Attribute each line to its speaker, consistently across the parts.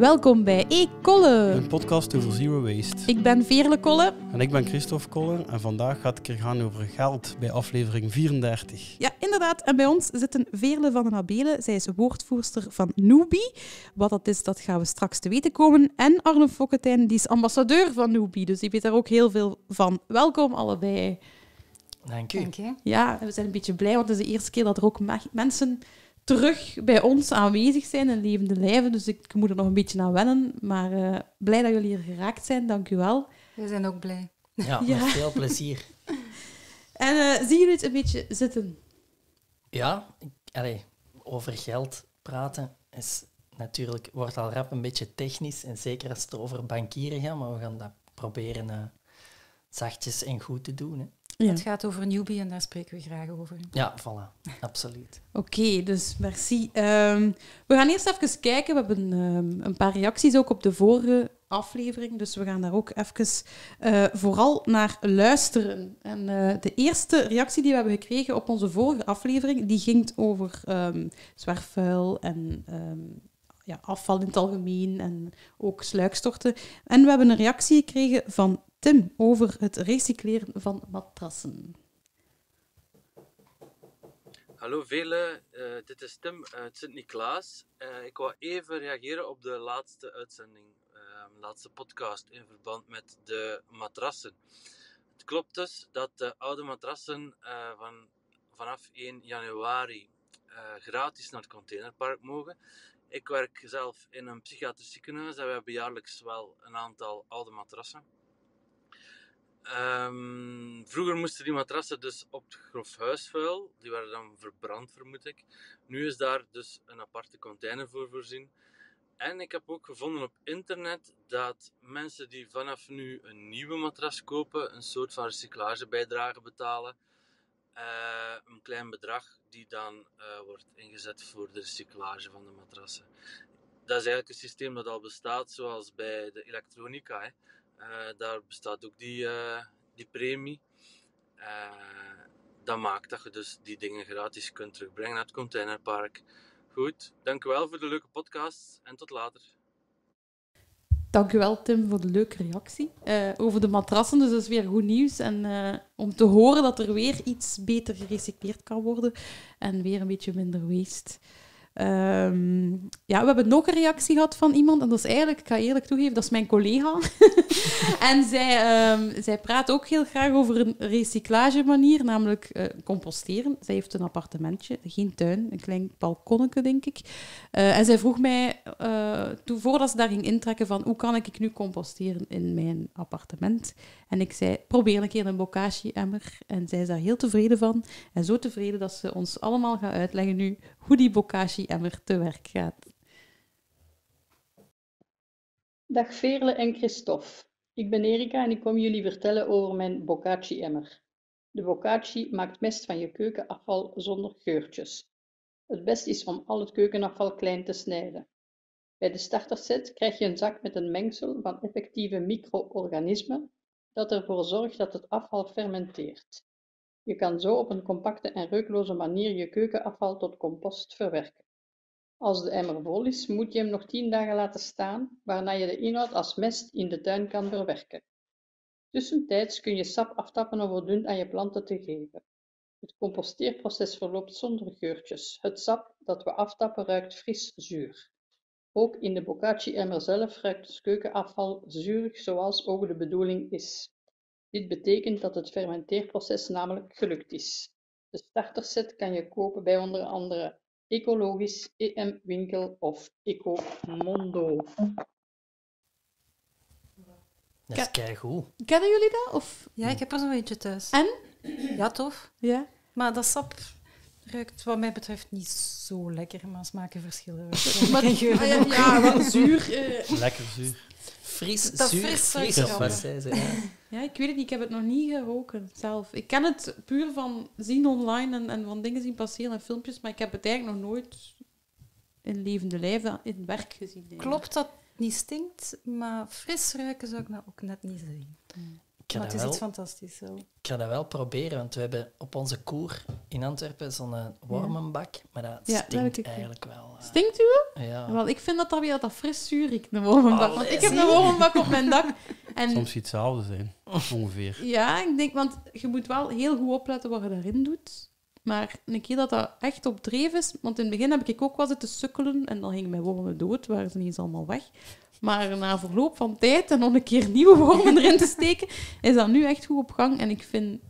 Speaker 1: Welkom bij E-Kolle.
Speaker 2: Een podcast over zero waste.
Speaker 1: Ik ben Veerle Kolle.
Speaker 2: En ik ben Christophe Kolle en vandaag gaat het keer gaan over geld bij aflevering 34.
Speaker 1: Ja, inderdaad. En bij ons zitten Veerle van den Abelen. Zij is woordvoerster van Noobie. Wat dat is, dat gaan we straks te weten komen. En Arno Fokketijn, die is ambassadeur van Noobie. Dus die weet daar ook heel veel van. Welkom allebei.
Speaker 3: Dank u.
Speaker 4: Dank je.
Speaker 1: Ja, we zijn een beetje blij, want het is de eerste keer dat er ook me- mensen terug bij ons aanwezig zijn in levende lijven. Dus ik moet er nog een beetje aan wennen. Maar eh, blij dat jullie hier geraakt zijn. Dank u wel.
Speaker 4: We zijn ook blij.
Speaker 3: Ja,
Speaker 1: Ja.
Speaker 3: met veel plezier.
Speaker 1: En eh, zien jullie het een beetje zitten?
Speaker 3: Ja, ik, allee, over geld praten is natuurlijk, wordt al rap een beetje technisch. En zeker als het over bankieren gaat, maar we gaan dat proberen eh, zachtjes en goed te doen. Hè.
Speaker 1: Ja.
Speaker 4: Het gaat over newbie en daar spreken we graag over.
Speaker 3: Ja, voilà, absoluut.
Speaker 1: Oké, dus merci. Ehm, we gaan eerst even kijken. We hebben ehm, een paar reacties ook op de vorige aflevering. Dus we gaan daar ook even eh, vooral naar luisteren. En eh, de eerste reactie die we hebben gekregen op onze vorige aflevering, die ging over ehm zwerfvuil en ja, afval in het algemeen en ook sluikstorten. En we hebben een reactie gekregen van Tim over het recycleren van matrassen.
Speaker 5: Hallo velen, Eh, dit is Tim uit Sint-Niklaas. Eh, ik wou even reageren op de laatste uitzending, eh, laatste podcast in verband met de matrassen. Het klopt dus dat de oude matrassen van, vanaf 1 januari gratis naar het containerpark mogen. Ik werk zelf in een psychiatrisch ziekenhuis en we hebben jaarlijks wel een aantal oude matrassen. Ehm, vroeger moesten die matrassen dus op het grof huisvuil. Die werden dan verbrand, vermoed ik. Nu is daar dus een aparte container voor voorzien. En ik heb ook gevonden op internet dat mensen die vanaf nu een nieuwe matras kopen, een soort van recyclagebijdrage betalen. Eh, een klein bedrag die dan eh, wordt ingezet voor de recyclage van de matrassen. Dat is eigenlijk een systeem dat al bestaat, zoals bij de elektronica. Hè. Eh, daar bestaat ook die, eh, die premie. Eh, dat maakt dat je dus die dingen gratis kunt terugbrengen naar het containerpark. Goed, dank u wel voor de leuke podcast en tot later.
Speaker 1: Dank u wel, Tim, voor de leuke reactie. Over de matrassen, dus dat is weer goed nieuws. En om te horen dat er weer iets beter gerecycleerd kan worden en weer een beetje minder waste. Ehm, ja, we hebben nog een reactie gehad van iemand. En dat is eigenlijk, ik ga eerlijk toegeven, dat is mijn collega. en zij, ehm, zij praat ook heel graag over een recyclagemanier, namelijk eh, composteren. Zij heeft een appartementje, geen tuin, een klein balkonnetje, denk ik. Eh, en zij vroeg mij, eh, toen, voordat ze daar ging intrekken, van hoe kan ik nu composteren in mijn appartement? En ik zei, probeer een keer een bokashi-emmer. En zij is daar heel tevreden van. En zo tevreden dat ze ons allemaal gaat uitleggen nu hoe die bokashi-emmer te werk gaat.
Speaker 6: Dag Veerle en Christophe. Ik ben Erika en ik kom jullie vertellen over mijn bokashi-emmer. De bokashi maakt mest van je keukenafval zonder geurtjes. Het beste is om al het keukenafval klein te snijden. Bij de starterset krijg je een zak met een mengsel van effectieve micro-organismen dat ervoor zorgt dat het afval fermenteert. Je kan zo op een compacte en reukloze manier je keukenafval tot compost verwerken. Als de emmer vol is, moet je hem nog 10 dagen laten staan, waarna je de inhoud als mest in de tuin kan verwerken. Tussentijds kun je sap aftappen om voldoende aan je planten te geven. Het composteerproces verloopt zonder geurtjes. Het sap dat we aftappen ruikt fris zuur. Ook in de bokashi-emmer zelf ruikt het keukenafval zuurig zoals ook de bedoeling is. Dit betekent dat het fermenteerproces namelijk gelukt is. De starterset kan je kopen bij onder andere Ecologisch, EM Winkel of Eco Mondo.
Speaker 3: Dat is keigoed.
Speaker 1: Kennen jullie dat? Of...
Speaker 4: Ja, ik heb er zo eentje thuis.
Speaker 1: En?
Speaker 4: Ja, tof.
Speaker 1: Ja.
Speaker 4: Maar dat sap ruikt wat mij betreft niet zo lekker, maar smaken verschillen.
Speaker 1: Maar, ah, ja, ja, wel zuur. eh.
Speaker 2: Lekker zuur.
Speaker 3: Fris,
Speaker 4: Dat
Speaker 3: zuur,
Speaker 4: fris
Speaker 3: fris, of
Speaker 4: ik
Speaker 3: Ja.
Speaker 1: Ik weet het niet. Ik heb het nog niet geroken zelf. Ik ken het puur van zien online en, en van dingen zien passeren en filmpjes, maar ik heb het eigenlijk nog nooit in levende lijven in werk gezien. eigenlijk.
Speaker 4: Klopt dat het niet stinkt, maar fris ruiken zou ik nou ook net niet zeggen.
Speaker 3: Ik ga,
Speaker 4: Maar
Speaker 3: dat
Speaker 4: het is
Speaker 3: wel,
Speaker 4: iets fantastisch zo.
Speaker 3: ik ga dat wel proberen, want we hebben op onze koer in Antwerpen zo'n eh, wormenbak, maar dat
Speaker 1: Ja,
Speaker 3: stinkt eigenlijk wel. eh,
Speaker 1: Stinkt u?
Speaker 3: ja.
Speaker 1: Wel, ik vind dat dat weer dat fris zuur ik, een wormenbak. Want ik heb een
Speaker 3: je?
Speaker 1: wormenbak op mijn dak. En
Speaker 2: Soms iets hetzelfde zijn, ongeveer.
Speaker 1: ja, ik denk, want je moet wel heel goed opletten wat je daarin doet. Maar een keer dat dat echt op dreef is... Want in het begin heb ik ook wel zitten sukkelen en dan gingen mijn wormen dood, waren ze niet eens allemaal weg. Maar na verloop van tijd en nog een keer nieuwe wormen erin te steken, is dat nu echt goed op gang. En ik vind...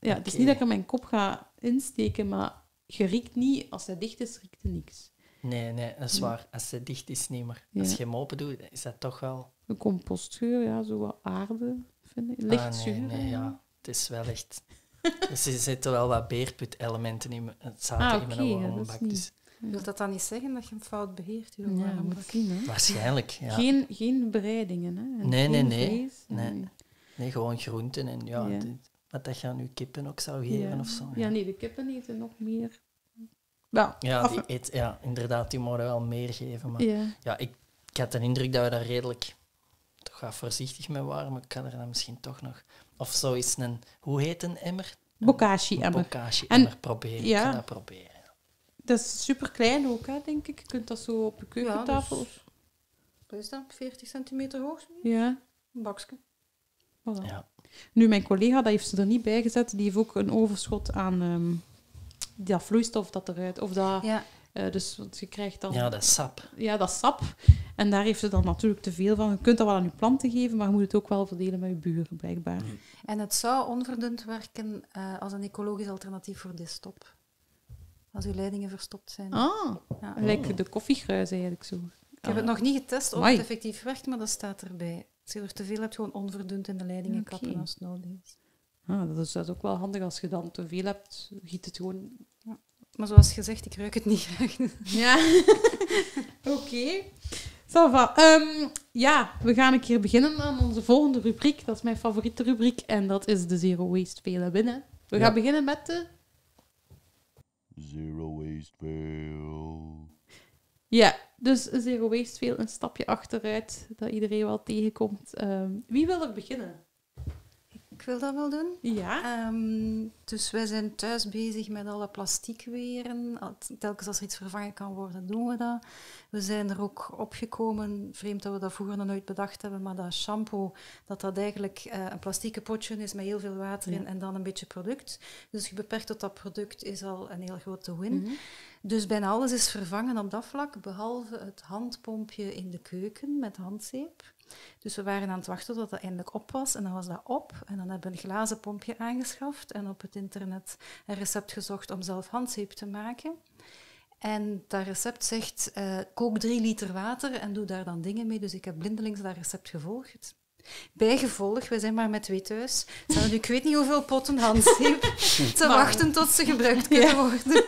Speaker 1: Ja, het is niet dat ik er mijn kop ga insteken, maar je riekt niet... Als hij dicht is, riekt er niks.
Speaker 3: Nee, nee, dat is waar. Als het dicht is, niet meer.
Speaker 1: Ja.
Speaker 3: Als je hem open doet, is dat toch wel...
Speaker 1: Een compostgeur, ja, zo wat aarde, vind ik.
Speaker 3: Ah,
Speaker 1: Licht
Speaker 3: nee,
Speaker 1: zuur.
Speaker 3: nee, ja. Het is wel echt... Dus er zitten wel wat beerput-elementen in, het zaten
Speaker 1: Ah,
Speaker 3: in mijn
Speaker 1: ja, is
Speaker 3: wormenbak.
Speaker 1: niet-
Speaker 3: Dus
Speaker 4: Wil dat dan niet zeggen dat je hem fout beheert? uw
Speaker 1: Ja, zien, hè.
Speaker 3: waarschijnlijk, ja.
Speaker 1: Geen, geen bereidingen, hè. En
Speaker 3: Nee, nee,
Speaker 1: geen
Speaker 3: nee.
Speaker 1: vlees.
Speaker 3: Nee. Nee, gewoon groenten en ja,
Speaker 1: Ja.
Speaker 3: dit- wat dat je aan je kippen ook zou geven
Speaker 1: Ja.
Speaker 3: of zo.
Speaker 1: Ja, nee, de kippen eten nog meer. Ja,
Speaker 3: die eet, ja, inderdaad, die mogen wel meer geven. Maar ja.
Speaker 1: ja.
Speaker 3: ik, ik had de indruk dat we daar redelijk toch wel voorzichtig mee waren, maar ik kan er dan misschien toch nog... Of zo is een... Hoe heet een emmer?
Speaker 1: Bokashi-emmer.
Speaker 3: Bokashi-emmer proberen.
Speaker 1: ja.
Speaker 3: Ik ga dat proberen.
Speaker 1: Dat is super klein ook, hè, denk ik. Je kunt dat zo op je keukentafel.
Speaker 4: dus-
Speaker 1: of-
Speaker 4: Wat is dat? 40 centimeter hoog? zoiets?
Speaker 1: Ja,
Speaker 4: Een bakje.
Speaker 1: voilà.
Speaker 3: Ja.
Speaker 1: Nu, mijn collega, dat heeft ze er niet bij gezet, die heeft ook een overschot aan ehm, dat vloeistof dat eruit... Of dat...
Speaker 4: Ja,
Speaker 1: eh, dus want je krijgt dan...
Speaker 3: ja, dat is sap.
Speaker 1: ja, dat sap. En daar heeft ze dan natuurlijk te veel van. Je kunt dat wel aan je planten geven, maar je moet het ook wel verdelen met je buren, blijkbaar.
Speaker 4: en het zou onverdund werken eh, als een ecologisch alternatief voor distop. Als uw leidingen verstopt zijn.
Speaker 1: Ah,
Speaker 4: Ja.
Speaker 1: gelijk de koffiegruis eigenlijk zo.
Speaker 4: Ik heb het nog niet getest of
Speaker 1: Amai.
Speaker 4: het effectief werkt, maar dat staat erbij. Als je er te veel hebt, gewoon onverdund in de leidingen kappen als het nodig is.
Speaker 1: Ah, dat, is, dat ook wel handig als je dan te veel hebt. Giet het gewoon.
Speaker 4: Maar zoals gezegd, ik ruik het niet graag.
Speaker 1: Ja. Oké. Va. Ehm, ja, we gaan een keer beginnen aan onze volgende rubriek. Dat is mijn favoriete rubriek en dat is de Zero Waste Velen Binnen. We
Speaker 2: Ja.
Speaker 1: gaan beginnen met de.
Speaker 7: Zero waste fail.
Speaker 1: Ja, dus Zero Waste Veel, een stapje achteruit dat iedereen wel tegenkomt. Ehm, wie wil er beginnen?
Speaker 4: Ik wil dat wel doen.
Speaker 1: Ja.
Speaker 4: Ehm, dus wij zijn thuis bezig met alle plastiekweren. Telkens als er iets vervangen kan worden, doen we dat. We zijn er ook opgekomen, vreemd dat we dat vroeger nog nooit bedacht hebben, maar dat shampoo, dat dat eigenlijk eh, een plastieke potje is met heel veel water in en dan een beetje product. Dus je beperkt tot dat product is al een heel grote win.
Speaker 1: Mhm.
Speaker 4: Dus bijna alles is vervangen op dat vlak, behalve het handpompje in de keuken met handzeep. Dus we waren aan het wachten tot dat eindelijk op was. En dan was dat op. En dan hebben we een glazen pompje aangeschaft. En op het internet een recept gezocht om zelf handzeep te maken. En dat recept zegt, eh, kook drie liter water en doe daar dan dingen mee. Dus ik heb blindelings dat recept gevolgd. Bijgevolg, wij zijn maar met twee thuis. Staan nu, ik weet niet hoeveel potten handzeep te wachten tot ze gebruikt kunnen worden.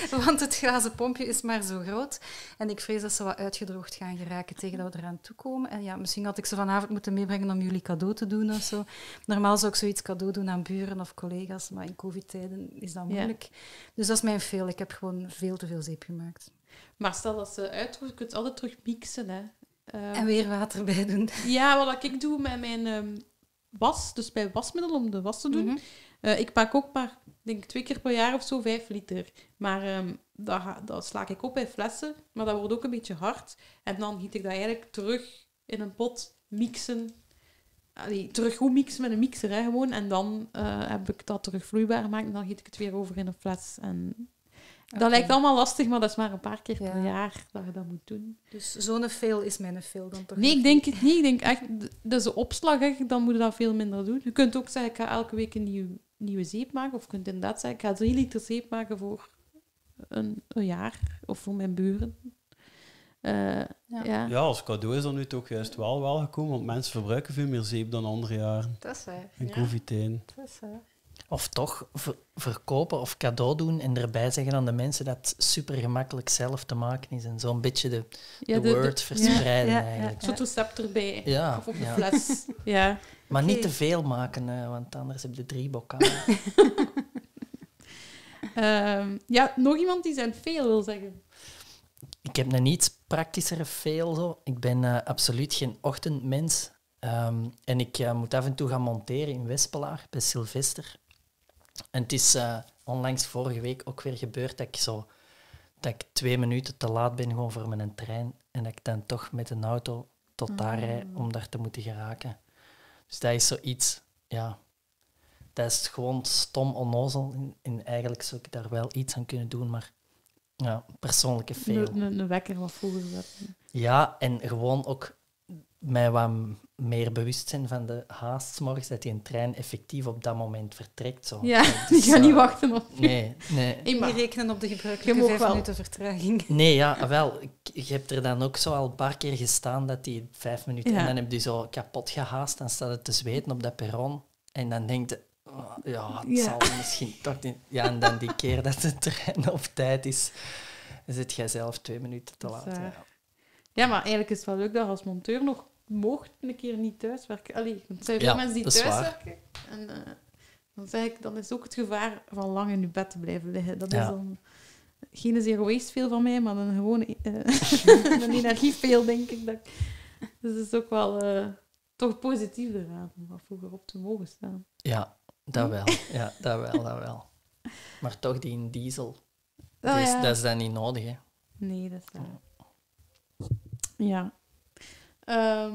Speaker 4: Want het glazen pompje is maar zo groot. En ik vrees dat ze wat uitgedroogd gaan geraken tegen dat we eraan toekomen. En ja, misschien had ik ze vanavond moeten meebrengen om jullie cadeau te doen of zo. Normaal zou ik zoiets cadeau doen aan buren of collega's, maar in covid-tijden is dat
Speaker 1: Ja.
Speaker 4: moeilijk. Dus dat is mijn veel. Ik heb gewoon veel te veel zeep gemaakt.
Speaker 1: Maar stel dat ze uitdroogt, je kunt het altijd terug mixen. Hè. Ehm,
Speaker 4: En weer water bij doen.
Speaker 1: Ja, wat ik doe met mijn ehm, was, dus bij wasmiddel om de was te doen.
Speaker 4: Mhm.
Speaker 1: eh, ik pak ook maar, denk twee keer per jaar of zo, vijf liter. Maar ehm, dat, dat sla ik op bij flessen, maar dat wordt ook een beetje hard. En dan giet ik dat eigenlijk terug in een pot, mixen. Allee, terug goed mixen met een mixer, hè, gewoon. En dan eh, heb ik dat terug vloeibaar gemaakt en dan giet ik het weer over in een fles. En dat lijkt allemaal lastig, maar dat is maar een paar keer per
Speaker 4: Ja.
Speaker 1: jaar dat je dat moet doen.
Speaker 4: Dus zo'n veel is mijn veel dan toch
Speaker 1: Nee, ik denk het niet. Ik denk echt, dat is de opslag, hè. dan moet je dat veel minder doen. Je kunt ook zeggen, ik ga elke week een nieuw, nieuwe zeep maken. Of je kunt inderdaad zeggen, ik ga drie liter zeep maken voor een, een jaar. Of voor mijn buren. Eh, ja. Ja.
Speaker 2: Ja, als cadeau is dat nu toch juist wel wel gekomen, want mensen verbruiken veel meer zeep dan andere jaren.
Speaker 4: Dat is waar.
Speaker 2: In
Speaker 1: Ja.
Speaker 2: COVID-tijden.
Speaker 4: Dat is waar.
Speaker 3: Of toch ver- verkopen of cadeau doen en erbij zeggen aan de mensen dat het super gemakkelijk zelf te maken is. En zo'n beetje de,
Speaker 1: Ja,
Speaker 3: de, word verspreiden
Speaker 4: Ja, ja,
Speaker 3: eigenlijk.
Speaker 1: Soort recept erbij.
Speaker 3: Ja,
Speaker 1: Of op een
Speaker 3: ja.
Speaker 1: fles. ja.
Speaker 3: Maar niet te veel maken, eh, want anders heb je drie bokalen.
Speaker 1: Ehm, ja, nog iemand die zijn veel wil zeggen.
Speaker 3: Ik heb een iets praktischere veel zo. Ik ben eh, absoluut geen ochtendmens. Ehm, en ik eh, moet af en toe gaan monteren in Wespelaar bij Sylvester. En het is eh, onlangs vorige week ook weer gebeurd dat ik zo dat ik twee minuten te laat ben gewoon voor mijn trein en dat ik dan toch met een auto tot daar rijd om daar te moeten geraken. Dus dat is zoiets, ja, dat is gewoon stom onnozel. En, en eigenlijk zou ik daar wel iets aan kunnen doen, maar ja, persoonlijke fail.
Speaker 1: Een, een, een wekker wat vroeger zetten.
Speaker 3: Ja, en gewoon ook mij wat meer bewust zijn van de haast 's morgens dat die een trein effectief op dat moment vertrekt. Zo.
Speaker 1: Ja, die gaan niet
Speaker 3: eh,
Speaker 1: wachten op je.
Speaker 3: Nee, nee.
Speaker 4: We
Speaker 1: maar-
Speaker 4: rekenen op de
Speaker 1: Je
Speaker 4: gebruikelijke vijf
Speaker 1: wel.
Speaker 4: minuten vertraging.
Speaker 3: Nee, ja, wel. Ik- Je hebt er dan ook zo al een paar keer gestaan dat die vijf minuten...
Speaker 1: Ja.
Speaker 3: En dan heb je zo kapot gehaast, dan staat het te zweten op dat perron. En dan denk je... oh, ja, het
Speaker 1: Ja.
Speaker 3: zal misschien toch niet... Ja, en dan die keer dat de trein op tijd is, zit jij zelf twee minuten te laat. Ja.
Speaker 1: Ja, maar eigenlijk is het wel leuk dat je als monteur nog mocht een keer niet thuiswerken. Allee, want er zijn veel
Speaker 3: Ja,
Speaker 1: mensen die thuiswerken. En eh, dan, zeg ik, dan is ook het gevaar van lang in je bed te blijven liggen. Dat is dan geen zero waste veel van mij, maar een gewone eh, een energieveel, denk ik. Dat, dus het is ook wel eh, toch positief eraan om wat vroeger op te mogen staan.
Speaker 3: ja, dat wel. Ja, dat wel, dat wel. Maar toch, die diesel,
Speaker 1: Oh,
Speaker 3: dus,
Speaker 1: ja.
Speaker 3: dat is dan niet nodig, hè.
Speaker 1: Nee, dat is waar. Ja. Ehm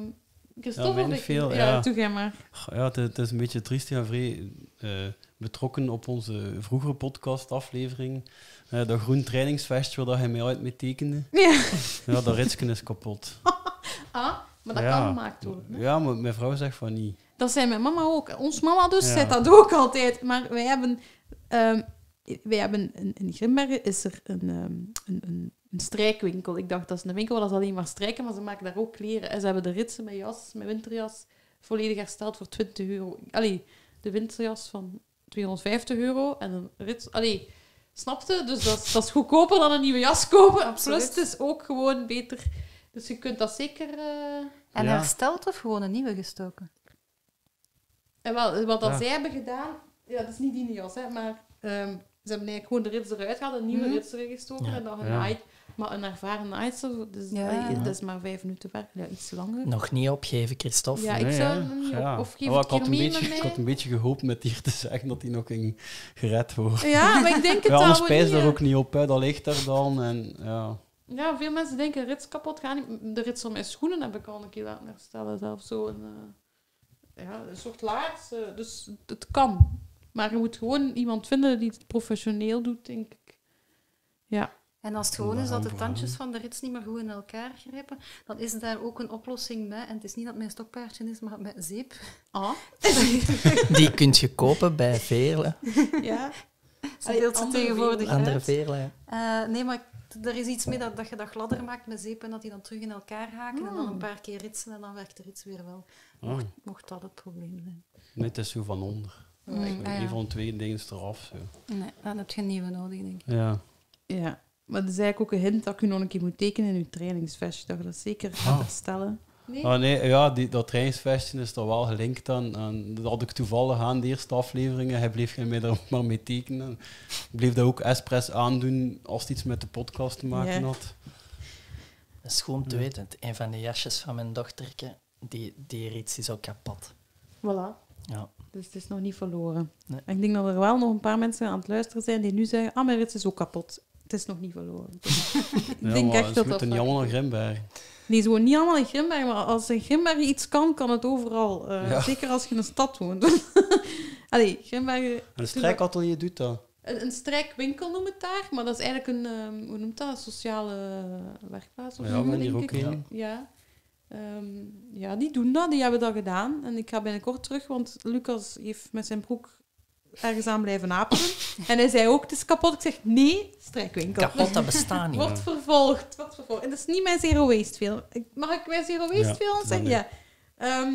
Speaker 1: Christophe, of ik-
Speaker 2: veel,
Speaker 1: Ja,
Speaker 2: ja.
Speaker 1: jij maar.
Speaker 2: Ja, het, het is een beetje triest en vrij eh, betrokken op onze vroegere podcastaflevering. eh dat groen trainingsvestje waar hij mij uit mee tekende.
Speaker 1: Ja.
Speaker 2: Ja, dat ritsken is kapot.
Speaker 1: Ah, maar dat
Speaker 2: Ja.
Speaker 1: kan gemaakt worden. hè?
Speaker 2: Ja, maar mijn vrouw zegt van niet.
Speaker 1: Dat zei mijn mama ook. Ons mama dus
Speaker 2: Ja.
Speaker 1: zei dat ook altijd. Maar wij hebben, ehm, wij hebben in, in Grimbergen is er een, ehm, een, een, een strijkwinkel. Ik dacht dat is een winkel waar ze alleen maar strijken, maar ze maken daar ook kleren. En ze hebben de ritsen met jas, met winterjas, volledig hersteld voor 20 euro. Allee, de winterjas van 250 euro en een rits... Allee, snapte? Dus dat, is- dat is goedkoper dan een nieuwe jas kopen.
Speaker 4: Absoluut.
Speaker 1: Plus het is ook gewoon beter. Dus je kunt dat zeker... eh,
Speaker 4: En
Speaker 2: Ja.
Speaker 4: hersteld of gewoon een nieuwe gestoken?
Speaker 1: En wel, wat dat
Speaker 2: Ja.
Speaker 1: zij hebben gedaan, ja, dat is niet die jas, hè, maar ehm, ze hebben eigenlijk gewoon de rits eruit gehaald, een nieuwe
Speaker 4: Mhm.
Speaker 1: rits erin gestoken
Speaker 3: Ja.
Speaker 1: en dan
Speaker 2: Ja.
Speaker 1: Maar een ervaren naaister, dus,
Speaker 4: Ja.
Speaker 1: dat is maar vijf minuten werk, ja, iets langer.
Speaker 3: Nog niet opgeven, Christophe.
Speaker 1: Ja, ik
Speaker 2: Nee,
Speaker 1: zou
Speaker 2: Ja.
Speaker 1: op, of geef
Speaker 2: Oh,
Speaker 1: een
Speaker 2: ik, had
Speaker 1: keer
Speaker 2: een beetje, ik had een beetje gehoopt met hier te zeggen dat hij nog ging gered worden.
Speaker 1: Ja, maar ik denk het
Speaker 2: Ja, anders
Speaker 1: wel
Speaker 2: spijs
Speaker 1: hè.
Speaker 2: ook niet op, hè. dat ligt er dan. En, ja.
Speaker 1: Ja, veel mensen denken rits kapot gaan. niet. De rits van mijn schoenen heb ik al een keer laten herstellen, zelf zo. Een, eh, ja, een soort laars, eh, dus het kan. Maar je moet gewoon iemand vinden die het professioneel doet, denk ik. Ja.
Speaker 4: En als het gewoon is dat de tandjes van de rits niet meer goed in elkaar grijpen, dan is daar ook een oplossing bij. En het is niet dat mijn stokpaardje is, maar met zeep.
Speaker 1: Ah.
Speaker 3: Die kun je kopen bij Veerle.
Speaker 1: Ja.
Speaker 4: Ze deelt ze
Speaker 1: andere
Speaker 4: tegenwoordig.
Speaker 3: Andere
Speaker 4: uit.
Speaker 3: Veerle. ja.
Speaker 4: Eh, nee, maar er is iets mee dat, dat je dat gladder maakt met zeep en dat die dan terug in elkaar haken en dan een paar keer ritsen en dan werkt de rits weer wel.
Speaker 2: Ah,
Speaker 4: Mocht, mocht dat het probleem zijn.
Speaker 2: nee, het is zo van onder.
Speaker 4: Mm, ah, ja.
Speaker 2: Een van twee dingen is eraf. Zo.
Speaker 4: Nee, dan heb je een nieuwe nodig, denk ik.
Speaker 2: Ja.
Speaker 1: Ja. Maar dat is eigenlijk ook een hint dat je nog een keer moet tekenen in je trainingsvestje. Dat je dat zeker gaat
Speaker 2: Ah.
Speaker 1: herstellen. Nee?
Speaker 2: Ah, nee, ja, die, dat trainingsvestje is er wel gelinkt aan. En dat had ik toevallig aan de eerste afleveringen. Hij bleef mij er maar mee tekenen. Ik bleef dat ook expres aandoen als het iets met de podcast te maken
Speaker 1: Ja.
Speaker 2: had.
Speaker 3: Dat is om te
Speaker 2: Ja.
Speaker 3: weten. Een van de jasjes van mijn dochterke, die, die rits is ook kapot.
Speaker 1: Voilà.
Speaker 3: Ja.
Speaker 1: Dus het is nog niet verloren.
Speaker 3: Nee.
Speaker 1: Ik denk dat er wel nog een paar mensen aan het luisteren zijn die nu zeggen: Ah, mijn rits is ook kapot. Het is nog niet verloren. Ik denk
Speaker 2: maar
Speaker 1: echt
Speaker 2: ze
Speaker 1: dat dat.
Speaker 2: moeten niet allemaal naar Grimberg.
Speaker 1: Nee, zo niet allemaal in Grimberg, maar als in Grimberg iets kan, kan het overal. Eh,
Speaker 2: Ja.
Speaker 1: Zeker als je in een stad woont. Allee, Grimberg.
Speaker 2: En een strijkatelier doet dat.
Speaker 1: Een, een strijkwinkel noemt het daar, maar dat is eigenlijk een, ehm, hoe noemt dat, een sociale werkplaats of
Speaker 2: Ja, hebben hier ook een.
Speaker 1: Ja. Ehm, ja, die doen dat, die hebben dat gedaan. En ik ga binnenkort terug, want Lucas heeft met zijn broek ergens aan blijven apelen. en hij zei ook, het is kapot. Ik zeg, nee, strijkwinkel.
Speaker 3: Kapot, dat bestaat niet.
Speaker 1: Wordt vervolgd, wordt vervolgd. En dat is niet mijn zero waste veel. Ik- Mag ik mijn zero waste
Speaker 2: dat
Speaker 1: zeggen? Ja. Ehm,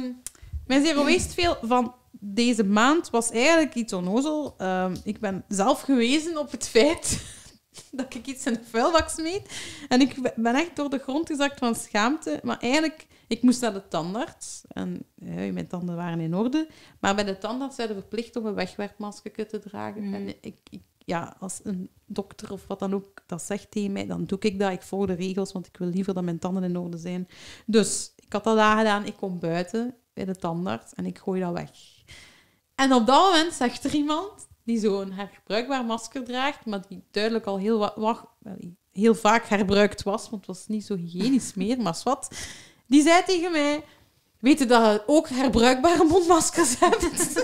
Speaker 1: mijn zero waste veel van deze maand was eigenlijk iets onnozel. Ehm, ik ben zelf gewezen op het feit dat ik iets in de vuilbak smeet. En ik ben echt door de grond gezakt van schaamte. Maar eigenlijk, ik moest naar de tandarts. En ja, mijn tanden waren in orde. Maar bij de tandarts zijn we verplicht om een wegwerpmasker te dragen.
Speaker 4: Mhm.
Speaker 1: En ik, ik, ja, als een dokter of wat dan ook dat zegt tegen mij, dan doe ik dat. Ik volg de regels, want ik wil liever dat mijn tanden in orde zijn. Dus ik had dat daar gedaan. Ik kom buiten. bij de tandarts en ik gooi dat weg. En op dat moment zegt er iemand die zo'n herbruikbaar masker draagt, maar die duidelijk al heel, heel vaak herbruikt was, want het was niet zo hygiënisch meer, maar wat. Die zei tegen mij, weet je dat je ook herbruikbare mondmaskers hebt?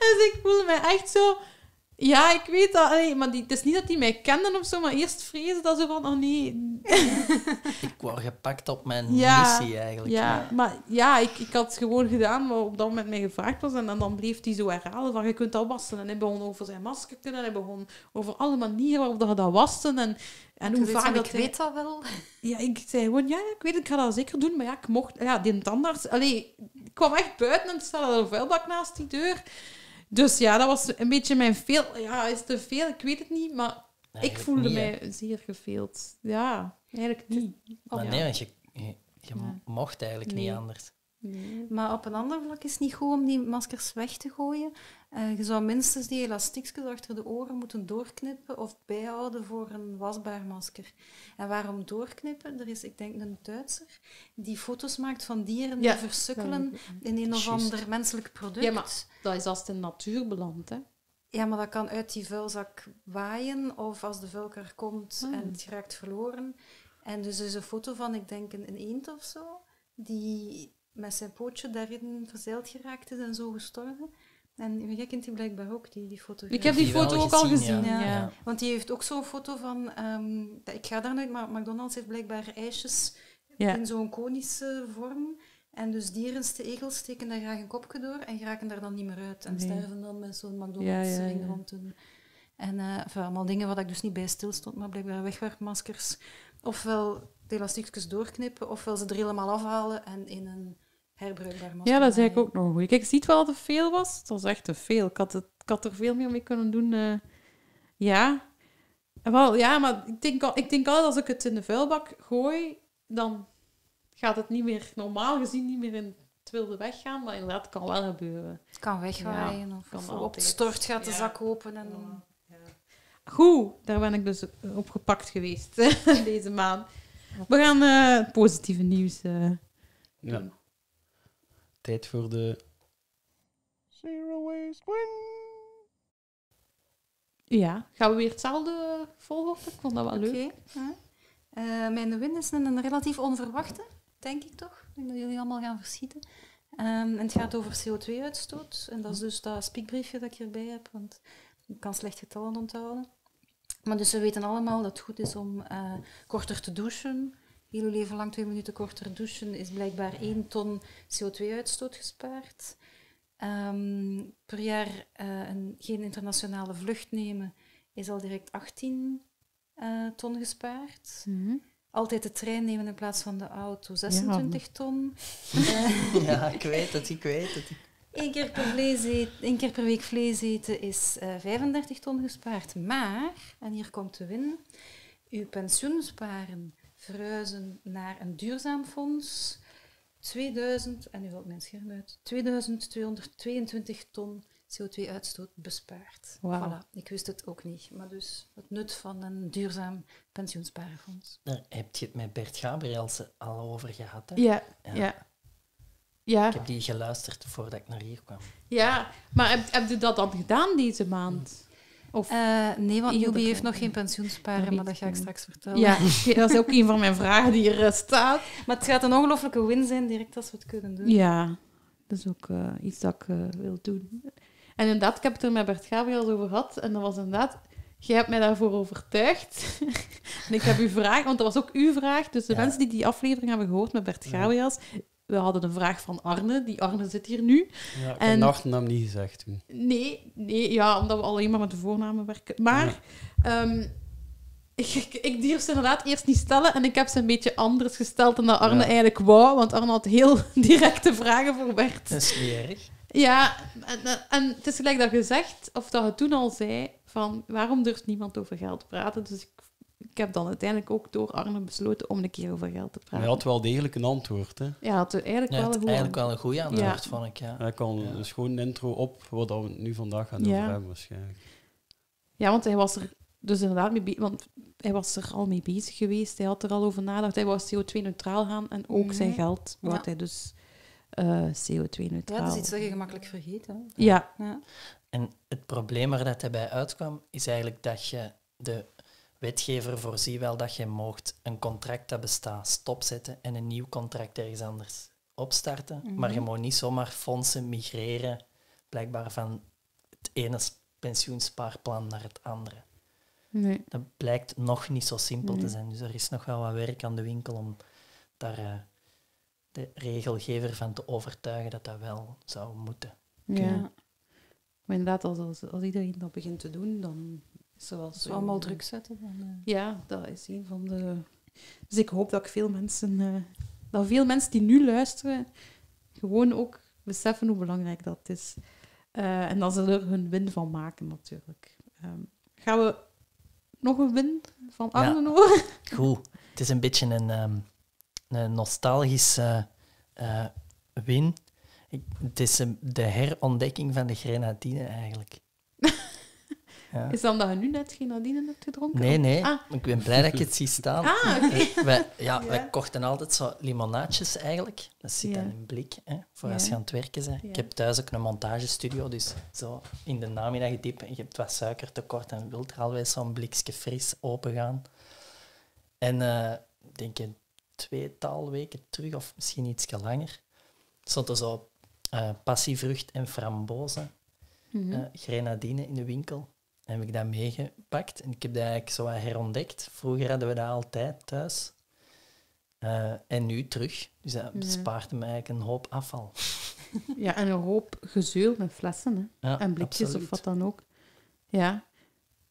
Speaker 1: dus ik voelde me echt zo... Ja, ik weet dat. allee, maar die, het is niet dat die mij kenden of zo, maar eerst vrezen dat ze van, oh nee.
Speaker 3: Ik word gepakt op mijn
Speaker 1: Ja,
Speaker 3: missie eigenlijk.
Speaker 1: Ja, maar ja, ik, ik had het gewoon gedaan wat op dat moment mij gevraagd was. En, dan- dan bleef hij zo herhalen van, je kunt dat wassen. En hij begon over zijn masker en hij begon over alle manieren waarop dat je dat waste. En, en hoe vaak dat
Speaker 4: ik
Speaker 1: hij-
Speaker 4: weet dat wel.
Speaker 1: Ja, ik zei gewoon, ja, ik weet het, ik ga dat zeker doen. Maar ja, ik mocht... Ja, die tandarts... Allee, ik kwam echt buiten en er al een vuilbak naast die deur. Dus ja, dat was een beetje mijn veel... Ja, is het te veel? Ik weet het niet, maar ik voelde
Speaker 3: niet, hè.
Speaker 1: mij zeer geveeld. Ja, eigenlijk niet.
Speaker 3: Maar
Speaker 1: Ja.
Speaker 3: nee, want je, je, je
Speaker 1: Ja.
Speaker 3: mocht eigenlijk
Speaker 1: Nee.
Speaker 3: niet anders.
Speaker 1: Nee.
Speaker 4: Maar op een ander vlak is het niet goed om die maskers weg te gooien. Eh, je zou minstens die elastiekjes achter de oren moeten doorknippen of bijhouden voor een wasbaar masker. En waarom doorknippen? Er is, ik denk, een Duitser die foto's maakt van dieren
Speaker 1: Ja,
Speaker 4: die versukkelen in een of ander menselijk product.
Speaker 1: Ja, maar- Dat is als het in natuur belandt, hè.
Speaker 4: Ja, maar dat kan uit die vuilzak waaien of als de vuilkar komt
Speaker 1: Ah.
Speaker 4: en het raakt verloren. En dus er is een foto van, ik denk, een, een eend of zo, die met zijn pootje daarin verzeild geraakt is en zo gestorven. En jij kent die blijkbaar ook, die, die foto.
Speaker 1: Ik heb die foto ook al
Speaker 3: gezien,
Speaker 4: ja.
Speaker 1: ja.
Speaker 3: Ja.
Speaker 4: Want die heeft ook zo'n foto van... ehm, dat- ik ga daar nooit, maar McDonald's heeft blijkbaar ijsjes
Speaker 1: Ja.
Speaker 4: in zo'n konische vorm. En dus dieren, de egels, steken daar graag een kopje door en geraken daar dan niet meer uit. En
Speaker 1: Nee.
Speaker 4: sterven dan met zo'n
Speaker 1: Ja,
Speaker 4: McDonald's
Speaker 1: ja,
Speaker 4: ring rond hun... En eh allemaal dingen waar ik dus niet bij stil stond, maar blijkbaar wegwerpmaskers. Ofwel de elastiekjes doorknippen, ofwel ze er helemaal afhalen en in een herbruikbaar masker
Speaker 1: Ja, dat is eigenlijk ook nog goed. Kijk, je ziet wel dat het veel was. Het was echt te veel. Ik had, het, ik had er veel meer mee kunnen doen. eh. ja. Wel, ja, maar ik denk, al, ik denk altijd als ik het in de vuilbak gooi, dan gaat het niet meer, normaal gezien, niet meer in het wilde weggaan. Maar inderdaad, het kan wel gebeuren.
Speaker 4: Het kan wegwaaien of,
Speaker 1: kan
Speaker 4: of op het stort gaat de
Speaker 1: Ja.
Speaker 4: zak open. En...
Speaker 1: Goed, daar ben ik dus op gepakt geweest deze maand. We gaan eh, positieve nieuws eh,
Speaker 2: Ja. Tijd voor de...
Speaker 7: Zero waste win.
Speaker 1: Ja, gaan we weer hetzelfde volgen? Ik vond dat wel leuk.
Speaker 4: Oké. ja. Eh, mijn win is een, een relatief onverwachte, denk ik toch. Ik denk dat jullie allemaal gaan verschieten. Ehm, en het gaat over CO2-uitstoot. En dat is dus dat spiekbriefje dat ik hierbij heb, want ik kan slecht getallen onthouden. Maar dus we weten allemaal dat het goed is om eh, korter te douchen. Heel uw leven lang twee minuten korter douchen is blijkbaar 1 ton CO2-uitstoot gespaard. Ehm, per jaar eh, een, geen internationale vlucht nemen is al direct 18 eh, ton gespaard.
Speaker 1: Mhm.
Speaker 4: Altijd de trein nemen in plaats van de auto, 26 ton.
Speaker 3: Ja, ik weet het, ik weet het.
Speaker 4: Eén keer, per vlees eten, één keer per week vlees eten is eh 35 ton gespaard. Maar, en hier komt de win, uw pensioensparen verhuizen naar een duurzaam fonds. 2000, en nu valt mijn scherm uit, 2222 ton CO2-uitstoot bespaard.
Speaker 1: Wauw.
Speaker 4: Voilà, ik wist het ook niet. Maar dus het nut van een duurzaam pensioensparenfonds.
Speaker 3: Daar heb je het met Bert Gabriels al over gehad. Hè?
Speaker 1: Ja,
Speaker 3: Ja.
Speaker 1: ja. Ja,
Speaker 3: Ik heb die geluisterd voordat ik naar hier kwam.
Speaker 1: ja. Maar heb, heb je dat dan gedaan deze maand? Of,
Speaker 4: Eh, nee, want Jubi heeft nog geen pensioensparen, maar dat ga ik straks vertellen.
Speaker 1: ja, dat is ook een van mijn vragen die er eh, staat.
Speaker 4: Maar het gaat een ongelofelijke win zijn, direct als we het kunnen doen.
Speaker 1: Ja, dat is ook eh, iets dat ik wil doen. En inderdaad, ik heb het er met Bert Gabriel over gehad. En dat was inderdaad... Jij hebt mij daarvoor overtuigd. en ik heb uw vraag, want dat was ook uw vraag. Dus de
Speaker 3: Ja.
Speaker 1: mensen die die aflevering hebben gehoord met Bert Gabriels... We hadden een vraag van Arne. Die Arne zit hier nu.
Speaker 2: Ja, ik
Speaker 1: En-
Speaker 2: heb de achternaam niet gezegd toen.
Speaker 1: Nee, nee, ja, omdat we alleen maar met de voornamen werken. Maar ehm, ik, ik, ik durf ze inderdaad eerst niet stellen en ik heb ze een beetje anders gesteld dan dat Arne
Speaker 2: Ja.
Speaker 1: eigenlijk wou, want Arne had heel directe vragen voor Bert.
Speaker 3: Dat is niet erg.
Speaker 1: Ja, en, het is gelijk dat je zegt, of dat je toen al zei, van waarom durft niemand over geld te praten? Dus ik, ik heb dan uiteindelijk ook door Arne besloten om een keer over geld te
Speaker 2: Hij
Speaker 1: praten.
Speaker 2: had wel degelijk een antwoord. Hè.
Speaker 1: Ja, had eigenlijk
Speaker 3: Ja,
Speaker 1: wel een
Speaker 3: eigenlijk wel een goede antwoord,
Speaker 1: Ja.
Speaker 3: vond ik. Ja.
Speaker 2: Hij kan
Speaker 3: Ja.
Speaker 2: dus gewoon een intro op wat we het nu vandaag gaan
Speaker 1: Ja.
Speaker 2: over hebben waarschijnlijk.
Speaker 1: Ja, want hij was er dus inderdaad mee bezig, want hij was er al mee bezig geweest. Hij had er al over nagedacht. Hij wou CO2-neutraal gaan en ook zijn geld
Speaker 4: Ja.
Speaker 1: hij dus eh,
Speaker 4: Ja,
Speaker 1: CO2-neutraal.
Speaker 4: dat is iets dat je gemakkelijk vergeet. Hè.
Speaker 1: Ja,
Speaker 4: Ja.
Speaker 3: En het probleem waar dat hij bij uitkwam, is eigenlijk dat je de wetgever voorziet wel dat je mocht een contract dat bestaat stopzetten en een nieuw contract ergens anders opstarten. Maar je mag niet zomaar fondsen migreren, blijkbaar van het ene pensioenspaarplan naar het andere.
Speaker 1: nee.
Speaker 3: Dat blijkt nog niet zo simpel te zijn. Dus er is nog wel wat werk aan de winkel om daar eh, de regelgever van te overtuigen dat dat wel zou moeten.
Speaker 1: Ja.
Speaker 4: Ja.
Speaker 1: Maar inderdaad, als, als, als iedereen dat begint te doen, dan is er wel
Speaker 4: Als
Speaker 1: zo...
Speaker 4: we allemaal druk zetten, dan... eh,
Speaker 1: Ja, dat is een van de... Dus ik hoop dat ik veel mensen... eh, dat veel mensen die nu luisteren, gewoon ook beseffen hoe belangrijk dat is. Eh, en dat ze er hun win van maken, natuurlijk. Ehm, gaan we nog een win van
Speaker 3: Ja.
Speaker 1: Arne horen?
Speaker 3: Goed. Het is een beetje een, ehm, een nostalgische eh, win. Ik, het is een- de herontdekking van de grenadine eigenlijk. Ja.
Speaker 1: Is dat omdat je nu net geen nadine hebt gedronken?
Speaker 3: Nee, nee.
Speaker 1: Ah.
Speaker 3: Ik ben blij dat ik het zie staan.
Speaker 1: Ah,
Speaker 3: wij, ja,
Speaker 1: Ja.
Speaker 3: wij kochten altijd zo limonaadjes eigenlijk. Dat zit dan in blik, hè, voor als je aan het werken bent. Ik heb thuis ook een montagestudio, dus zo in de namiddag diep en je hebt wat suikertekort en wilt er alweer zo'n blikje fris open gaan. En ik denk een tweetal weken terug, of misschien iets langer, stond er zo eh, passievrucht en frambozen
Speaker 1: Mhm.
Speaker 3: eh, grenadine in de winkel. Heb ik dat meegepakt en ik heb dat eigenlijk zo herontdekt. Vroeger hadden we dat altijd thuis. Eh, en nu terug. Dus dat
Speaker 1: Ja.
Speaker 3: bespaart me eigenlijk een hoop afval.
Speaker 1: Ja, en een hoop gezeul met flessen hè.
Speaker 3: Ja,
Speaker 1: en blikjes
Speaker 3: absoluut.
Speaker 1: of wat dan ook. Ja. Dat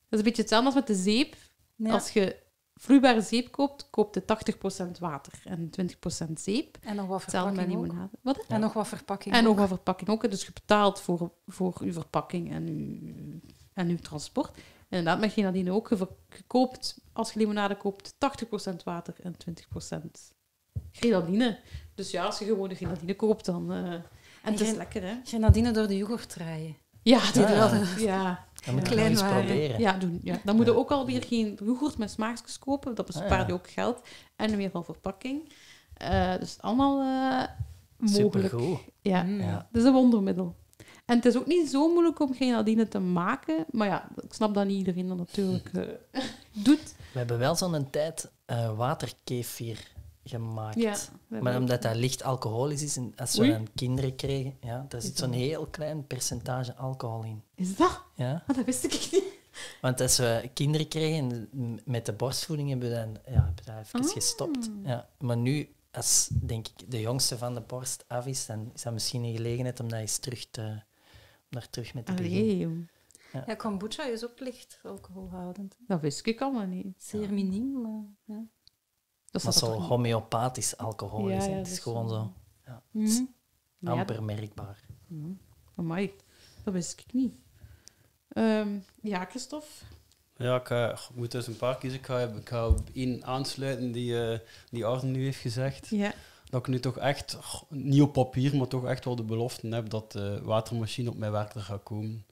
Speaker 1: is een beetje hetzelfde als met de zeep.
Speaker 4: ja.
Speaker 1: Als je vloeibare zeep koopt, koopt je 80% water en 20% zeep.
Speaker 4: En nog wat verpakking ook.
Speaker 1: limonade. Wat?
Speaker 4: En nog wat verpakking
Speaker 1: En
Speaker 4: ook.
Speaker 1: nog wat verpakking ook. Dus je betaalt voor, voor je verpakking en je, en uw transport. En inderdaad, met grenadine ook. Je, koopt, als je limonade koopt, 80% water en 20% grenadine. Dus ja, als je gewoon de grenadine koopt, dan... eh, en het is lekker, hè?
Speaker 4: Grenadine door de yoghurt draaien.
Speaker 1: Ja,
Speaker 3: Ja,
Speaker 1: ja.
Speaker 3: ja.
Speaker 1: ja.
Speaker 3: Dat moet eens
Speaker 4: waren.
Speaker 3: proberen.
Speaker 1: Ja, doen. Ja. Dan moet je ook alweer geen yoghurt met smaakjes kopen. Dat bespaart
Speaker 3: Ah, ja.
Speaker 1: je ook geld. En weer van verpakking. Eh, dus allemaal eh, mogelijk.
Speaker 3: Supergoed.
Speaker 1: Ja.
Speaker 3: Ja.
Speaker 1: het is een wondermiddel. En het is ook niet zo moeilijk om grenadine te maken. Maar ja, ik snap dat niet iedereen dat natuurlijk eh, doet.
Speaker 3: We hebben wel zo'n tijd eh waterkefir gemaakt.
Speaker 1: Ja,
Speaker 3: Maar omdat dat licht alcoholisch is en als we
Speaker 1: Oei.
Speaker 3: dan kinderen kregen, ja, daar zit
Speaker 1: Is
Speaker 3: zo'n heel klein percentage alcohol in.
Speaker 1: Is dat?
Speaker 3: Ja?
Speaker 1: Ah, dat wist ik niet.
Speaker 3: Want als we kinderen kregen met de borstvoeding hebben we dan ja, hebben we dat even
Speaker 1: Ah.
Speaker 3: gestopt. Ja. Maar nu, als denk ik de jongste van de borst af is, dan is dat misschien een gelegenheid om dat eens terug te, daar terug mee te beginnen.
Speaker 1: Allee, jong.
Speaker 4: Ja, kombucha is ook licht alcoholhoudend.
Speaker 1: Dat wist ik allemaal niet.
Speaker 4: Zeer miniem, maar... Ja.
Speaker 1: Dat
Speaker 3: Maar
Speaker 1: staat
Speaker 3: zo homeopathisch alcohol
Speaker 1: Ja,
Speaker 3: is.
Speaker 1: ja,
Speaker 3: het is
Speaker 1: is
Speaker 3: gewoon
Speaker 1: zo.
Speaker 4: Mhm.
Speaker 1: Ja,
Speaker 3: amper merkbaar.
Speaker 1: Ja, amai, dat wist ik niet. Ehm, ja, Christophe?
Speaker 2: Ja, ik, eh, ik moet dus een paar kiezen. Ik ga, ik ga op één aansluiten die, eh die Arne nu heeft gezegd.
Speaker 1: Ja.
Speaker 2: Dat ik nu toch echt, niet op papier, maar toch echt wel de belofte heb dat de watermachine op mijn werk er gaat komen.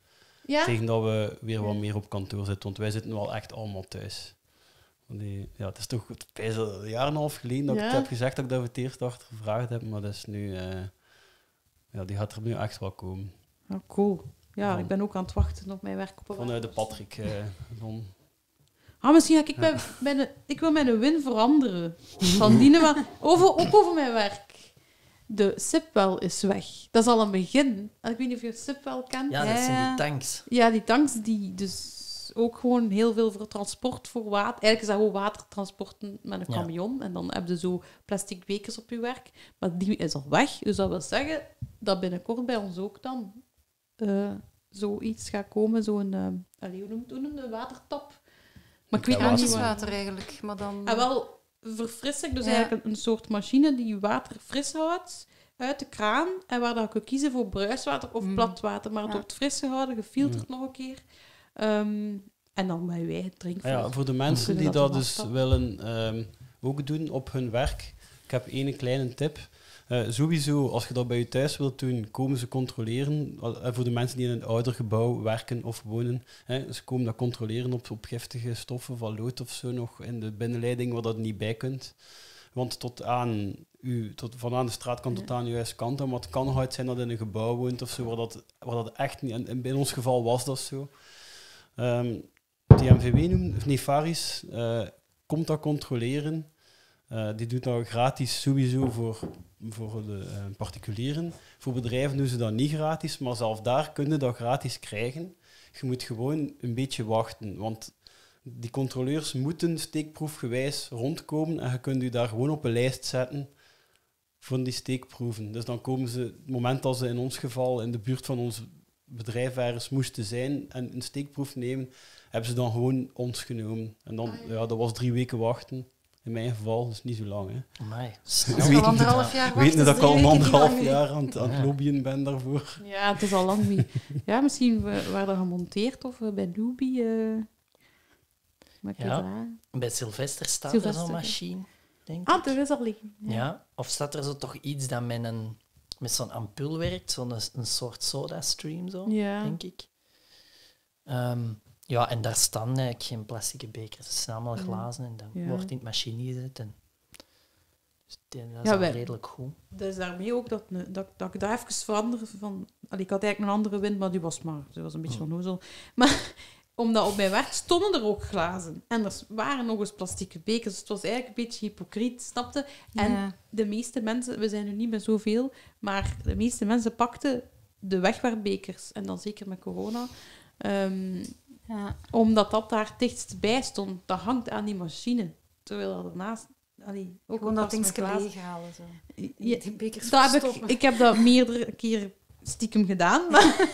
Speaker 1: Ja?
Speaker 2: Tegen dat we weer wat meer op kantoor zitten, want wij zitten nu al echt allemaal thuis. Die, ja, het is toch het is al een jaar en een half geleden dat ik het heb gezegd dat ik dat voor het eerst achter gevraagd heb, maar dat is nu, eh, ja, die gaat er nu echt wel komen.
Speaker 1: Oh, cool. Ja, ik ben ook aan het wachten op mijn werk. Op
Speaker 2: Vanuit de. Patrick. eh, van,
Speaker 1: Ah, misschien ga ik bij, bij de, ik wil mijn win veranderen. Van die maar over, ook over mijn werk. De Sipwell is weg. Dat is al een begin. Ik weet niet of je Sipwell kent.
Speaker 3: Ja, dat zijn die tanks.
Speaker 1: Ja, die tanks die dus ook gewoon heel veel voor transport voor water. Eigenlijk is dat gewoon watertransporten met een
Speaker 3: Ja.
Speaker 1: camion. En dan heb je zo plastic bekers op je werk. Maar die is al weg. Dus dat wil zeggen dat binnenkort bij ons ook dan eh, zoiets gaat komen. Zo'n, uh, hoe noemt het? Een watertap. Maar ik weet
Speaker 2: Ja,
Speaker 1: nog niet wat.
Speaker 4: Water eigenlijk, maar dan...
Speaker 1: En wel verfrissing, dus
Speaker 4: Ja.
Speaker 1: eigenlijk een, een soort machine die water fris houdt uit de kraan. En waar dat je kunt kiezen voor bruiswater of
Speaker 4: Mm.
Speaker 1: plat water. Maar het
Speaker 4: Ja.
Speaker 1: wordt fris gehouden, gefilterd nog een keer. Ehm, en dan bij wij het drinken.
Speaker 2: Ah ja, voor de mensen die
Speaker 1: dat
Speaker 2: dat
Speaker 1: dan
Speaker 2: dus willen ehm, ook doen op hun werk, ik heb één kleine tip. Eh, sowieso, als je dat bij je thuis wilt doen, komen ze controleren. Eh, voor de mensen die in een ouder gebouw werken of wonen, hè, ze komen dat controleren op, op giftige stoffen van lood of zo nog in de binnenleiding waar dat niet bij kunt. Want tot aan u, tot, van aan de straatkant tot aan uw huiskant, maar het kan hard zijn dat in een gebouw woont of zo, waar dat, waar dat echt niet... En, in ons geval was dat zo. Ehm TMVW noemt, of nee, Faris, eh, komt dat controleren. Die doet dat gratis sowieso voor, voor de eh, particulieren. Voor bedrijven doen ze dat niet gratis, maar zelf daar kun je dat gratis krijgen. Je moet gewoon een beetje wachten, want die controleurs moeten steekproefgewijs rondkomen en je kunt je daar gewoon op een lijst zetten voor die steekproeven. Dus dan komen ze, het moment dat ze in ons geval in de buurt van ons bedrijf ergens moesten zijn en een steekproef nemen, hebben ze dan gewoon ons genomen. En dan, ja, dat was drie weken wachten. In mijn geval, dus niet zo lang. Hè.
Speaker 3: Amai, snel.
Speaker 2: weet
Speaker 4: al anderhalf jaar
Speaker 2: Weet dat ik al een anderhalf jaar aan het, aan het
Speaker 3: Ja.
Speaker 2: lobbyen ben daarvoor?
Speaker 1: Ja, het is al lang niet. Ja, misschien we- waren dat gemonteerd of eh, bij Doobie. eh maar
Speaker 3: Ja. Bij Sylvester staat
Speaker 1: Sylvester,
Speaker 3: er zo'n machine, denk
Speaker 1: Ah,
Speaker 3: ik.
Speaker 1: er is al liggen.
Speaker 3: Ja. Of staat er zo toch iets dat met, een, met zo'n ampul werkt? Zo'n een soort soda-stream, zo,
Speaker 1: Ja.
Speaker 3: denk ik. Ehm, ja, en daar staan eigenlijk geen plastic bekers. Het zijn allemaal glazen en dan
Speaker 1: Ja.
Speaker 3: wordt in het machine gezet. En, dus dat is
Speaker 1: Ja,
Speaker 3: al
Speaker 1: wij-
Speaker 3: redelijk goed.
Speaker 1: Dus daarmee ook dat, dat, dat ik daar even verander van... Allee, ik had eigenlijk een andere wind, maar die was maar... Die was een beetje
Speaker 3: Hm.
Speaker 1: onnozel. Maar omdat op mijn werk stonden er ook glazen. En er waren nog eens plastieke bekers. Dus het was eigenlijk een beetje hypocriet, snapte? En
Speaker 4: Ja.
Speaker 1: de meeste mensen... We zijn nu niet meer zoveel, maar de meeste mensen pakten de wegwerpbekers. En dan zeker met corona. Ehm,
Speaker 4: Ja.
Speaker 1: omdat dat daar dichtst bij stond. Dat hangt aan die machine. Terwijl dat ernaast... Allee, ook
Speaker 4: Gewoon dat ding leeghalen. Zo.
Speaker 1: Ja,
Speaker 4: Die bekers
Speaker 1: dat heb ik, ik heb dat meerdere keer stiekem gedaan. Maar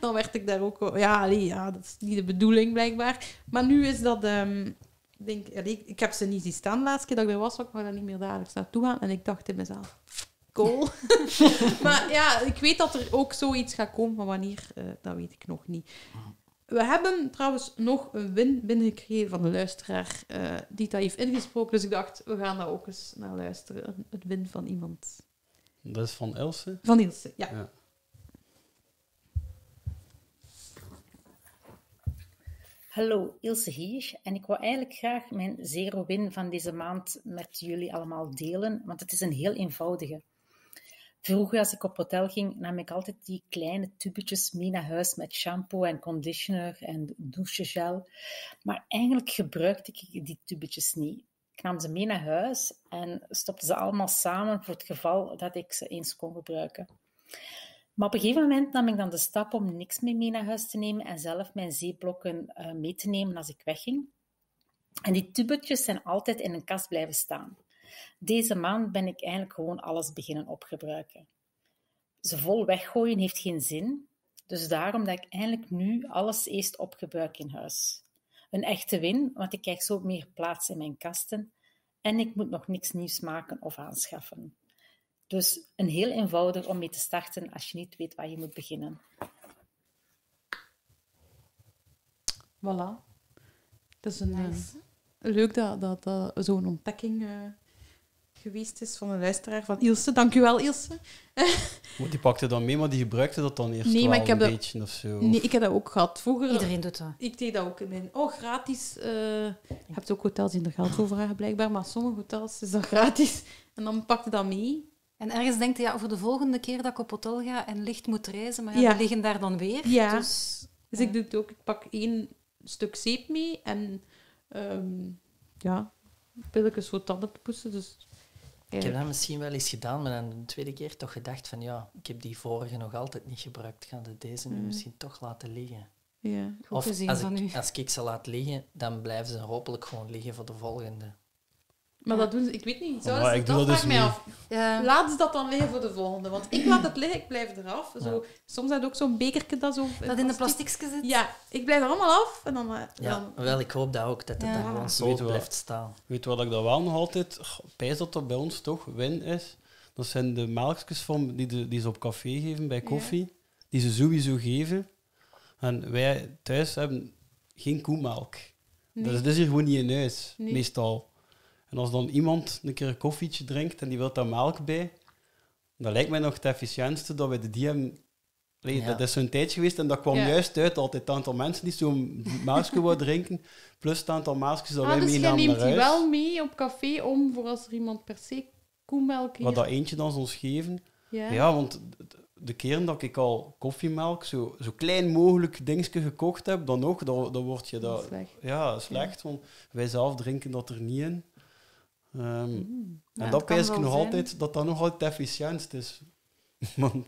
Speaker 1: dan werd ik daar ook... Ja, allee, ja, dat is niet de bedoeling blijkbaar. Maar nu is dat... ehm, ik denk, allee, ik heb ze niet zien staan de laatste keer dat ik er was. Ik wou daar niet meer dagelijks naartoe gaan. En ik dacht in mezelf... Cool. maar ja, ik weet dat er ook zoiets gaat komen. Maar wanneer, eh, dat weet ik nog niet. We hebben trouwens nog een win binnengekregen van de luisteraar eh, die dat heeft ingesproken. Dus ik dacht, we gaan daar ook eens naar luisteren. Een- Het win van iemand.
Speaker 2: Dat is van Ilse.
Speaker 1: Van Ilse, ja.
Speaker 2: Ja.
Speaker 8: Hallo, Ilse hier. En ik wou eigenlijk graag mijn zero-win van deze maand met jullie allemaal delen, want het is een heel eenvoudige. Vroeger, als ik op hotel ging, nam ik altijd die kleine tubetjes mee naar huis met shampoo en conditioner en douchegel. Maar eigenlijk gebruikte ik die tubetjes niet. Ik nam ze mee naar huis en stopte ze allemaal samen voor het geval dat ik ze eens kon gebruiken. Maar op een gegeven moment nam ik dan de stap om niks meer mee naar huis te nemen en zelf mijn zeeblokken eh, mee te nemen als ik wegging. En die tubetjes zijn altijd in een kast blijven staan. Deze maand ben ik eigenlijk gewoon alles beginnen opgebruiken. Ze vol weggooien heeft geen zin, dus daarom dat ik eigenlijk nu alles eerst opgebruik in huis. Een echte win, want ik krijg zo meer plaats in mijn kasten en ik moet nog niks nieuws maken of aanschaffen. Dus een heel eenvoudig om mee te starten als je niet weet waar je moet beginnen.
Speaker 1: Voilà. Het is een, eh, leuk dat, dat, dat zo'n ontdekking eh, geweest is van een luisteraar van Ilse. Dank u wel, Ilse.
Speaker 2: Die pakte dat mee, maar die gebruikte dat dan eerst
Speaker 1: Nee,
Speaker 2: wel
Speaker 1: maar ik heb
Speaker 2: een
Speaker 1: dat-
Speaker 2: beetje of zo.
Speaker 1: Nee, ik heb dat ook gehad. Vroeger...
Speaker 4: Iedereen doet dat.
Speaker 1: Ik deed dat ook in mijn... Oh, gratis. eh je hebt ook hotels die er geld voor vragen, blijkbaar. Maar sommige hotels is dat gratis. En dan pakte dat mee.
Speaker 4: En ergens denkt je, ja, voor de volgende keer dat ik op hotel ga en licht moet reizen, maar ja,
Speaker 1: Ja.
Speaker 4: die liggen daar dan weer.
Speaker 1: Ja.
Speaker 4: Dus,
Speaker 1: Dus ik doe het ook. Ik pak één stuk zeep mee en ehm, ja, pilletjes voor tanden te poetsen. Dus
Speaker 3: Ik heb dat misschien wel eens gedaan, maar dan de tweede keer toch gedacht van ja, ik heb die vorige nog altijd niet gebruikt. Ik ga de deze nu
Speaker 1: Mm.
Speaker 3: misschien toch laten liggen.
Speaker 1: ja.
Speaker 3: als ik,
Speaker 4: u.
Speaker 3: als ik ze laat liggen, dan blijven ze hopelijk gewoon liggen voor de volgende.
Speaker 1: Maar dat doen ze, ik weet niet. Ze,
Speaker 2: ik
Speaker 1: dat
Speaker 2: doe dat
Speaker 1: vraag
Speaker 2: dus
Speaker 1: mij
Speaker 2: niet.
Speaker 1: af.
Speaker 4: Ja.
Speaker 1: Laat ze dat dan liggen voor de volgende. Want ik laat het liggen, ik blijf eraf. Zo,
Speaker 3: Ja.
Speaker 1: Soms heb je ook zo'n bekertje dat zo...
Speaker 4: Dat in de plasticje zit.
Speaker 1: Ja, ik blijf er allemaal af. En dan, eh,
Speaker 3: Ja,
Speaker 1: dan
Speaker 3: wel, ik hoop dat ook, dat het
Speaker 4: Ja.
Speaker 3: dan gewoon zo blijft staan.
Speaker 2: Weet je wat ik dat wel nog altijd... Pijs dat dat bij ons toch win is? Dat zijn de melkjes van, die, de, die ze op café geven bij koffie. Die ze sowieso geven. En wij thuis hebben geen koemelk.
Speaker 1: Nee.
Speaker 2: Dat, is, dat is hier gewoon niet in huis,
Speaker 1: Nee.
Speaker 2: meestal. En als dan iemand een keer een koffietje drinkt en die wil daar melk bij, dan lijkt mij nog het efficiëntste dat we de Allee,
Speaker 3: Ja.
Speaker 2: Dat is zo'n tijdje geweest en dat kwam
Speaker 1: Ja.
Speaker 2: juist uit dat het aantal mensen die zo'n maasje wou drinken, plus het aantal maasjes dat
Speaker 1: Ah,
Speaker 2: wij
Speaker 1: dus
Speaker 2: meenamen
Speaker 1: neemt
Speaker 2: naar
Speaker 1: die
Speaker 2: huis.
Speaker 1: wel mee op café om voor als er iemand per se koemelk hier...
Speaker 2: Wat dat eentje dan ons geven.
Speaker 1: Ja.
Speaker 2: Ja, want de keren dat ik al koffiemelk, zo, zo klein mogelijk dingetje gekocht heb, dan ook, dan, dan word je
Speaker 1: Dat
Speaker 2: dat...
Speaker 1: is slecht.
Speaker 2: Ja, slecht, want wij zelf drinken dat er niet in. Ehm,
Speaker 1: Mm.
Speaker 4: Ja,
Speaker 2: en dat pijs ik nog
Speaker 4: zijn.
Speaker 2: altijd, dat dat nog altijd het efficiëntst is. Want,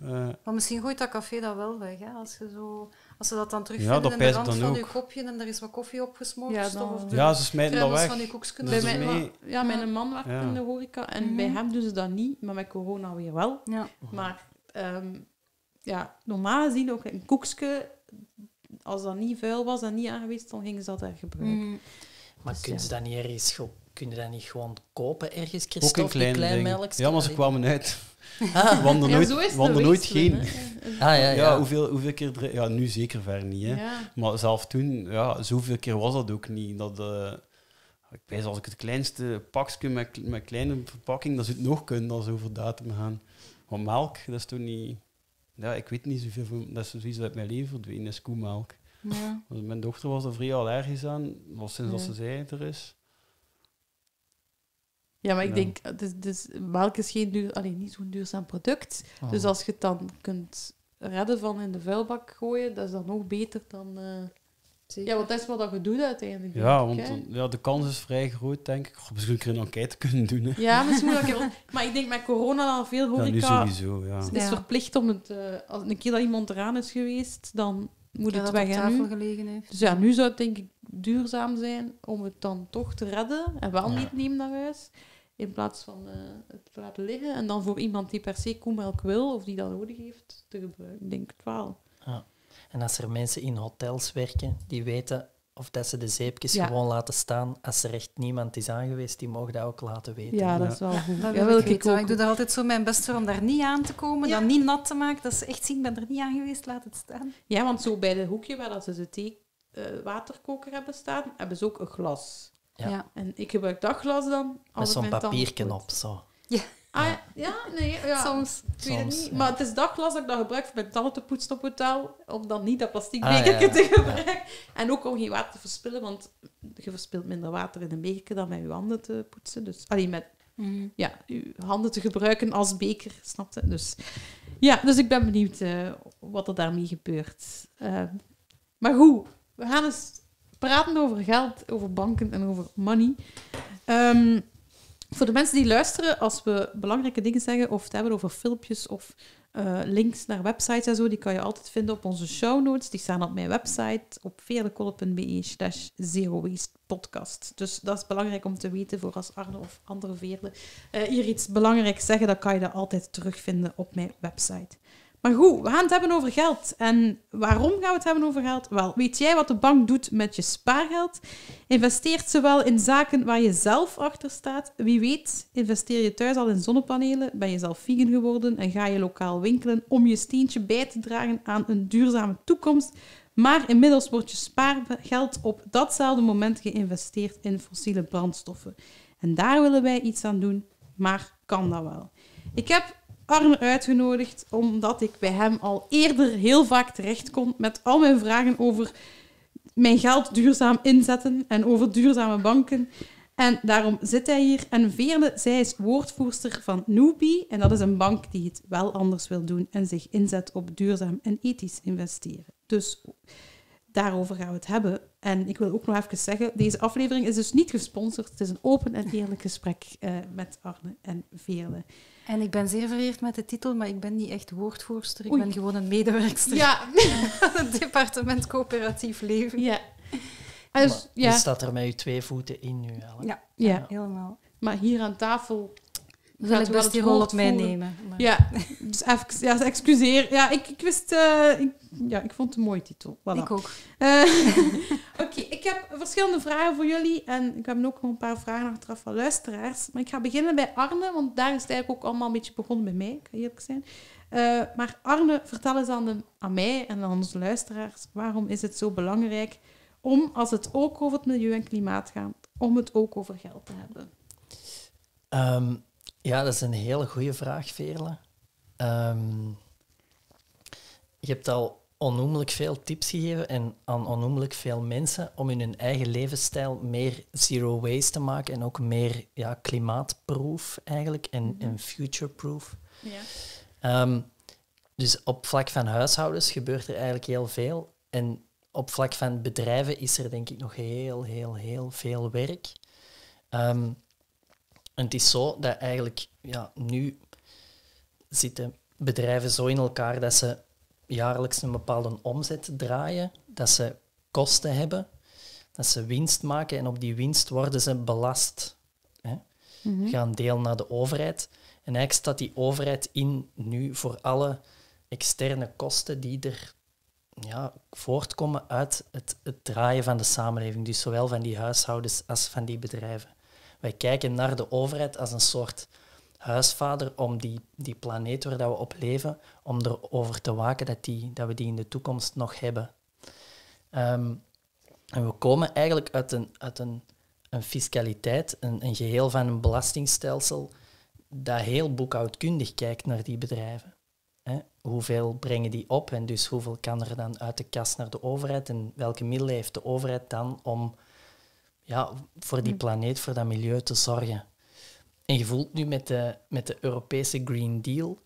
Speaker 2: eh,
Speaker 4: Maar misschien gooit dat café dat wel weg, hè? Als, je zo, als ze dat dan
Speaker 2: Ja,
Speaker 4: terugvinden
Speaker 2: dat
Speaker 4: in de rand van je kopje en er is wat koffie opgesmoord.
Speaker 1: Ja,
Speaker 4: of
Speaker 2: ja, ze smijten dat weg.
Speaker 4: van je koekjes
Speaker 2: Dus
Speaker 1: Bij
Speaker 2: dat
Speaker 1: mijn,
Speaker 2: mee-
Speaker 1: ja, mijn man werkt
Speaker 2: Ja.
Speaker 1: in de horeca en bij
Speaker 4: Mhm.
Speaker 1: hem doen ze dat niet, maar met corona weer wel.
Speaker 4: Ja.
Speaker 1: Maar ehm, ja, normaal gezien ook een koekje, als dat niet vuil was en niet aangeweest, dan gingen ze dat daar gebruiken.
Speaker 4: Mm.
Speaker 3: Maar
Speaker 1: Dus
Speaker 3: kun je
Speaker 1: ja.
Speaker 3: dat niet ergens go- kun je dat niet gewoon kopen ergens,
Speaker 2: ook een
Speaker 3: Christophe,
Speaker 2: klein
Speaker 3: melk?
Speaker 2: Ja, maar ze kwamen uit.
Speaker 3: Ah,
Speaker 1: Ja,
Speaker 2: nooit,
Speaker 1: de
Speaker 2: nooit geen.
Speaker 3: ah, ja,
Speaker 2: Ja,
Speaker 3: ja.
Speaker 2: hoeveel, hoeveel keer... Ja, nu zeker ver niet, hè.
Speaker 1: Ja.
Speaker 2: Maar zelf toen, ja, zoveel keer was dat ook niet. Dat, eh, ik wijs als ik het kleinste pakje met, met kleine verpakking, dat zou het nog kunnen als over datum gaan. Maar melk, dat is toch niet... Ja, ik weet niet zoveel van... Dat is zoiets uit mijn leven verdwenen, is koemelk.
Speaker 4: Ja.
Speaker 2: Want Mijn dochter was er vrij allergisch aan, al sinds dat ze zei het er is.
Speaker 1: Ja, maar ik
Speaker 2: Ja.
Speaker 1: denk, dus, dus melk is geen duur, allee, niet zo'n duurzaam product.
Speaker 3: Oh.
Speaker 1: Dus als je het dan kunt redden van in de vuilbak gooien, dat is dan nog beter dan... eh, Ja, want dat is wat dat je doet uiteindelijk.
Speaker 2: Ja, want dan- ja, de kans is vrij groot, denk ik. Goh, misschien een enquête kunnen doen. Hè.
Speaker 1: Ja, misschien moet ik Maar ik denk met corona al veel
Speaker 2: Ja, nu
Speaker 1: horeca
Speaker 2: sowieso, ja.
Speaker 1: is
Speaker 4: Ja.
Speaker 1: verplicht om het... eh, als een keer dat iemand eraan is geweest, dan moet
Speaker 4: Ja,
Speaker 1: het weg. En
Speaker 4: tafel
Speaker 1: nu,
Speaker 4: gelegen heeft.
Speaker 1: dus ja, nu zou het denk ik duurzaam zijn om het dan toch te redden en wel
Speaker 3: Ja.
Speaker 1: niet nemen naar huis. In plaats van eh, het te laten liggen. En dan voor iemand die per se koemelk wil of die dat nodig heeft, te gebruiken. Ik denk het wel.
Speaker 3: En als er mensen in hotels werken, die weten of dat ze de zeepjes
Speaker 1: Ja.
Speaker 3: gewoon laten staan. Als er echt niemand is aangeweest, die mogen dat ook laten weten.
Speaker 1: Ja, dat
Speaker 2: Ja.
Speaker 1: is wel goed.
Speaker 4: Dat
Speaker 1: Ja,
Speaker 4: wil ik,
Speaker 1: ik
Speaker 4: weten.
Speaker 1: ook.
Speaker 4: Ik doe daar altijd zo mijn best voor om daar niet aan te komen,
Speaker 1: Ja.
Speaker 4: dat niet nat te maken. Dat ze echt zien, ik ben er niet aan geweest, laat het staan.
Speaker 1: Ja, want zo bij de hoekje waar dat ze de thee, eh, waterkoker hebben staan, hebben ze ook een glas.
Speaker 3: Ja.
Speaker 1: En ik gebruik dat glas dan
Speaker 3: Met zo'n
Speaker 1: mijn tanden
Speaker 3: papiertje
Speaker 1: poet.
Speaker 3: op, zo.
Speaker 1: Ah, ja, ja, nee, ja.
Speaker 4: Soms.
Speaker 1: Ik weet het niet.
Speaker 3: ja.
Speaker 1: Maar het is dat glas dat ik dan gebruik voor mijn tanden te poetsen op hotel, om dan niet dat plastic
Speaker 3: Ah,
Speaker 1: bekertje
Speaker 3: ja,
Speaker 1: te
Speaker 3: ja.
Speaker 1: gebruiken. En ook om geen water te verspillen, want je verspilt minder water in een bekertje dan met je handen te poetsen. Dus alleen met ja, je handen te gebruiken als beker, snap je? Dus ja, dus ik ben benieuwd eh, wat er daarmee gebeurt. Eh, maar goed, we gaan eens praten over geld, over banken en over money. Ehm, voor de mensen die luisteren, als we belangrijke dingen zeggen of het hebben over filmpjes of eh, links naar websites en zo, die kan je altijd vinden op onze show notes. Die staan op mijn website op veerlekolle.be slash zero waste podcast. Dus dat is belangrijk om te weten voor als Arne of andere veerle eh, hier iets belangrijks zeggen, dan kan je dat altijd terugvinden op mijn website. Maar goed, we gaan het hebben over geld. En waarom gaan we het hebben over geld? Wel, weet jij wat de bank doet met je spaargeld? Investeert ze wel in zaken waar je zelf achter staat? Wie weet, investeer je thuis al in zonnepanelen, ben je zelf vegan geworden en ga je lokaal winkelen om je steentje bij te dragen aan een duurzame toekomst. Maar inmiddels wordt je spaargeld op datzelfde moment geïnvesteerd in fossiele brandstoffen. En daar willen wij iets aan doen, maar kan dat wel? Ik heb Arne uitgenodigd omdat ik bij hem al eerder heel vaak terecht kon met al mijn vragen over mijn geld duurzaam inzetten en over duurzame banken. En daarom zit hij hier. En Veerle, zij is woordvoerster van Nubi. En dat is een bank die het wel anders wil doen en zich inzet op duurzaam en ethisch investeren. Dus daarover gaan we het hebben. En ik wil ook nog even zeggen, deze aflevering is dus niet gesponsord. Het is een open en eerlijk gesprek eh, met Arne en Veerle.
Speaker 4: En ik ben zeer vereerd met de titel, maar ik ben niet echt woordvoerster. Ik
Speaker 1: Oei.
Speaker 4: ben gewoon een medewerkster
Speaker 1: Ja,
Speaker 4: van het departement coöperatief leven.
Speaker 1: ja. Dus, ja,
Speaker 3: Je staat er met je twee voeten in nu, eigenlijk.
Speaker 4: Ja,
Speaker 1: ja.
Speaker 4: helemaal.
Speaker 1: Maar hier aan tafel
Speaker 4: Wil
Speaker 1: gaat
Speaker 4: ik best
Speaker 1: het
Speaker 4: die rol op mij
Speaker 1: voeren.
Speaker 4: nemen. maar-
Speaker 1: Ja, dus even, ja, excuseer. Ja, ik, ik wist... eh, ik, ja, ik vond het een mooie titel. Voilà.
Speaker 4: Ik ook.
Speaker 1: Eh, Oké, ik heb verschillende vragen voor jullie. En ik heb ook nog een paar vragen achteraf van luisteraars. Maar ik ga beginnen bij Arne, want daar is het eigenlijk ook allemaal een beetje begonnen bij mij. Ik ga eerlijk zijn. Eh, maar Arne, vertel eens aan, de, aan mij en aan onze luisteraars. Waarom is het zo belangrijk om, als het ook over het milieu en klimaat gaat, om het ook over geld te hebben?
Speaker 3: Ehm, ja, dat is een hele goede vraag, Veerle. Ehm, je hebt al onnoemelijk veel tips gegeven en aan onnoemelijk veel mensen om in hun eigen levensstijl meer zero waste te maken en ook meer ja, klimaatproof eigenlijk en, en future-proof.
Speaker 1: Ja.
Speaker 3: Ehm, dus op vlak van huishoudens gebeurt er eigenlijk heel veel. En op vlak van bedrijven is er denk ik nog heel, heel, heel veel werk. Ehm, en het is zo dat eigenlijk ja, nu zitten bedrijven zo in elkaar dat ze jaarlijks een bepaalde omzet draaien, dat ze kosten hebben, dat ze winst maken en op die winst worden ze belast. Hè. Gaan deel naar de overheid. En eigenlijk staat die overheid in nu voor alle externe kosten die er ja, voortkomen uit het, het draaien van de samenleving. Dus zowel van die huishoudens als van die bedrijven. Wij kijken naar de overheid als een soort huisvader om die, die planeet waar dat we op leven, om erover te waken dat, die, dat we die in de toekomst nog hebben. Ehm, en we komen eigenlijk uit een, uit een, een fiscaliteit, een, een geheel van een belastingstelsel, dat heel boekhoudkundig kijkt naar die bedrijven. Hoeveel brengen die op en dus hoeveel kan er dan uit de kas naar de overheid en welke middelen heeft de overheid dan om ja, voor die planeet, voor dat milieu te zorgen. En je voelt nu met de, met de Europese Green Deal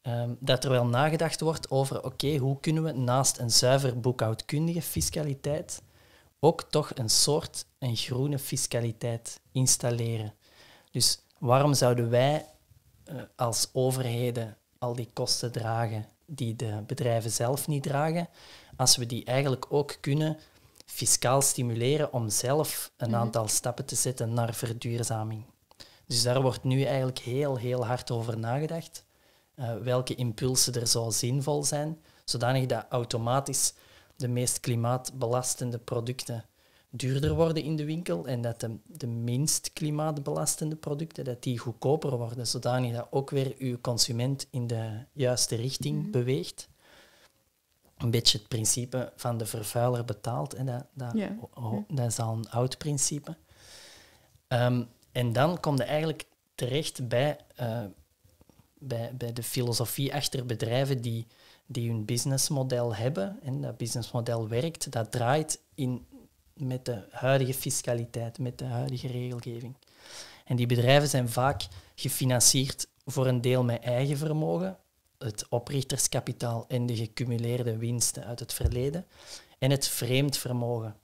Speaker 3: ehm, dat er wel nagedacht wordt over oké, hoe kunnen we naast een zuiver boekhoudkundige fiscaliteit ook toch een soort een groene fiscaliteit installeren. Dus waarom zouden wij eh, als overheden al die kosten dragen die de bedrijven zelf niet dragen, als we die eigenlijk ook kunnen fiscaal stimuleren om zelf een aantal stappen te zetten naar verduurzaming. Dus daar wordt nu eigenlijk heel, heel hard over nagedacht. eh, welke impulsen er zo zinvol zijn, zodanig dat automatisch de meest klimaatbelastende producten duurder worden in de winkel en dat de, de minst klimaatbelastende producten dat die goedkoper worden, zodanig dat ook weer uw consument in de juiste richting beweegt. Een beetje het principe van de vervuiler betaalt. En dat, dat,
Speaker 1: Ja,
Speaker 3: oh, dat is al een oud principe. Ehm, en dan kom je eigenlijk terecht bij, eh, bij, bij de filosofie achter bedrijven die, die hun businessmodel hebben. En dat businessmodel werkt, dat draait in, met de huidige fiscaliteit, met de huidige regelgeving. En die bedrijven zijn vaak gefinancierd voor een deel met eigen vermogen, het oprichterskapitaal en de gecumuleerde winsten uit het verleden, en het vreemd vermogen.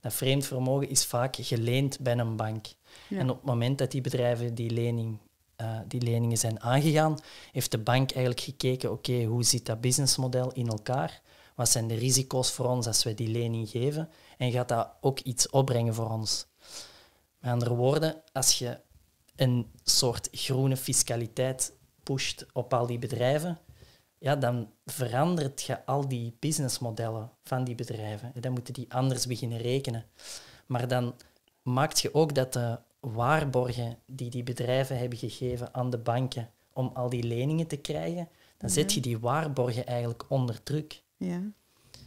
Speaker 3: Dat vreemd vermogen is vaak geleend bij een bank.
Speaker 1: Ja.
Speaker 3: En op het moment dat die bedrijven die, lening, eh, die leningen zijn aangegaan, heeft de bank eigenlijk gekeken, oké, hoe zit dat businessmodel in elkaar? Wat zijn de risico's voor ons als we die lening geven? En gaat dat ook iets opbrengen voor ons? Met andere woorden, als je een soort groene fiscaliteit pusht op al die bedrijven, ja, dan verandert je al die businessmodellen van die bedrijven. En dan moeten die anders beginnen rekenen. Maar dan maakt je ook dat de waarborgen die die bedrijven hebben gegeven aan de banken om al die leningen te krijgen, dan zet je die waarborgen eigenlijk onder druk.
Speaker 1: Ja.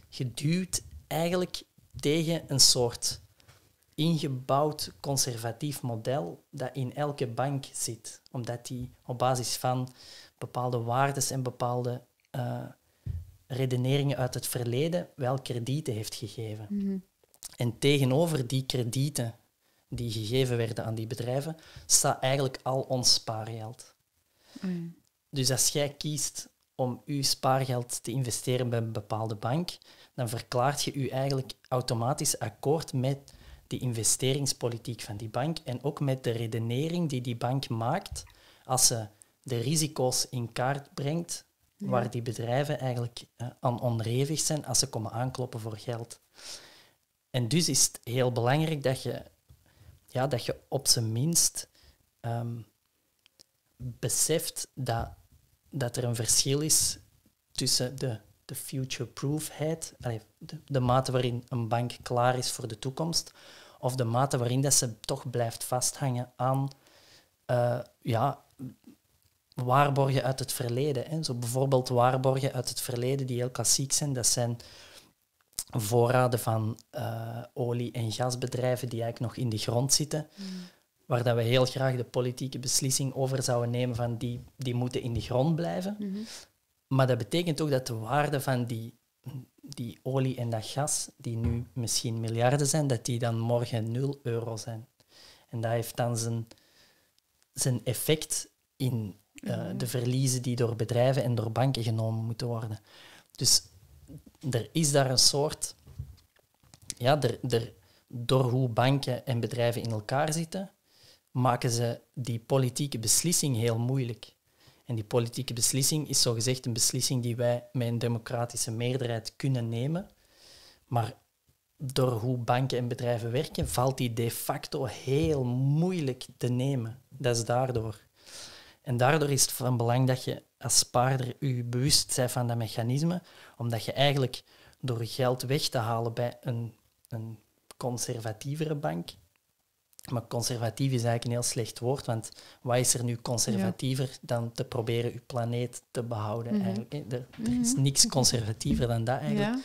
Speaker 3: Je duwt eigenlijk tegen een soort ingebouwd conservatief model dat in elke bank zit, omdat die op basis van bepaalde waardes en bepaalde eh, redeneringen uit het verleden wel kredieten heeft gegeven.
Speaker 1: Mhm.
Speaker 3: En tegenover die kredieten die gegeven werden aan die bedrijven, staat eigenlijk al ons spaargeld.
Speaker 1: Ja.
Speaker 3: Dus als jij kiest om je spaargeld te investeren bij een bepaalde bank, dan verklaart je je eigenlijk automatisch akkoord met die investeringspolitiek van die bank en ook met de redenering die die bank maakt als ze de risico's in kaart brengt waar die bedrijven eigenlijk eh, aan onrevig zijn als ze komen aankloppen voor geld. En dus is het heel belangrijk dat je, ja, dat je op zijn minst ehm, beseft dat, dat er een verschil is tussen de, de future-proofheid, de, de mate waarin een bank klaar is voor de toekomst, of de mate waarin dat ze toch blijft vasthangen aan eh, ja, waarborgen uit het verleden. Hè. Zo bijvoorbeeld waarborgen uit het verleden die heel klassiek zijn, dat zijn voorraden van eh, olie- en gasbedrijven die eigenlijk nog in de grond zitten, waar dat we heel graag de politieke beslissing over zouden nemen van die, die moeten in de grond blijven. Maar dat betekent ook dat de waarde van die, die olie en dat gas, die nu misschien miljarden zijn, dat die dan morgen 0 euro zijn. En dat heeft dan zijn, zijn effect in uh, de verliezen die door bedrijven en door banken genomen moeten worden. Dus er is daar een soort. Ja, er, er, door hoe banken en bedrijven in elkaar zitten, maken ze die politieke beslissing heel moeilijk. En die politieke beslissing is zogezegd een beslissing die wij met een democratische meerderheid kunnen nemen. Maar door hoe banken en bedrijven werken, valt die de facto heel moeilijk te nemen. Dat is daardoor. En daardoor is het van belang dat je als spaarder je bewust bent van dat mechanisme, omdat je eigenlijk door geld weg te halen bij een, een conservatievere bank, maar conservatief is eigenlijk een heel slecht woord, want wat is er nu conservatiever dan te proberen je planeet te behouden?
Speaker 1: Mhm.
Speaker 3: eigenlijk? Er, er is
Speaker 1: Mhm.
Speaker 3: niks conservatiever dan dat eigenlijk.
Speaker 1: Ja.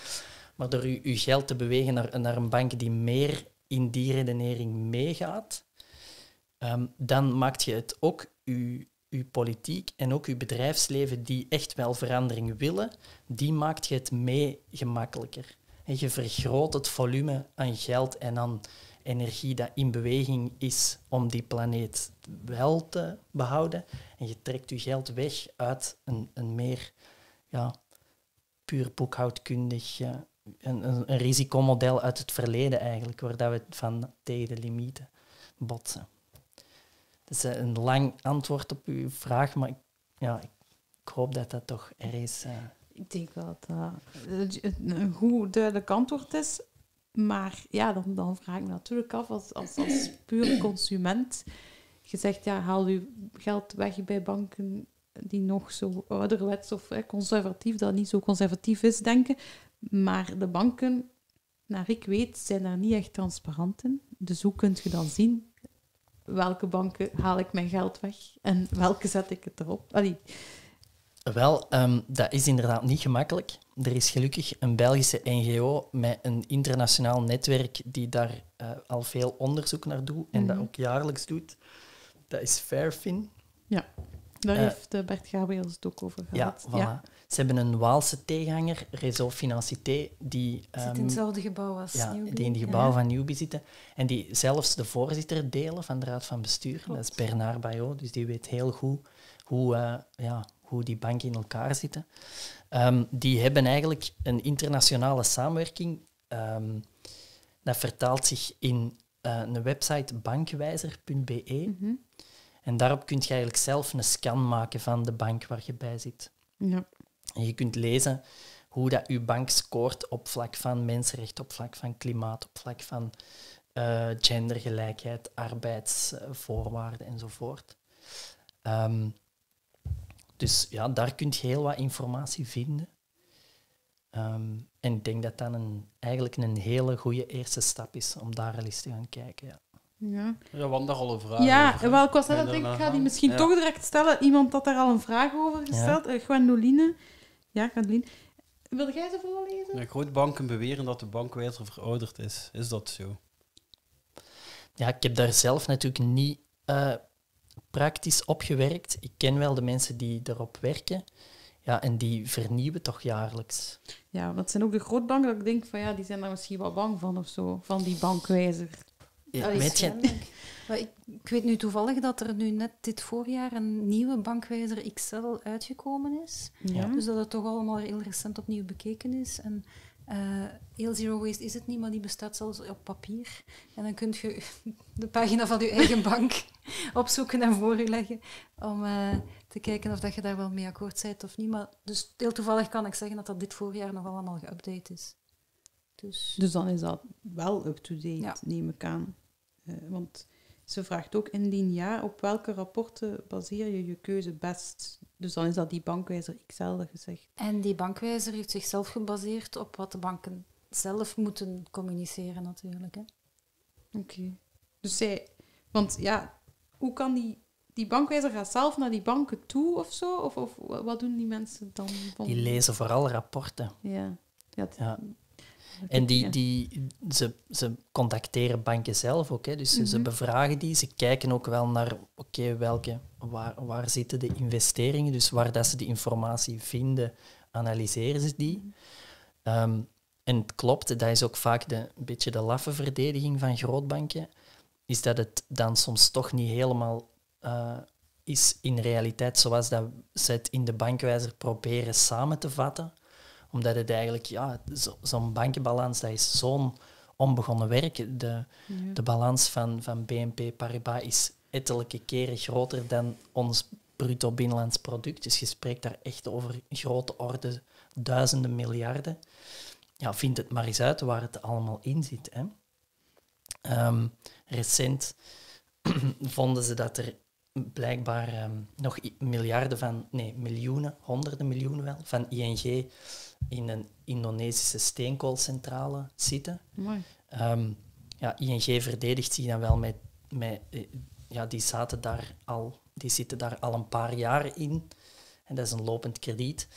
Speaker 3: Maar door je, je geld te bewegen naar, naar een bank die meer in die redenering meegaat, ehm, dan maakt je het ook je, je politiek en ook je bedrijfsleven die echt wel verandering willen, die maakt je het mee gemakkelijker. En je vergroot het volume aan geld en aan energie dat in beweging is om die planeet wel te behouden. En je trekt je geld weg uit een, een meer ja, puur boekhoudkundig, ja, een, risicomodel uit het verleden eigenlijk, waar dat we van tegen de limieten botsen. Dat is eh, een lang antwoord op uw vraag, maar ik, ja, ik, hoop dat dat toch ergens... eh,
Speaker 1: Ik denk dat dat een goed duidelijk antwoord is. Maar ja, dan, dan vraag ik me natuurlijk af, als, als, als pure consument, je zegt, ja, haal je geld weg bij banken die nog zo ouderwets of conservatief, dat niet zo conservatief is, denken. Maar de banken, naar ik weet, zijn daar niet echt transparant in. Dus hoe kun je dan zien welke banken haal ik mijn geld weg en welke zet ik het erop? Allee,
Speaker 3: Wel, ehm, dat is inderdaad niet gemakkelijk. Er is gelukkig een Belgische NGO met een internationaal netwerk die daar eh, al veel onderzoek naar doet en dat
Speaker 1: Mhm.
Speaker 3: ook jaarlijks doet. Dat is Fairfin.
Speaker 1: daar
Speaker 3: Eh,
Speaker 1: heeft eh, Bert Gabriels het ook over
Speaker 3: Ja,
Speaker 1: gehad.
Speaker 3: voilà. Ze hebben een Waalse tegenhanger, Réseau Financité, die,
Speaker 4: Zit in
Speaker 3: ehm,
Speaker 4: hetzelfde gebouw als
Speaker 3: ja,
Speaker 4: Newbie.
Speaker 3: die in het
Speaker 4: Ja.
Speaker 3: gebouw van Newbie zitten. En die zelfs de voorzitter delen van de Raad van Bestuur. Dat is Bernard Bayot, dus die weet heel goed hoe, eh, ja, hoe die banken in elkaar zitten. Ehm, die hebben eigenlijk een internationale samenwerking. ehm, dat vertaalt zich in eh, een website bankwijzer.be.
Speaker 1: Mhm.
Speaker 3: En daarop kun je eigenlijk zelf een scan maken van de bank waar je bij zit.
Speaker 1: Ja.
Speaker 3: En je kunt lezen hoe dat uw bank scoort op vlak van mensenrecht, op vlak van klimaat, op vlak van eh, gendergelijkheid, arbeidsvoorwaarden enzovoort. Ehm, dus ja, daar kun je heel wat informatie vinden. Ehm, en ik denk dat dat een, eigenlijk een hele goede eerste stap is om daar eens te gaan kijken. Ja.
Speaker 1: Ja,
Speaker 2: Ja, want daar al een vraag
Speaker 1: ja
Speaker 2: over,
Speaker 1: wel, ik was net
Speaker 2: daarna
Speaker 1: ik ga die misschien
Speaker 2: Ja.
Speaker 1: toch direct stellen. Iemand had daar al een vraag over gesteld. Eh, Gwendoline. Ja, Gwendoline. Wilde jij ze voorlezen?
Speaker 2: Ja, grote banken beweren dat de bankwijzer verouderd is. Is dat zo?
Speaker 3: Ja, ik heb daar zelf natuurlijk niet eh, praktisch op gewerkt. Ik ken wel de mensen die erop werken. Ja, en die vernieuwen toch jaarlijks.
Speaker 1: Ja, dat zijn ook de grootbanken dat ik denk van ja, die zijn daar misschien wel bang van of zo, van die bankwijzer.
Speaker 3: Ja,
Speaker 4: Allee,
Speaker 3: weet je,
Speaker 4: waarschijnlijk. Maar ik, ik weet nu toevallig dat er nu net dit voorjaar een nieuwe bankwijzer XL uitgekomen is.
Speaker 1: Ja.
Speaker 4: Dus dat het toch allemaal heel recent opnieuw bekeken is. En eh heel Zero Waste is het niet, maar die bestaat zelfs op papier. En dan kun je de pagina van je eigen bank opzoeken en voor je leggen om eh, te kijken of dat je daar wel mee akkoord bent of niet. Maar dus heel toevallig kan ik zeggen dat dat dit voorjaar nog allemaal geüpdate is. Dus
Speaker 1: Dus dan is dat wel up-to-date,
Speaker 4: Ja.
Speaker 1: neem ik aan. Eh, want ze vraagt ook indien ja, op welke rapporten baseer je je keuze best? Dus dan is dat die bankwijzer XL dat zegt.
Speaker 4: En die bankwijzer heeft zichzelf gebaseerd op wat de banken zelf moeten communiceren, natuurlijk. Hè.
Speaker 1: Oké. Dus zij... Want ja, hoe kan die... Die bankwijzer gaat zelf naar die banken toe of zo? Of, of wa- wat doen die mensen dan? Van...
Speaker 3: die lezen vooral rapporten.
Speaker 1: Ja. Ja, het-
Speaker 3: Ja. En die, die, ze, ze contacteren banken zelf ook. Hè. Dus ze- ze bevragen die. Ze kijken ook wel naar oké, welke, waar, waar zitten de investeringen. Dus waar dat ze die informatie vinden, analyseren ze die. Ehm, en het klopt, dat is ook vaak de, een beetje de laffe verdediging van grootbanken, is dat het dan soms toch niet helemaal eh, is in realiteit zoals dat ze het in de bankwijzer proberen samen te vatten omdat het eigenlijk, ja, zo- zo'n bankenbalans, dat is zo'n onbegonnen werk. De, de balans van, van BNP Paribas is ettelijke keren groter dan ons bruto binnenlands product. Dus je spreekt daar echt over grote orde, duizenden miljarden. Ja, vind het maar eens uit waar het allemaal in zit. Hè. Ehm, recent vonden ze dat er blijkbaar ehm, nog miljarden van, nee, miljoenen, honderden miljoenen wel, van ING in een Indonesische steenkoolcentrale zitten.
Speaker 1: Mooi.
Speaker 3: Ehm, ja, ING verdedigt zich dan wel met, met eh, ja, die, zaten daar al, die zitten daar al een paar jaar in. En dat is een lopend krediet.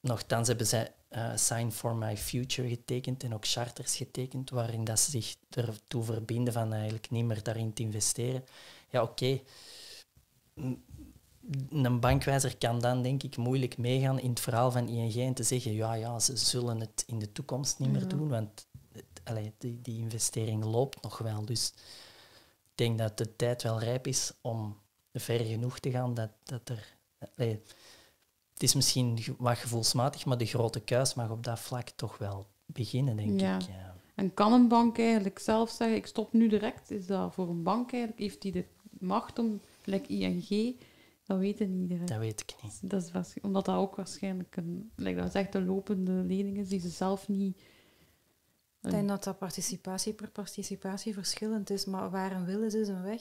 Speaker 3: Nochtans hebben zij eh, Sign for My Future getekend en ook charters getekend, waarin dat ze zich ertoe verbinden van eigenlijk niet meer daarin te investeren. Ja, oké. Een bankwijzer kan dan, denk ik, moeilijk meegaan in het verhaal van ING en te zeggen, ja, ja, ze zullen het in de toekomst niet meer doen, want allee, die, die investering loopt nog wel. Dus ik denk dat de tijd wel rijp is om ver genoeg te gaan dat, dat er... allee, het is misschien wat gevoelsmatig, maar de grote kuis mag op dat vlak toch wel beginnen, denk
Speaker 1: Ja.
Speaker 3: ik. Ja.
Speaker 1: En kan een bank eigenlijk zelf zeggen, ik stop nu direct? Is dat voor een bank eigenlijk? Heeft die de macht om, like ING, dat weten niet iedereen.
Speaker 3: Dat weet ik niet.
Speaker 1: Dat is omdat dat ook waarschijnlijk een, like dat echt een lopende lening is die ze zelf niet...
Speaker 4: Ik denk dat dat participatie per participatie verschillend is, maar waar een wil is, is een weg.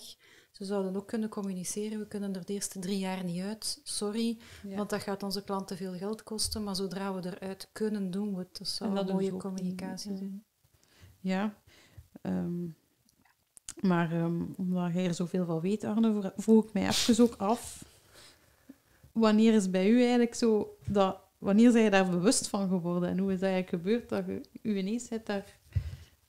Speaker 4: Ze zouden ook kunnen communiceren, we kunnen er de eerste drie jaar niet uit, sorry,
Speaker 1: Ja.
Speaker 4: want dat gaat onze klanten veel geld kosten, maar zodra we eruit kunnen, doen we het. Dat zou
Speaker 1: dat
Speaker 4: een mooie communicatie zijn.
Speaker 1: Ja. Ehm, maar ehm, omdat jij er zoveel van weet, Arne, vro- vroeg ik mij even ook af. Wanneer is bij u eigenlijk zo dat... Wanneer zijn je daar bewust van geworden? En hoe is dat eigenlijk gebeurd dat je u ineens hebt daar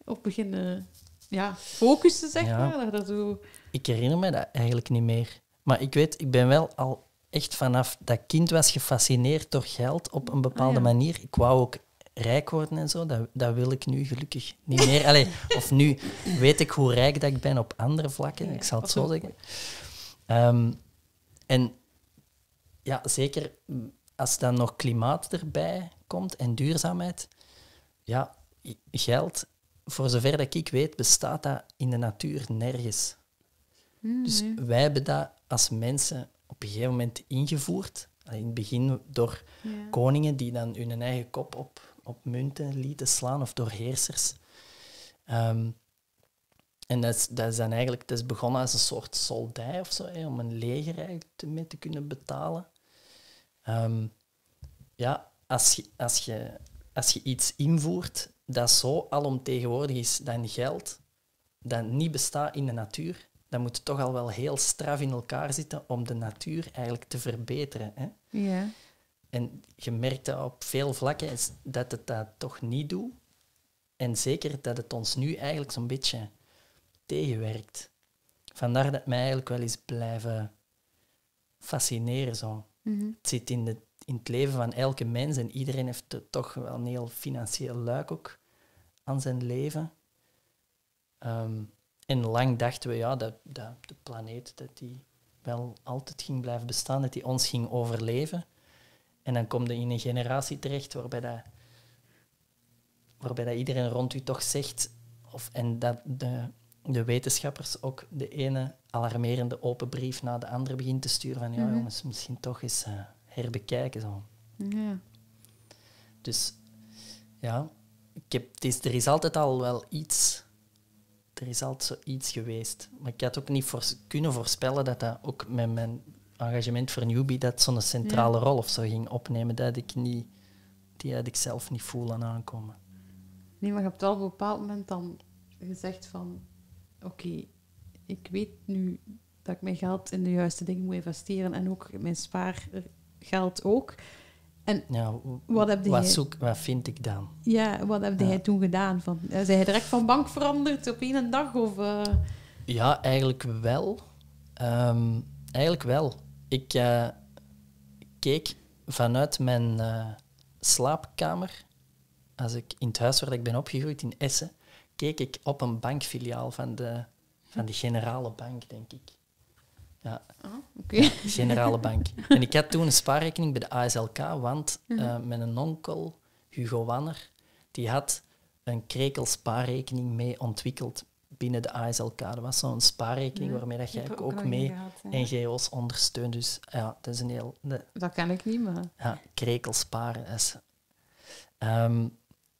Speaker 1: op beginnen ja, focussen, zeg
Speaker 3: Ja.
Speaker 1: maar? Dat zo...
Speaker 3: Ik herinner me dat eigenlijk niet meer. Maar ik weet, ik ben wel al echt vanaf dat kind was gefascineerd door geld op een bepaalde
Speaker 1: Ah, ja.
Speaker 3: manier. Ik wou ook rijk worden en zo. Dat, dat wil ik nu gelukkig niet meer. Allee, of nu weet ik hoe rijk dat ik ben op andere vlakken.
Speaker 1: Ja,
Speaker 3: ik zal het zo zeggen. Ehm, en ja, zeker als dan nog klimaat erbij komt en duurzaamheid. Ja, geld, voor zover dat ik weet, bestaat dat in de natuur nergens.
Speaker 1: Hmm,
Speaker 3: Dus
Speaker 1: nee.
Speaker 3: wij hebben dat als mensen op een gegeven moment ingevoerd. In het begin door
Speaker 1: Ja.
Speaker 3: koningen die dan hun eigen kop op, op munten lieten slaan of door heersers. Ehm, en dat is, dat is dan eigenlijk dat is begonnen als een soort soldij of zo, hè, om een leger eigenlijk mee te kunnen betalen. Ehm, ja, als je, als, je, als je iets invoert dat zo alomtegenwoordig is dan geld, dat niet bestaat in de natuur, dan moet het toch al wel heel straf in elkaar zitten om de natuur eigenlijk te verbeteren. Hè?
Speaker 1: Ja.
Speaker 3: En je merkt dat op veel vlakken dat het dat toch niet doet. En zeker dat het ons nu eigenlijk zo'n beetje tegenwerkt. Vandaar dat mij eigenlijk wel eens blijven fascineren. Zo.
Speaker 1: Mhm.
Speaker 3: Het zit in, de, in het leven van elke mens en iedereen heeft toch wel een heel financieel luik ook aan zijn leven. Ehm, en lang dachten we ja, dat, dat de planeet dat die wel altijd ging blijven bestaan, dat die ons ging overleven. En dan kom je in een generatie terecht waarbij, dat, waarbij dat iedereen rond u toch zegt, of, en dat de, de wetenschappers ook de ene alarmerende open brief na de andere begint te sturen van ja
Speaker 1: Mhm.
Speaker 3: jongens, misschien toch eens eh, herbekijken. Zo.
Speaker 1: Ja.
Speaker 3: Dus ja, ik heb, het is, er is altijd al wel iets. Er is altijd zoiets geweest. Maar ik had ook niet kunnen voorspellen dat dat ook met mijn engagement voor Newbie dat zo'n centrale rol of zo ging opnemen. Dat ik niet, die had ik zelf niet voelen aankomen.
Speaker 1: Nee, maar je hebt wel op een bepaald moment dan gezegd van... Oké, ik weet nu dat ik mijn geld in de juiste dingen moet investeren en ook mijn spaargeld ook. En
Speaker 3: ja,
Speaker 1: wat heb
Speaker 3: wat,
Speaker 1: jij-
Speaker 3: zoek, wat vind ik dan?
Speaker 1: Ja, wat heb
Speaker 3: Ja.
Speaker 1: jij toen gedaan? Van, eh, zijn jij direct van bank veranderd op één dag? Of, eh,
Speaker 3: Ja, eigenlijk wel. Ehm, eigenlijk wel. Ik eh, keek vanuit mijn slaapkamer, als ik in het huis waar ik ben opgegroeid, in Essen, keek ik op een bankfiliaal van de, van de Generale Bank, denk ik. Ja,
Speaker 1: Oké.
Speaker 3: Generale Bank. En ik had toen een spaarrekening bij de ASLK, want
Speaker 1: Mhm.
Speaker 3: eh, mijn onkel, Hugo Wanner, die had een krekel spaarrekening mee ontwikkeld binnen de ASLK. Dat was zo'n spaarrekening
Speaker 4: Ja,
Speaker 3: waarmee dat eigenlijk
Speaker 4: ook
Speaker 3: mee
Speaker 4: gehad.
Speaker 3: NGO's ondersteunt. Dus ja, dat is een heel... de-
Speaker 1: Dat kan ik niet, maar...
Speaker 3: ja, krekel sparen. dat is- Ehm,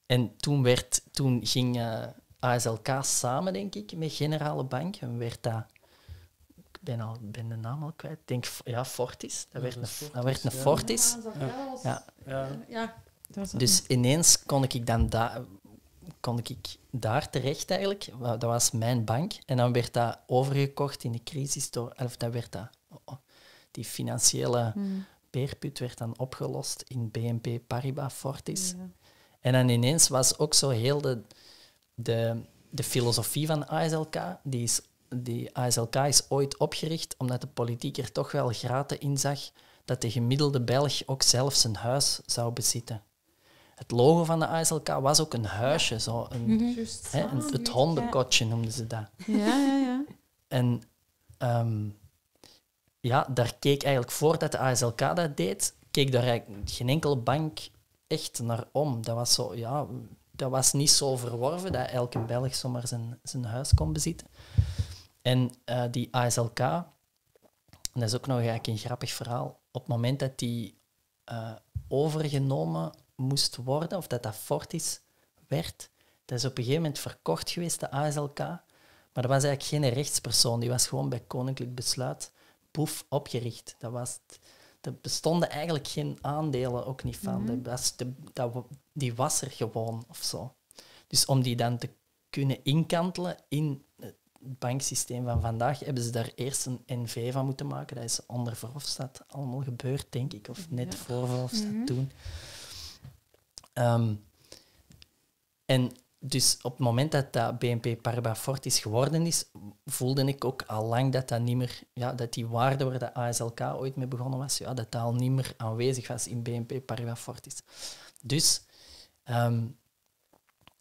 Speaker 3: en toen, werd, toen ging eh, ASLK samen, denk ik, met Generale Bank. En werd dat... Ik ben, al, ben de naam al kwijt. Ik denk, ja, Fortis. Dat werd
Speaker 2: dat
Speaker 3: een,
Speaker 2: is Fortis,
Speaker 3: dat werd een
Speaker 2: ja.
Speaker 3: Fortis.
Speaker 2: Ja.
Speaker 3: Ja.
Speaker 2: Ja.
Speaker 1: Ja, dat is
Speaker 3: Dus ineens kon ik dan daar kon ik daar terecht eigenlijk. Dat was mijn bank. En dan werd dat overgekocht in de crisis door... Of dat werd dat... oh, Die financiële
Speaker 1: Hmm.
Speaker 3: beerput werd dan opgelost in BNP Paribas Fortis.
Speaker 1: Ja.
Speaker 3: En dan ineens was ook zo heel de, de, de filosofie van ASLK. Die, is, die ASLK is ooit opgericht omdat de politiek er toch wel graten in zag dat de gemiddelde Belg ook zelf zijn huis zou bezitten. Het logo van de ASLK was ook een huisje, zo een,
Speaker 1: Juist.
Speaker 3: hè, een- het hondenkotje noemden ze dat.
Speaker 1: Ja, ja, ja.
Speaker 3: En ehm, ja, daar keek eigenlijk voordat de ASLK dat deed, keek daar eigenlijk geen enkele bank echt naar om. Dat was, zo, ja, dat was niet zo verworven dat elke Belg zomaar zijn, zijn huis kon bezitten. En eh, die ASLK, dat is ook nog eigenlijk een grappig verhaal, op het moment dat die eh, overgenomen moest worden, of dat dat Fortis werd, dat is op een gegeven moment verkocht geweest, de ASLK. Maar dat was eigenlijk geen rechtspersoon, die was gewoon bij koninklijk besluit boef opgericht. Dat was er bestonden eigenlijk geen aandelen, ook niet van. Dat was de, dat, die was er gewoon of zo. Dus om die dan te kunnen inkantelen in het banksysteem van vandaag, hebben ze daar eerst een NV van moeten maken. Dat is onder Verhofstadt allemaal gebeurd, denk ik, of net voor Verhofstadt toen. Ehm, en dus op het moment dat dat BNP Paribas Fortis geworden is, voelde ik ook al lang dat dat niet meer, ja, dat die waarde waar de ASLK ooit mee begonnen was, ja, dat dat al niet meer aanwezig was in BNP Paribas Fortis. Dus ehm,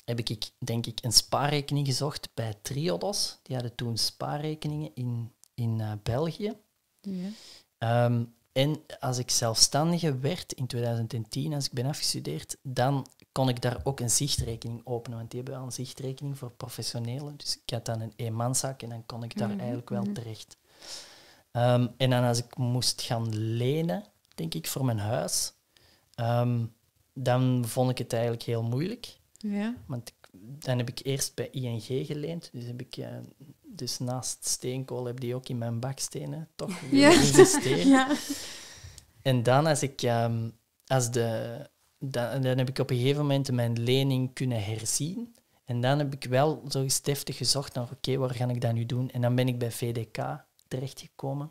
Speaker 3: heb ik, denk ik, een spaarrekening gezocht bij Triodos. Die hadden toen spaarrekeningen in, in eh, België.
Speaker 1: ja.
Speaker 3: Ehm, en als ik zelfstandige werd in 2010, als ik ben afgestudeerd, dan kon ik daar ook een zichtrekening openen. Want die hebben wel een zichtrekening voor professionelen. Dus ik had dan een eenmanszaak en dan kon ik daar eigenlijk wel terecht. Ehm, en dan als ik moest gaan lenen, denk ik, voor mijn huis, ehm, dan vond ik het eigenlijk heel moeilijk.
Speaker 1: Ja.
Speaker 3: Want ik- dan heb ik eerst bij ING geleend. Dus, heb ik, eh, dus naast steenkool heb die ook in mijn bakstenen toch
Speaker 1: Ja.
Speaker 3: investeren.
Speaker 1: Ja.
Speaker 3: En dan als ik, ehm, als de, dan, dan heb ik op een gegeven moment mijn lening kunnen herzien. En dan heb ik wel zo eens deftig gezocht naar, oké, waar ga ik dat nu doen? En dan ben ik bij VDK terechtgekomen.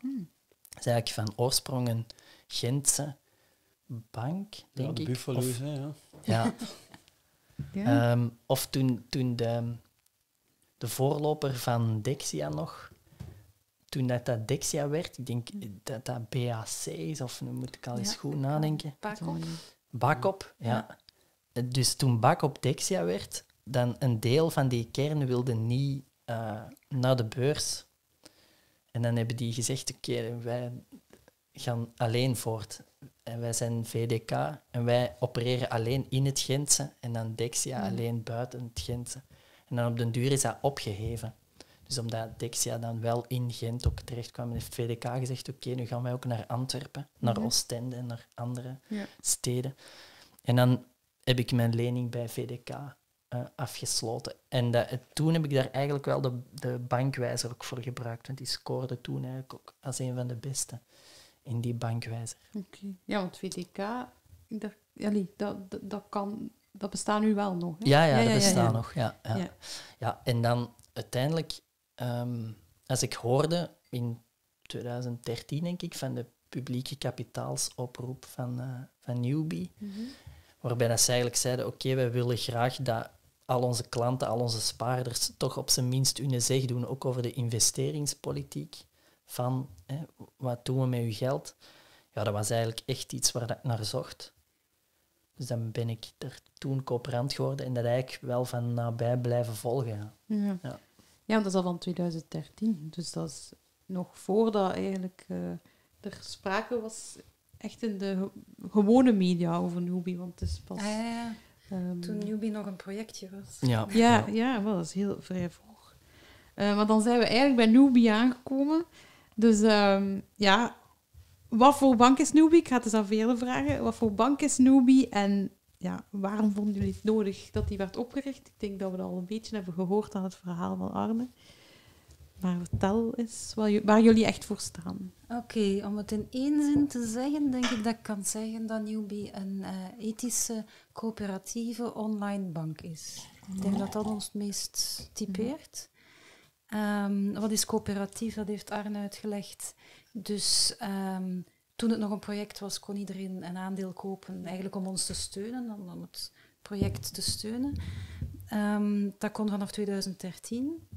Speaker 3: Dat is eigenlijk van oorsprong een Gentse bank,
Speaker 2: Ja,
Speaker 3: denk
Speaker 2: de
Speaker 3: ik.
Speaker 2: Buffalo's,
Speaker 3: Of-
Speaker 2: hè, ja.
Speaker 3: ja,
Speaker 1: Ja.
Speaker 3: Ehm, of toen, toen de, de voorloper van Dexia nog, toen dat, dat Dexia werd, ik denk dat dat BAC is, of nu moet ik al eens
Speaker 4: Ja.
Speaker 3: goed nadenken.
Speaker 4: Paco.
Speaker 3: Bakop, ja. Dus toen Bakop Dexia werd, dan een deel van die kern wilde niet eh, naar de beurs. En dan hebben die gezegd, oké, wij gaan alleen voort. En wij zijn VDK en wij opereren alleen in het Gentse en dan Dexia alleen buiten het Gentse. En dan op den duur is dat opgeheven. Dus omdat Dexia dan wel in Gent ook terecht kwam, heeft VDK gezegd, oké, nu gaan wij ook naar Antwerpen, naar Oostende en naar andere
Speaker 1: Ja.
Speaker 3: steden. En dan heb ik mijn lening bij VDK eh, afgesloten. En dat, toen heb ik daar eigenlijk wel de, de bankwijzer ook voor gebruikt, want die scoorde toen eigenlijk ook als een van de beste in die bankwijzer.
Speaker 1: Oké. Ja, want allee, dat, dat, dat, kan, dat bestaat nu wel nog. Hè?
Speaker 3: Ja, ja, dat bestaat nog. Ja, ja.
Speaker 1: Ja.
Speaker 3: Ja. en dan uiteindelijk, ehm, als ik hoorde in 2013, denk ik, van de publieke kapitaalsoproep van, eh, van Newbie.
Speaker 1: Mhm.
Speaker 3: Waarbij dat ze eigenlijk zeiden, oké, wij willen graag dat al onze klanten, al onze spaarders toch op zijn minst hun zeg doen, ook over de investeringspolitiek van hè, wat doen we met uw geld. Ja, dat was eigenlijk echt iets waar dat ik naar zocht. Dus dan ben ik er toen coöperant geworden en dat eigenlijk wel van nabij blijven volgen. ja.
Speaker 1: Ja.
Speaker 3: Ja.
Speaker 1: dat is al van 2013. Dus dat is nog voordat eigenlijk eh, er sprake was echt in de ge- gewone media over Newbie. Want het is pas...
Speaker 4: Ah, ja, ja.
Speaker 1: ehm,
Speaker 4: Toen Newbie nog een projectje was.
Speaker 3: Ja,
Speaker 1: Ja, ja, wel, dat is heel vrij vroeg. Eh, maar dan zijn we eigenlijk bij Newbie aangekomen. Dus ehm, ja, wat voor bank is Newbie? Ik ga het eens aan Veerle vragen. Wat voor bank is Newbie en ja, waarom vonden jullie het nodig dat die werd opgericht? Ik denk dat we al een beetje hebben gehoord aan het verhaal van Arne. Maar vertel eens waar jullie echt voor staan.
Speaker 4: Oké, om het in één zin te zeggen, denk ik dat ik kan zeggen dat Newbie een eh, ethische, coöperatieve online bank is. Ik denk dat dat ons het meest typeert. Ehm, wat is coöperatief? Dat heeft Arne uitgelegd. Dus ehm, toen het nog een project was, kon iedereen een aandeel kopen, eigenlijk om ons te steunen, om, het project te steunen. Ehm, dat kon vanaf 2013.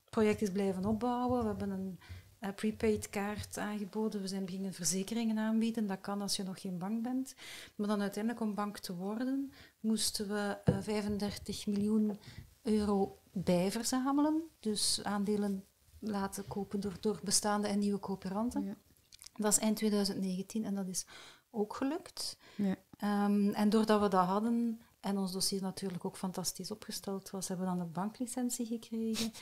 Speaker 4: Het project is blijven opbouwen. We hebben een eh, prepaid kaart aangeboden. We zijn beginnen verzekeringen aanbieden. Dat kan als je nog geen bank bent. Maar dan uiteindelijk om bank te worden, moesten we eh, 35 miljoen euro bijverzamelen. Dus aandelen laten kopen door, door bestaande en nieuwe coöperanten.
Speaker 1: Ja.
Speaker 4: Dat is eind 2019 en dat is ook gelukt.
Speaker 1: Ja.
Speaker 4: Ehm, en doordat we dat hadden en ons dossier natuurlijk ook fantastisch opgesteld was, hebben we dan een banklicentie gekregen.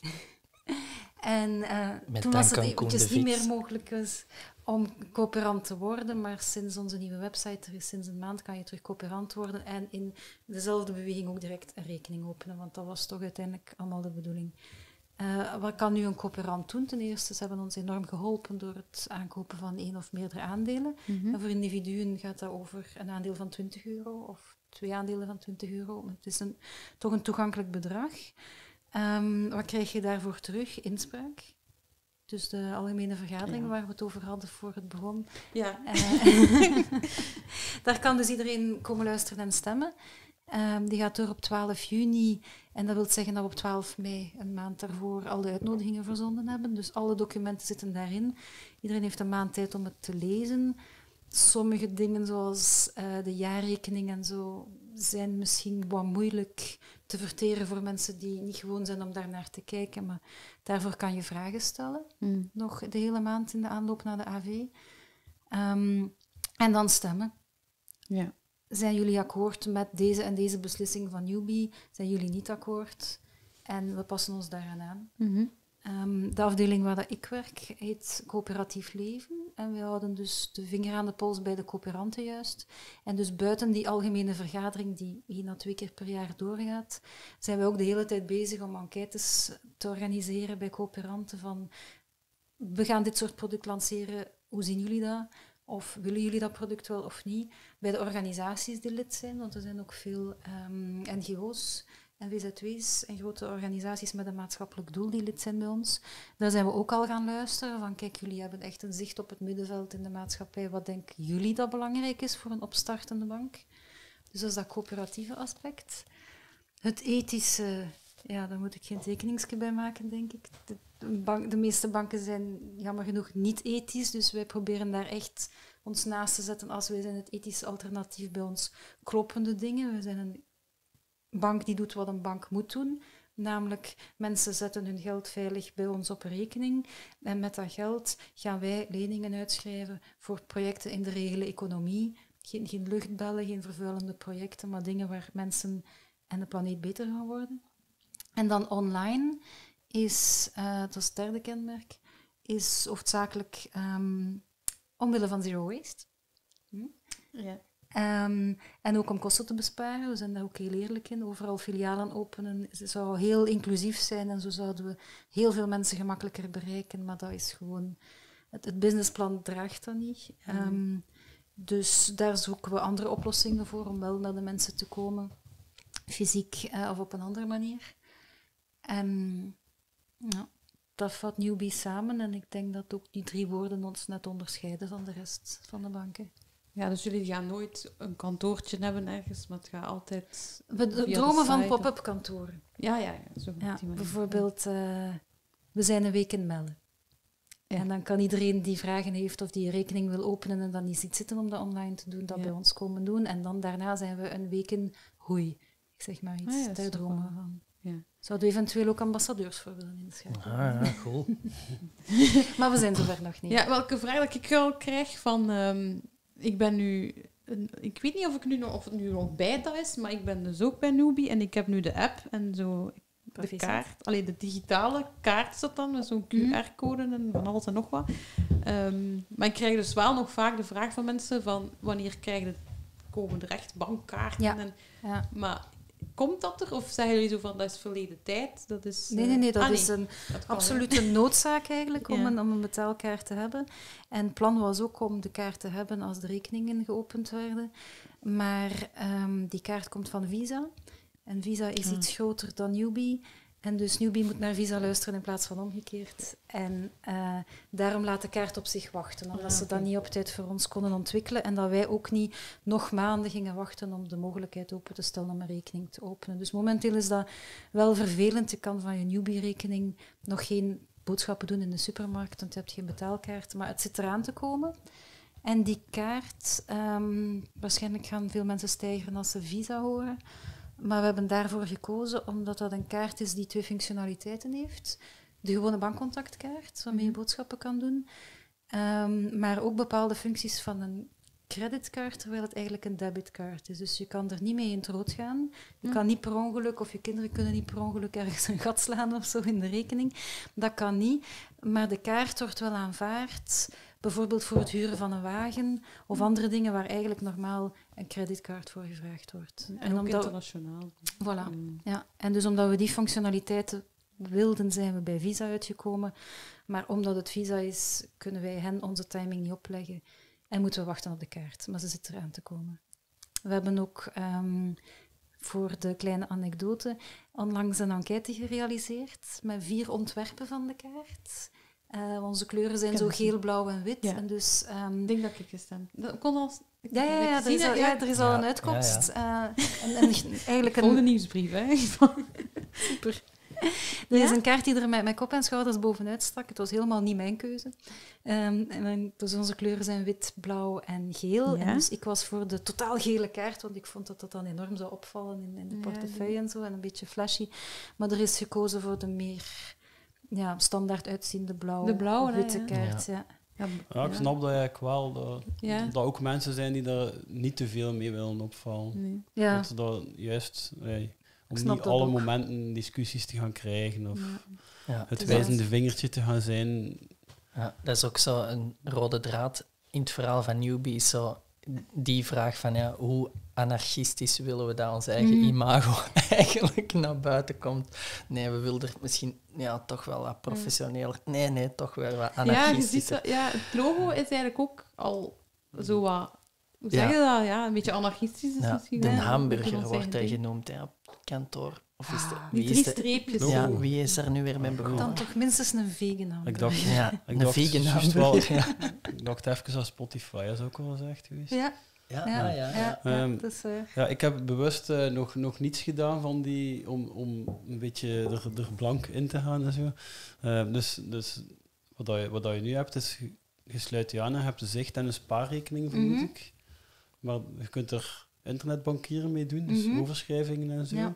Speaker 4: en eh, toen was het eventjes niet meer mogelijk is om coöperant te worden, maar sinds onze nieuwe website er is sinds een maand kan je terug coöperant worden en in dezelfde beweging ook direct een rekening openen, want dat was toch uiteindelijk allemaal de bedoeling. Eh, wat kan nu een coöperant doen? Ten eerste, ze hebben ons enorm geholpen door het aankopen van één of meerdere aandelen.
Speaker 1: Mhm.
Speaker 4: En voor individuen gaat dat over een aandeel van 20 euro of twee aandelen van 20 euro. Het is een, toch een toegankelijk bedrag. Ehm, wat krijg je daarvoor terug? Inspraak. Dus de algemene vergadering
Speaker 3: Ja.
Speaker 4: waar we het over hadden voor het begon.
Speaker 1: Ja.
Speaker 4: Eh, daar kan dus iedereen komen luisteren en stemmen. Ehm, die gaat door op 12 juni. En dat wil zeggen dat we op 12 mei, een maand daarvoor, al de uitnodigingen verzonden hebben. Dus alle documenten zitten daarin. Iedereen heeft een maand tijd om het te lezen. Sommige dingen, zoals eh, de jaarrekening en zo, zijn misschien wat moeilijk te verteren voor mensen die niet gewoon zijn om daar naar te kijken. Maar daarvoor kan je vragen stellen
Speaker 1: Mm.
Speaker 4: nog de hele maand in de aanloop naar de AV. Ehm, en dan stemmen.
Speaker 1: Ja.
Speaker 4: Zijn jullie akkoord met deze en deze beslissing van Newbie? Zijn jullie niet akkoord? En we passen ons daaraan aan. Ehm, de afdeling waar dat ik werk heet Coöperatief Leven. En we houden dus de vinger aan de pols bij de coöperanten juist. En dus buiten die algemene vergadering die één à twee keer per jaar doorgaat, zijn we ook de hele tijd bezig om enquêtes te organiseren bij coöperanten van we gaan dit soort product lanceren, hoe zien jullie dat? Of willen jullie dat product wel of niet? Bij de organisaties die lid zijn, want er zijn ook veel ehm, NGO's en VZW's en grote organisaties met een maatschappelijk doel die lid zijn bij ons. Daar zijn we ook al gaan luisteren van kijk, jullie hebben echt een zicht op het middenveld in de maatschappij. Wat denken jullie dat belangrijk is voor een opstartende bank? Dus dat is dat coöperatieve aspect. Het ethische, ja, daar moet ik geen tekeningsje bij maken, denk ik. De bank, de meeste banken zijn jammer genoeg niet ethisch, dus wij proberen daar echt ons naast te zetten als wij zijn het ethische alternatief bij ons kloppende dingen. We zijn een bank die doet wat een bank moet doen. Namelijk, mensen zetten hun geld veilig bij ons op rekening. En met dat geld gaan wij leningen uitschrijven voor projecten in de regele economie. Geen, geen luchtbellen, geen vervuilende projecten, maar dingen waar mensen en de planeet beter gaan worden. En dan online is, eh, dat is het derde kenmerk, is hoofdzakelijk ehm, omwille van zero waste. Hm?
Speaker 1: Ja.
Speaker 4: Ehm, en ook om kosten te besparen. We zijn daar ook heel eerlijk in. Overal filialen openen het zou heel inclusief zijn en zo zouden we heel veel mensen gemakkelijker bereiken. Maar dat is gewoon... Het, het businessplan draagt dat niet. Ehm, dus daar zoeken we andere oplossingen voor om wel naar de mensen te komen. Fysiek eh, of op een andere manier. En ja, dat vat Newbie samen. En ik denk dat ook die drie woorden ons net onderscheiden van de rest van de banken.
Speaker 1: Ja, dus jullie gaan nooit een kantoortje hebben ergens, maar het gaat altijd...
Speaker 4: We dromen van pop-up kantoren.
Speaker 1: Ja, ja, ja. Zo
Speaker 4: Ja, bijvoorbeeld, eh, we zijn een week in Melle.
Speaker 1: Ja.
Speaker 4: En dan kan iedereen die vragen heeft of die rekening wil openen en dan niet ziet zitten om dat online te doen, dat
Speaker 1: Ja.
Speaker 4: bij ons komen doen. En dan daarna zijn we een week in Hoei. Ik zeg maar iets,
Speaker 1: Ah
Speaker 4: daar dromen we van.
Speaker 1: Ja.
Speaker 4: Zouden we eventueel ook ambassadeurs voor willen inschakelen.
Speaker 3: Ah, ja, cool.
Speaker 4: Maar we zijn zover nog niet.
Speaker 1: Ja, welke vraag dat ik al krijg van... ehm, ik ben nu... een- ik weet niet of, ik nu nog, of het nu nog bij dat is, maar ik ben dus ook bij Newbie en ik heb nu de app en zo de kaart. Alleen de digitale kaart dat dan, met zo'n
Speaker 4: Mhm.
Speaker 1: QR-code en van alles en nog wat. Ehm, maar ik krijg dus wel nog vaak de vraag van mensen van wanneer krijg je, komen er echt bankkaarten?
Speaker 4: Ja.
Speaker 1: En,
Speaker 4: Ja.
Speaker 1: maar komt dat er? Of zeggen jullie zo van, dat is verleden tijd? Dat is,
Speaker 4: Nee,
Speaker 1: eh,
Speaker 4: nee, nee, dat
Speaker 1: ah,
Speaker 4: is een
Speaker 1: dat
Speaker 4: absolute noodzaak eigenlijk om, een, om een betaalkaart te hebben. En het plan was ook om de kaart te hebben als de rekeningen geopend werden. Maar ehm, die kaart komt van Visa. En Visa is
Speaker 1: Ah.
Speaker 4: iets groter dan Newbie. En dus Newbie moet naar Visa luisteren in plaats van omgekeerd. En eh, daarom laat de kaart op zich wachten. Omdat
Speaker 1: Ah,
Speaker 4: ze dat niet op tijd voor ons konden ontwikkelen. En dat wij ook niet nog maanden gingen wachten om de mogelijkheid open te stellen om een rekening te openen. Dus momenteel is dat wel vervelend. Je kan van je Newbie-rekening nog geen boodschappen doen in de supermarkt, want je hebt geen betaalkaart. Maar het zit eraan te komen. En die kaart, ehm, waarschijnlijk gaan veel mensen stijgen als ze Visa horen. Maar we hebben daarvoor gekozen omdat dat een kaart is die twee functionaliteiten heeft. De gewone bankcontactkaart, waarmee je boodschappen kan doen. Ehm, maar ook bepaalde functies van een creditcard, terwijl het eigenlijk een debitcard is. Dus je kan er niet mee in het rood gaan. Je kan niet per ongeluk, of je kinderen kunnen niet per ongeluk ergens een gat slaan of zo in de rekening. Dat kan niet. Maar de kaart wordt wel aanvaard, bijvoorbeeld voor het huren van een wagen of andere dingen waar eigenlijk normaal een creditcard voor gevraagd wordt.
Speaker 1: En, ook
Speaker 4: omdat,
Speaker 1: internationaal.
Speaker 4: voilà.
Speaker 1: Mm.
Speaker 4: Ja, en dus omdat we die functionaliteiten wilden, zijn we bij Visa uitgekomen. Maar omdat het Visa is, kunnen wij hen onze timing niet opleggen. En moeten we wachten op de kaart. Maar ze zit eraan te komen. We hebben ook ehm, voor de kleine anekdote onlangs een enquête gerealiseerd met vier ontwerpen van de kaart. Eh, onze kleuren zijn zo geel, blauw en wit.
Speaker 1: Ja.
Speaker 4: En dus, ehm,
Speaker 1: Ik denk dat ik gestemd Dat kon al...
Speaker 4: ja, ja, ja, er is al, ja, er is al
Speaker 3: Ja,
Speaker 4: een uitkomst.
Speaker 3: ja,
Speaker 4: Eh, en, en eigenlijk
Speaker 1: Volgende
Speaker 4: een,
Speaker 1: nieuwsbrief, hè.
Speaker 4: Super. Er is een kaart die er met mijn kop en schouders bovenuit stak. Het was helemaal niet mijn keuze. Ehm, en dan- dus onze kleuren zijn wit, blauw en geel.
Speaker 1: Ja.
Speaker 4: En dus ik was voor de totaal gele kaart, want ik vond dat dat dan enorm zou opvallen in, in de
Speaker 1: Ja,
Speaker 4: portefeuille en zo. En een beetje flashy. Maar er is gekozen voor de meer ja, standaard uitziende blauw,
Speaker 1: De blauwe,
Speaker 4: witte
Speaker 1: ja.
Speaker 4: kaart. Ja.
Speaker 1: Ja,
Speaker 2: Ja, ik snap dat eigenlijk wel. Dat,
Speaker 1: Ja.
Speaker 2: dat ook mensen zijn die daar niet te veel mee willen opvallen.
Speaker 1: Nee.
Speaker 4: Ja.
Speaker 2: Dat juist... nee, om niet alle
Speaker 4: ook.
Speaker 2: momenten discussies te gaan krijgen of
Speaker 3: Ja.
Speaker 2: het wijzende vingertje te gaan zijn.
Speaker 3: Ja, dat is ook zo een rode draad in het verhaal van Newbie. is Zo die vraag van ja, hoe anarchistisch willen we dat ons eigen
Speaker 4: Mhm.
Speaker 3: imago eigenlijk naar buiten komt. Nee, we willen er misschien ja, toch wel wat professioneler. Nee, nee, toch wel wat
Speaker 1: Ja, je ziet
Speaker 3: anarchistischer.
Speaker 1: dat, ja, het logo is eigenlijk ook al zo wat... Hoe
Speaker 3: Ja.
Speaker 1: zeg je dat? Ja, een beetje anarchistisch. Is
Speaker 3: Ja,
Speaker 1: misschien,
Speaker 3: de hamburger wordt hij genoemd hè, op kantoor. Of is de,
Speaker 4: Ah,
Speaker 3: wie,
Speaker 1: Die
Speaker 3: is
Speaker 1: drie
Speaker 3: de,
Speaker 1: streepjes.
Speaker 3: ja, wie is er nu weer mee begonnen?
Speaker 4: Dan toch minstens een vegan
Speaker 2: Ik
Speaker 4: hamburger.
Speaker 2: dacht,
Speaker 3: Ja,
Speaker 2: ik
Speaker 3: een
Speaker 2: dacht
Speaker 3: vegan
Speaker 2: wel-
Speaker 3: hamburger. Ja,
Speaker 2: ik dacht even aan Spotify, dat is ook wel eens echt geweest.
Speaker 4: Ja,
Speaker 3: ja,
Speaker 4: ja,
Speaker 3: ah, ja,
Speaker 4: ja,
Speaker 2: Ehm,
Speaker 4: dat is waar.
Speaker 2: Ja, ik heb bewust eh, nog, nog niets gedaan van die, om, om een beetje er, er blank in te gaan en zo. Eh, dus dus wat, dat je, wat dat je nu hebt, is je, je sluit je aan en je hebt een zicht en een spaarrekening, vermoed
Speaker 4: Mhm.
Speaker 2: ik. Maar je kunt er internetbankieren mee doen, dus
Speaker 4: Mhm.
Speaker 2: overschrijvingen en zo.
Speaker 4: Ja.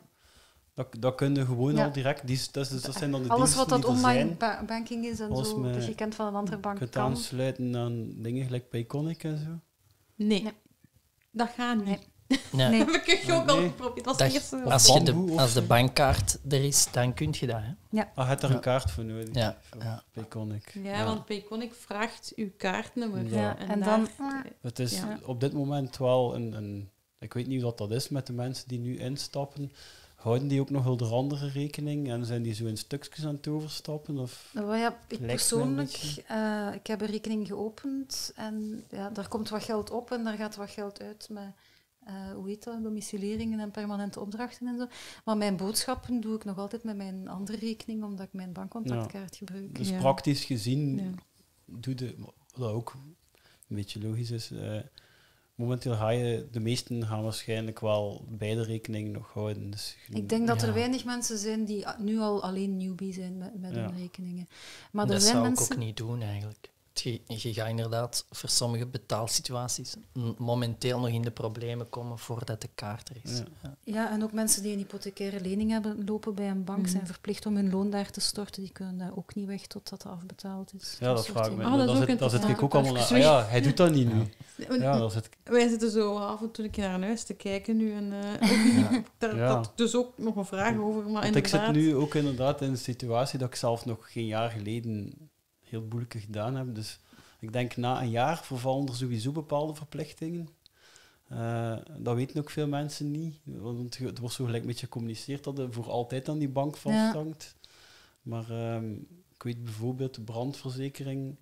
Speaker 2: Dat, dat kun je gewoon
Speaker 4: Ja.
Speaker 2: al direct. Die, is- dat, zijn dan de
Speaker 4: Alles wat dat online ba- banking is en
Speaker 2: Alles
Speaker 4: zo, dat je kent van een andere
Speaker 2: Je
Speaker 4: bank
Speaker 2: kunt
Speaker 4: kan.
Speaker 2: aansluiten aan dingen gelijk Payconic en zo.
Speaker 1: Nee.
Speaker 4: Nee.
Speaker 1: Dat gaat niet.
Speaker 4: Nee.
Speaker 3: Ja.
Speaker 4: Nee.
Speaker 1: Heb ik je ook al geprobeerd. Dat was eerste.
Speaker 3: als, je de, als de bankkaart er is, dan kun je dat. Hè?
Speaker 2: Ah, je hebt er
Speaker 3: Ja.
Speaker 2: een kaart voor nodig.
Speaker 3: Ja, ja.
Speaker 2: Payconic.
Speaker 1: Ja, want Payconic vraagt uw kaartnummer.
Speaker 2: Ja.
Speaker 4: En dan-
Speaker 2: Het is
Speaker 1: Ja.
Speaker 2: op dit moment wel een, een... Ik weet niet wat dat is met de mensen die nu instappen. Houden die ook nog wel de andere rekening en zijn die zo in stukjes aan het overstappen? Of?
Speaker 4: Nou, ja, ik persoonlijk, eh, ik heb een rekening geopend en ja, daar komt wat geld op en daar gaat wat geld uit. Maar eh, hoe heet dat, domicilieringen en permanente opdrachten en zo. Maar mijn boodschappen doe ik nog altijd met mijn andere rekening, omdat ik mijn bankcontactkaart gebruik.
Speaker 2: Dus
Speaker 1: Ja.
Speaker 2: praktisch gezien doe de, wat ook een beetje logisch is. eh, momenteel ga je, de meesten gaan waarschijnlijk wel beide rekeningen nog houden. Dus,
Speaker 4: Ik denk dat er weinig mensen zijn die nu al alleen newbie zijn met, met
Speaker 2: Ja.
Speaker 4: hun rekeningen. Maar er
Speaker 3: dat
Speaker 4: zijn
Speaker 3: zou
Speaker 4: mensen...
Speaker 3: ik ook niet doen eigenlijk. Je, je gaat inderdaad voor sommige betaalsituaties momenteel nog in de problemen komen voordat de kaart er is.
Speaker 2: Ja.
Speaker 3: Ja.
Speaker 4: Ja, en ook mensen die een hypothecaire lening hebben lopen bij een bank
Speaker 1: Mhm.
Speaker 4: zijn verplicht om hun loon daar te storten. Die kunnen daar ook niet weg totdat dat afbetaald is.
Speaker 2: ja, dat vraag ik me.
Speaker 1: Ah, dat ook
Speaker 2: zit, daar zit ik
Speaker 1: interessant.
Speaker 2: ook allemaal naar.
Speaker 1: Even
Speaker 2: Ah, ja, hij doet dat niet nu. Ja, zit
Speaker 1: Wij zitten zo af en toe een keer naar een huis te kijken nu. En, eh, ook niet- daar
Speaker 2: Ja.
Speaker 1: had ik dus ook nog een vraag over. Maar
Speaker 2: Want ik zit
Speaker 1: inderdaad,
Speaker 2: nu ook inderdaad in een situatie dat ik zelf nog geen jaar geleden heel moeilijke gedaan heb. Dus ik denk na een jaar vervallen er sowieso bepaalde verplichtingen. Eh, dat weten ook veel mensen niet. Want het wordt zo gelijk met je gecommuniceerd dat je voor altijd aan die bank vasthangt. Maar ehm, ik weet bijvoorbeeld de brandverzekering.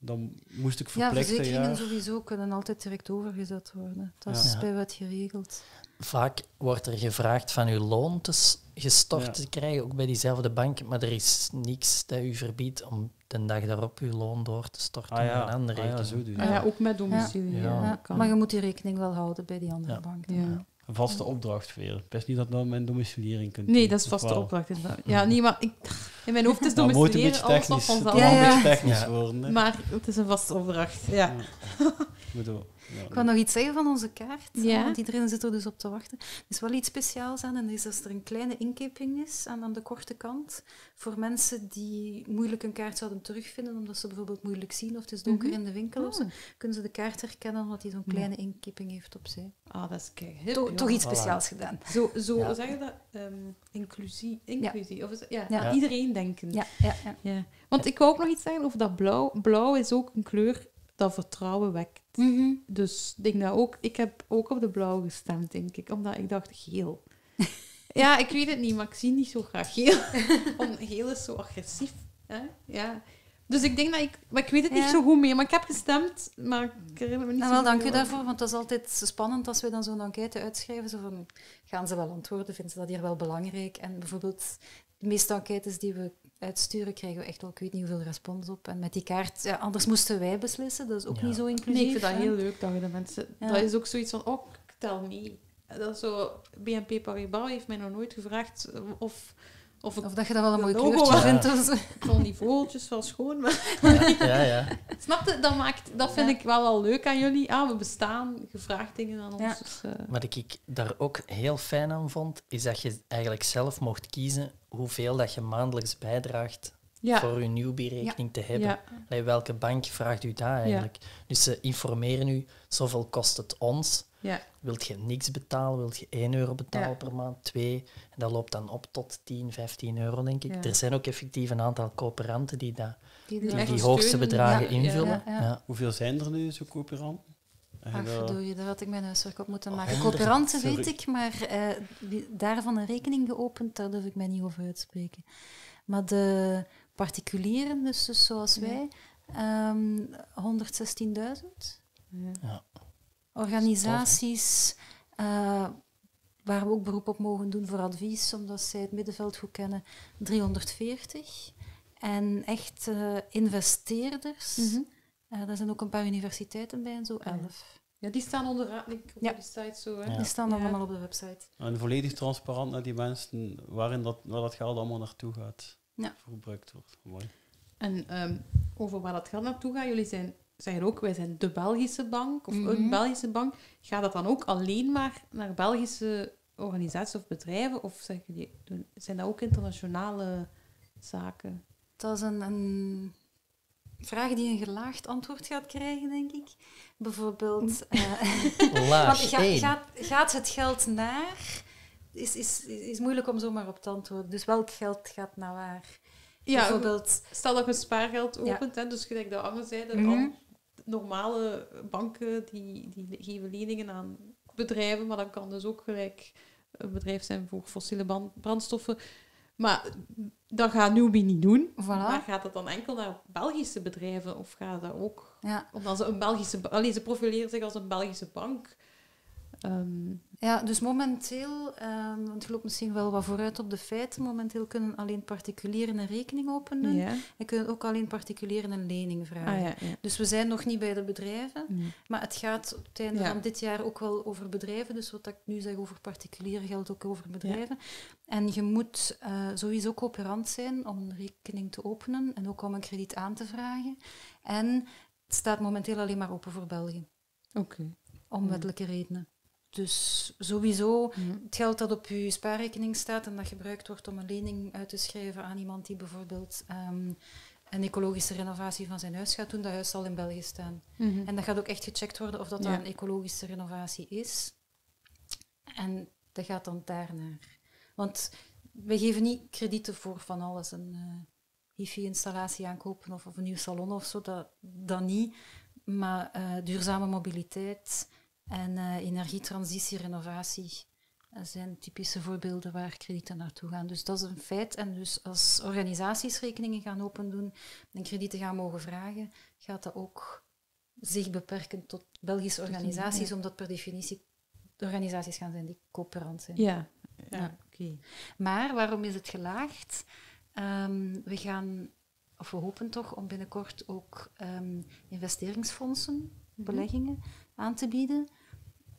Speaker 2: Dan moest ik
Speaker 4: Ja,
Speaker 2: verplicht een
Speaker 4: verzekeringen
Speaker 2: jaar.
Speaker 4: sowieso kunnen altijd direct overgezet worden. Dat
Speaker 2: Ja.
Speaker 4: is
Speaker 3: Ja.
Speaker 4: bij wet geregeld.
Speaker 3: Vaak wordt er gevraagd van uw loon te gestort
Speaker 2: Ja.
Speaker 3: te krijgen, ook bij diezelfde bank, maar er is niks dat u verbiedt om de dag daarop uw loon door te storten
Speaker 2: Ah
Speaker 3: naar
Speaker 2: ja,
Speaker 3: een andere
Speaker 2: ah ja,
Speaker 3: rekening.
Speaker 2: zo doen.
Speaker 1: Ah ja, ook met domicilie.
Speaker 3: Ja.
Speaker 1: Ja.
Speaker 3: Ja,
Speaker 4: Ja,
Speaker 1: kan.
Speaker 4: maar je moet die rekening wel houden bij die andere
Speaker 3: Ja.
Speaker 4: bank.
Speaker 1: Ja.
Speaker 2: Een vaste opdracht je. Is niet dat nou mijn domiciliering kunt
Speaker 1: Nee,
Speaker 2: doen,
Speaker 1: dat is vaste
Speaker 2: wel?
Speaker 1: opdracht. Ja, nee, maar ik, in mijn hoofd is
Speaker 2: Ja, het moet een
Speaker 1: alles
Speaker 2: technisch, mag
Speaker 4: Ja,
Speaker 2: een
Speaker 4: ja.
Speaker 2: beetje technisch
Speaker 3: Ja.
Speaker 2: worden. hè.
Speaker 1: Maar het is een vaste opdracht. Ja.
Speaker 2: Ja. Ja.
Speaker 4: Ik wil nog iets zeggen van onze kaart,
Speaker 1: Ja.
Speaker 4: want iedereen zit er dus op te wachten. Er is wel iets speciaals aan en dat is als er een kleine inkeping is aan, aan de korte kant voor mensen die moeilijk een kaart zouden terugvinden omdat ze bijvoorbeeld moeilijk zien of het is donker
Speaker 1: Mhm.
Speaker 4: in de winkel of zo,
Speaker 1: Ah.
Speaker 4: kunnen ze de kaart herkennen omdat die zo'n kleine inkeping heeft opzij.
Speaker 1: Ah, dat is kijk. hip,
Speaker 4: To-
Speaker 1: ja.
Speaker 4: toch iets
Speaker 3: Voilà.
Speaker 4: speciaals gedaan.
Speaker 1: Zo, zo
Speaker 3: Ja.
Speaker 1: hoe zeg je dat? Ehm, inclusie. inclusie. Of is, ja, iedereen denken.
Speaker 4: Ja, ja, ja.
Speaker 1: Ja. Want ik wou ook nog iets zeggen over dat blauw. Blauw is ook een kleur dat vertrouwen wekt.
Speaker 4: Mhm.
Speaker 1: Dus ik denk dat ook, ik heb ook op de blauw gestemd, denk ik, omdat ik dacht geel. ja, ik weet het niet, maar ik zie niet zo graag geel. Om, geel is zo agressief. Hè? Ja. Dus ik denk dat ik, maar ik weet het
Speaker 4: Ja.
Speaker 1: niet zo goed meer, maar ik heb gestemd, maar ik herinner me niet
Speaker 4: Nou,
Speaker 1: zo
Speaker 4: wel,
Speaker 1: goed
Speaker 4: dank u daarvoor, want dat is altijd zo spannend als we dan zo'n enquête uitschrijven. Zo van, gaan ze wel antwoorden? Vinden ze dat hier wel belangrijk? En bijvoorbeeld, de meeste enquêtes die we uitsturen, krijgen we echt wel, ik weet niet hoeveel respons op. En met die kaart, ja, anders moesten wij beslissen, dat is ook
Speaker 3: Ja.
Speaker 4: niet zo inclusief.
Speaker 1: Nee, ik vind dat heel leuk dat je de mensen...
Speaker 4: Ja.
Speaker 1: Dat is ook zoiets van, oh, ik tel mee. Dat is zo... BNP Paribas heeft mij nog nooit gevraagd of... Of
Speaker 4: Of dat je dat wel een mooi kleurtje vindt of zo.
Speaker 1: vond die vogeltjes wel schoon, maar...
Speaker 3: Ja, ja, ja.
Speaker 1: Snap je? Dat, maakt, dat vind
Speaker 4: Ja.
Speaker 1: ik wel al leuk aan jullie. Ah, we bestaan, gevraagd dingen aan ons.
Speaker 4: Ja.
Speaker 1: Dus, eh,
Speaker 3: Wat ik daar ook heel fijn aan vond, is dat je eigenlijk zelf mocht kiezen hoeveel dat je maandelijks bijdraagt
Speaker 1: ja.
Speaker 3: voor je newbie-rekening te hebben.
Speaker 1: ja.
Speaker 3: Allee, welke bank vraagt u dat eigenlijk? Dus ze informeren u, zoveel kost het ons.
Speaker 1: Ja.
Speaker 3: Wilt je niks betalen, wilt je 1 euro betalen
Speaker 1: Ja.
Speaker 3: per maand, 2. En dat loopt dan op tot 10, 15 euro, denk ik.
Speaker 1: Ja.
Speaker 3: Er zijn ook effectief een aantal coöperanten die, dat,
Speaker 4: Die,
Speaker 3: hoogste bedragen invullen.
Speaker 4: ja, ja.
Speaker 3: Ja.
Speaker 2: Hoeveel zijn er nu, zo coöperanten? En
Speaker 4: Ach,
Speaker 2: dat-
Speaker 4: verdorie, daar had ik mijn huiswerk op moeten
Speaker 2: Oh,
Speaker 4: maken. Coöperanten weet ik, maar eh, daarvan een rekening geopend, daar durf ik mij niet over uitspreken. Maar de particulieren, dus, dus zoals
Speaker 1: Ja.
Speaker 4: wij, ehm 116.000.
Speaker 1: Ja.
Speaker 4: Organisaties eh, waar we ook beroep op mogen doen voor advies, omdat zij het middenveld goed kennen, 340. En echt eh, investeerders, eh, daar zijn ook een paar universiteiten bij en zo,
Speaker 1: Ah, ja.
Speaker 4: 11.
Speaker 1: ja, die staan onderaan ik, op
Speaker 4: Ja.
Speaker 1: de site zo. Hè?
Speaker 3: Ja.
Speaker 4: Die staan
Speaker 1: Ja.
Speaker 4: allemaal op de website.
Speaker 2: En volledig transparant naar die mensen waarin dat, waar dat geld allemaal naartoe gaat.
Speaker 4: Ja.
Speaker 2: Voor gebruikt wordt. Mooi.
Speaker 1: En ehm, over waar dat geld naartoe gaat, jullie zijn, zeggen ook, wij zijn de Belgische bank of
Speaker 4: Mhm.
Speaker 1: een Belgische bank. Gaat dat dan ook alleen maar naar Belgische organisaties of bedrijven? Of zeggen jullie, doen- zijn dat ook internationale zaken?
Speaker 4: Dat is een, een vraag die een gelaagd antwoord gaat krijgen, denk ik. Bijvoorbeeld, eh, want
Speaker 3: Laag
Speaker 4: ga-
Speaker 3: 1.
Speaker 4: gaat, gaat het geld naar... Is, is, is moeilijk om zomaar op te antwoorden. Dus welk geld gaat naar waar?
Speaker 1: Ja,
Speaker 4: Bijvoorbeeld,
Speaker 1: stel dat je spaargeld
Speaker 4: Ja.
Speaker 1: opent, hè, dus gelijk de Anne zei, de
Speaker 4: Mhm.
Speaker 1: al- normale banken die, die geven leningen aan bedrijven, maar dat kan dus ook gelijk een bedrijf zijn voor fossiele brandstoffen. Maar dat gaat Newbie niet doen.
Speaker 4: Voilà.
Speaker 1: Maar gaat dat dan enkel naar Belgische bedrijven of gaat dat ook...
Speaker 4: ja,
Speaker 1: Omdat ze een Belgische... Allee, ze profileren zich als een Belgische bank. Ehm,
Speaker 4: Ja, dus momenteel, ehm, want ik loop misschien wel wat vooruit op de feiten, momenteel kunnen alleen particulieren een rekening openen
Speaker 1: ja.
Speaker 4: en kunnen ook alleen particulieren een lening vragen.
Speaker 1: Ah, ja, ja.
Speaker 4: Dus we zijn nog niet bij de bedrijven, maar het gaat op het einde van dit jaar ook wel over bedrijven. Dus wat ik nu zeg over particulieren geldt ook over bedrijven. En je moet eh, sowieso coöperant zijn om een rekening te openen en ook om een krediet aan te vragen. En het staat momenteel alleen maar open voor België,
Speaker 1: Oké.
Speaker 4: om wettelijke redenen. Dus sowieso
Speaker 1: Mm.
Speaker 4: het geld dat op je spaarrekening staat en dat gebruikt wordt om een lening uit te schrijven aan iemand die bijvoorbeeld ehm, een ecologische renovatie van zijn huis gaat doen, dat huis zal in België staan.
Speaker 1: Mhm.
Speaker 4: En dat gaat ook echt gecheckt worden of dat,
Speaker 1: Ja.
Speaker 4: een ecologische renovatie is. En dat gaat dan daarnaar. Want we geven niet kredieten voor van alles. Een eh hifi-installatie aankopen of, of een nieuw salon of zo, dat, dat niet. Maar eh, duurzame mobiliteit en eh, energietransitie, renovatie zijn typische voorbeelden waar kredieten naartoe gaan. Dus dat is een feit. En dus als organisaties rekeningen gaan opendoen en kredieten gaan mogen vragen, gaat dat ook zich beperken tot Belgische organisaties, omdat per definitie de organisaties gaan zijn die coöperant zijn.
Speaker 1: Ja. Ja,
Speaker 4: Ja.
Speaker 1: oké.
Speaker 4: Maar waarom is het gelaagd? Ehm, we gaan, of we hopen toch, om binnenkort ook ehm, investeringsfondsen, beleggingen aan te bieden.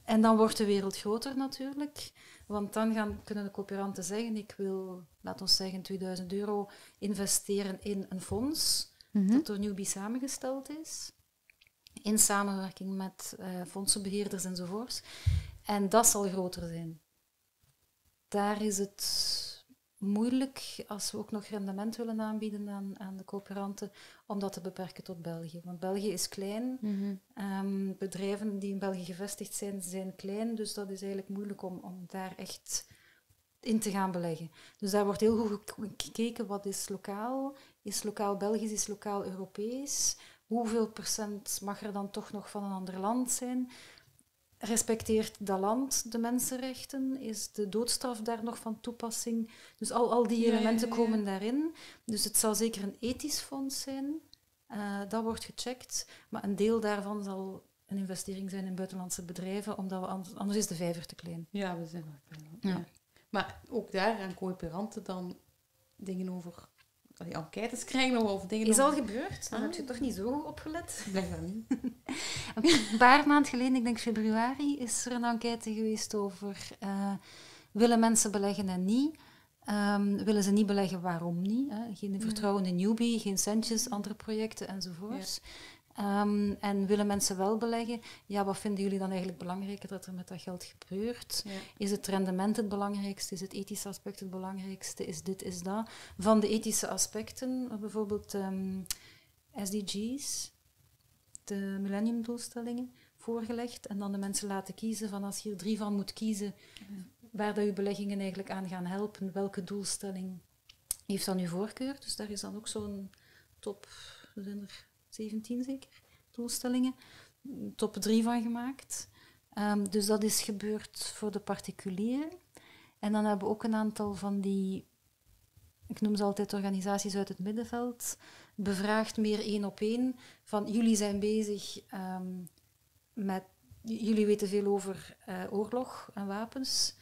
Speaker 4: En dan wordt de wereld groter natuurlijk. Want dan gaan, kunnen de coöperanten zeggen, ik wil, laat ons zeggen, 2000 euro investeren in een fonds
Speaker 1: Mhm.
Speaker 4: dat door Newbie samengesteld is. In samenwerking met eh, fondsenbeheerders enzovoorts. En dat zal groter zijn. Daar is het moeilijk, als we ook nog rendement willen aanbieden aan, aan de coöperanten, om dat te beperken tot België. Want België is klein.
Speaker 1: Mhm.
Speaker 4: Ehm, bedrijven die in België gevestigd zijn, zijn klein. Dus dat is eigenlijk moeilijk om, om daar echt in te gaan beleggen. Dus daar wordt heel goed gek- gekeken wat is lokaal. Is lokaal Belgisch, is lokaal Europees? Hoeveel procent mag er dan toch nog van een ander land zijn? Respecteert dat land de mensenrechten? Is de doodstraf daar nog van toepassing? Dus al, al die
Speaker 1: Ja, ja,
Speaker 4: elementen
Speaker 1: ja.
Speaker 4: komen daarin. Dus het zal zeker een ethisch fonds zijn. Eh, dat wordt gecheckt. Maar een deel daarvan zal een investering zijn in buitenlandse bedrijven, omdat we anders, anders is de vijver te klein.
Speaker 1: Ja, we zijn er wel.
Speaker 4: Ja.
Speaker 1: Ja. Maar ook daar gaan coöperanten dan dingen over allee, enquêtes krijgen of dingen
Speaker 4: Is al
Speaker 1: over...
Speaker 4: gebeurd? Dan
Speaker 1: Ah.
Speaker 4: heb je toch niet zo opgelet.
Speaker 1: Blijkbaar niet.
Speaker 4: Een paar maanden geleden, ik denk februari, is er een enquête geweest over eh, willen mensen beleggen en niet. Ehm, willen ze niet beleggen, waarom niet? Hè? Geen vertrouwen in newbie, geen centjes, andere projecten enzovoorts. Ehm, en willen mensen wel beleggen? Ja, wat vinden jullie dan eigenlijk belangrijker dat er met dat geld gebeurt?
Speaker 1: Ja.
Speaker 4: Is het rendement het belangrijkste? Is het ethische aspect het belangrijkste? Is dit, is dat? Van de ethische aspecten, bijvoorbeeld ehm, SDG's, de millenniumdoelstellingen, voorgelegd. En dan de mensen laten kiezen van als je er drie van moet kiezen, waar dat je beleggingen eigenlijk aan gaan helpen, welke doelstelling heeft dan uw voorkeur? Dus daar is dan ook zo'n top, er zijn er 17 zeker, doelstellingen, top 3 van gemaakt. Ehm, dus dat is gebeurd voor de particulieren. En dan hebben we ook een aantal van die, ik noem ze altijd organisaties uit het middenveld, bevraagd meer één op één. Van jullie zijn bezig ehm, met, jullie weten veel over eh, oorlog en wapens.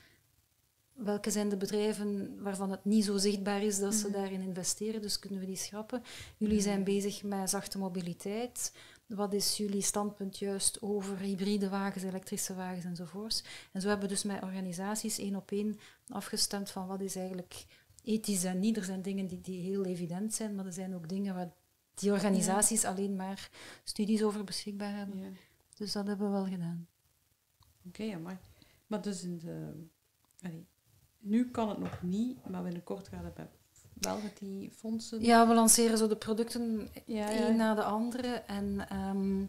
Speaker 4: Welke zijn de bedrijven waarvan het niet zo zichtbaar is dat ze daarin investeren? Dus kunnen we die schrappen? Jullie zijn bezig met zachte mobiliteit. Wat is jullie standpunt juist over hybride wagens, elektrische wagens enzovoorts? En zo hebben we dus met organisaties één op één afgestemd van wat is eigenlijk ethisch en niet. Er zijn dingen die, die heel evident zijn, maar er zijn ook dingen waar die organisaties alleen maar studies over beschikbaar hebben.
Speaker 1: Ja.
Speaker 4: Dus dat hebben we wel gedaan.
Speaker 1: Oké, ja, maar... Maar dus in de... allee, nu kan het nog niet, maar binnenkort gaat het wel met die fondsen...
Speaker 4: Ja, we lanceren zo de producten
Speaker 1: ja,
Speaker 4: één na de andere. En ehm,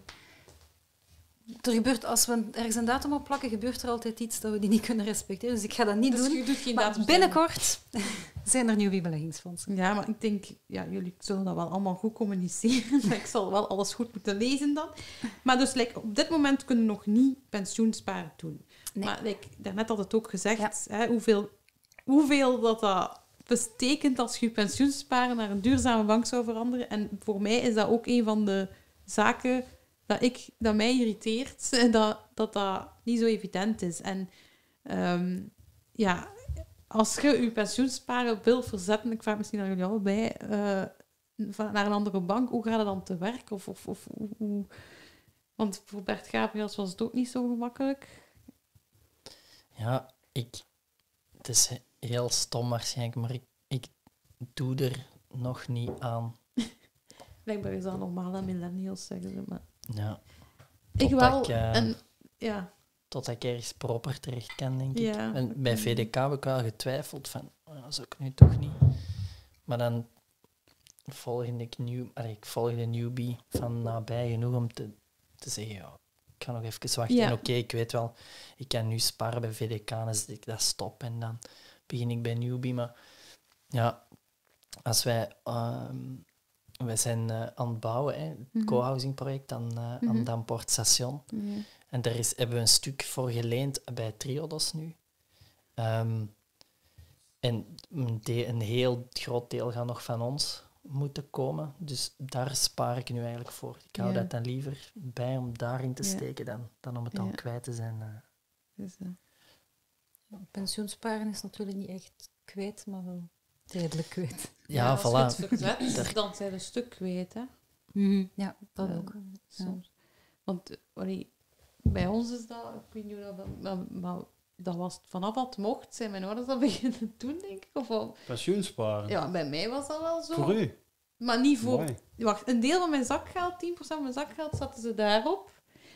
Speaker 4: er gebeurt, als we ergens een datum op plakken, gebeurt er altijd iets dat we die niet kunnen respecteren. Dus ik ga dat niet
Speaker 1: Dus
Speaker 4: doen.
Speaker 1: je doet geen
Speaker 4: Maar binnenkort zijn er nieuwe beleggingsfondsen.
Speaker 1: Ja, maar ik denk, ja, jullie zullen dat wel allemaal goed communiceren. Ik zal wel alles goed moeten lezen dan. Maar dus like, op dit moment kunnen we nog niet pensioensparen doen.
Speaker 4: Nee.
Speaker 1: Maar like, daarnet had het ook gezegd, hè, hoeveel, hoeveel dat, dat betekent als je pensioensparen naar een duurzame bank zou veranderen. En voor mij is dat ook een van de zaken dat, ik, dat mij irriteert. Dat dat, dat niet zo evident is. En ehm, ja, als je je pensioensparen wil verzetten, ik vraag misschien aan jullie allebei, van- naar een andere bank, hoe gaat het dan te werk? Of, of, of. Want voor Bert Gabriels was het ook niet zo gemakkelijk.
Speaker 3: Ja, ik... Het is heel stom waarschijnlijk, maar ik, ik doe er nog niet aan.
Speaker 1: Blijkbaar is dat normaal aan millennials, zeggen ze. Maar
Speaker 3: Ja,
Speaker 1: ik
Speaker 3: Totdat
Speaker 1: wel.
Speaker 3: ik, eh,
Speaker 1: en, ja,
Speaker 3: totdat ik ergens proper terecht kan, denk ik.
Speaker 1: Ja,
Speaker 3: En bij. VDK heb ik wel getwijfeld van, oh, dat zou ik nu toch niet. Maar dan volgde ik, nieuw, allee, ik volgde newbie van nabij genoeg om te, te zeggen, ja, ik ga nog even wachten.
Speaker 1: Ja.
Speaker 3: Oké, ik weet wel, ik kan nu sparen bij VDK en dan zet ik dat stop en dan begin ik bij newbie. Maar ja, als wij... ehm, wij zijn eh, aan het bouwen, hè, het
Speaker 1: Mhm.
Speaker 3: co-housing project aan, eh
Speaker 1: Mhm.
Speaker 3: aan Dampoort Station.
Speaker 1: ja.
Speaker 3: En daar is, hebben we een stuk voor geleend bij Triodos nu. Ehm, en een, de- een heel groot deel gaat nog van ons moeten komen. Dus daar spaar ik nu eigenlijk voor. Ik hou
Speaker 1: Ja.
Speaker 3: dat dan liever bij om daarin te
Speaker 1: Ja.
Speaker 3: steken dan, dan om het al
Speaker 1: Ja.
Speaker 3: kwijt te zijn.
Speaker 1: Dus,
Speaker 4: Pensioensparen is natuurlijk niet echt kwijt, maar wel tijdelijk kwijt.
Speaker 3: Ja,
Speaker 1: als je
Speaker 3: voilà.
Speaker 1: het verzet, dan zijn een stuk kwijt, hè.
Speaker 4: Ja, dat ook.
Speaker 1: soms. Want allee, bij ons is dat, ik weet niet hoe dat, maar, maar dat was vanaf wat mocht, zijn mijn ouders dat beginnen doen, denk ik. Of wel,
Speaker 2: Pensioensparen.
Speaker 1: ja, bij mij was dat wel zo.
Speaker 2: Voor u.
Speaker 1: Maar niet voor...
Speaker 2: Mooi.
Speaker 1: Wacht, een deel van mijn zakgeld, 10% van mijn zakgeld, zatten ze daarop.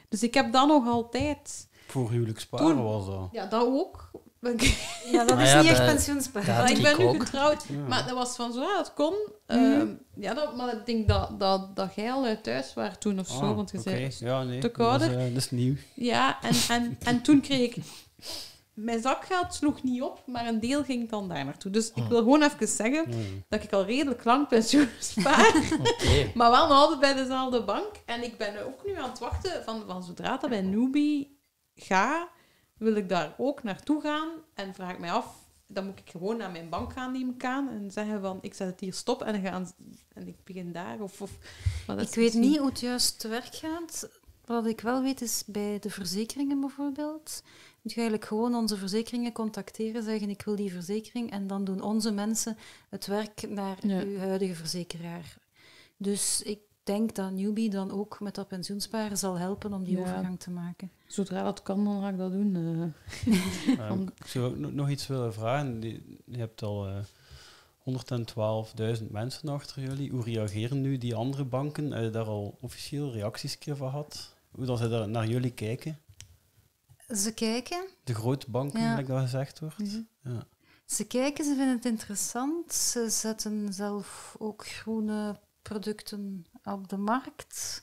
Speaker 1: Dus ik heb dat nog altijd.
Speaker 2: Voor huwelijk sparen
Speaker 1: Toen-
Speaker 2: was dat.
Speaker 1: Ja, dat ook.
Speaker 4: Ja, dat
Speaker 3: Maar
Speaker 4: is
Speaker 3: ja,
Speaker 4: niet echt pensioensparen.
Speaker 1: ik ben nu
Speaker 3: ook.
Speaker 1: getrouwd.
Speaker 2: Ja.
Speaker 1: Maar dat was van zo, ja, dat kon.
Speaker 4: Mhm.
Speaker 1: Ehm, ja, dat, maar ik denk dat, dat, dat jij al uit thuis was toen of zo.
Speaker 2: Ah,
Speaker 1: Want je
Speaker 2: oké.
Speaker 1: zei,
Speaker 2: Ja, nee.
Speaker 1: stuk
Speaker 2: dat is,
Speaker 1: ouder.
Speaker 2: eh, dat is nieuw.
Speaker 1: Ja, en, en, en toen kreeg ik... Mijn zakgeld sloeg niet op, maar een deel ging dan daar naartoe. Dus ik wil gewoon even zeggen dat ik al redelijk lang pensioen spaar, maar wel nog altijd bij dezelfde bank. En ik ben ook nu aan het wachten van, van zodra dat bij Newbie ga, wil ik daar ook naartoe gaan en vraag ik mij af, dan moet ik gewoon naar mijn bank gaan, neem ik aan, en zeggen van, ik zet het hier stop en, gaan, en ik begin daar. Of, of, maar dat
Speaker 4: Ik weet
Speaker 1: misschien-
Speaker 4: niet hoe het juist te werk gaat. Wat ik wel weet is bij de verzekeringen bijvoorbeeld. Moet je eigenlijk gewoon onze verzekeringen contacteren, zeggen ik wil die verzekering. En dan doen onze mensen het werk naar
Speaker 1: Ja.
Speaker 4: uw huidige verzekeraar. Dus ik denk dat Newbie dan ook met dat pensioensparen zal helpen om die
Speaker 1: Ja.
Speaker 4: overgang te maken.
Speaker 1: Zodra dat kan, dan ga ik dat doen. eh. Om-
Speaker 2: ik zou ook nog- iets willen vragen. Die- Je hebt al eh 112.000 mensen achter jullie. Hoe reageren nu die andere banken? Heb je daar al officieel reacties keer van gehad? Hoe dat ze daar naar jullie kijken?
Speaker 4: Ze kijken,
Speaker 2: De grote banken,
Speaker 4: Ja.
Speaker 2: dat gezegd wordt.
Speaker 1: Mhm.
Speaker 2: Ja.
Speaker 4: ze kijken, ze vinden het interessant. Ze zetten zelf ook groene producten op de markt.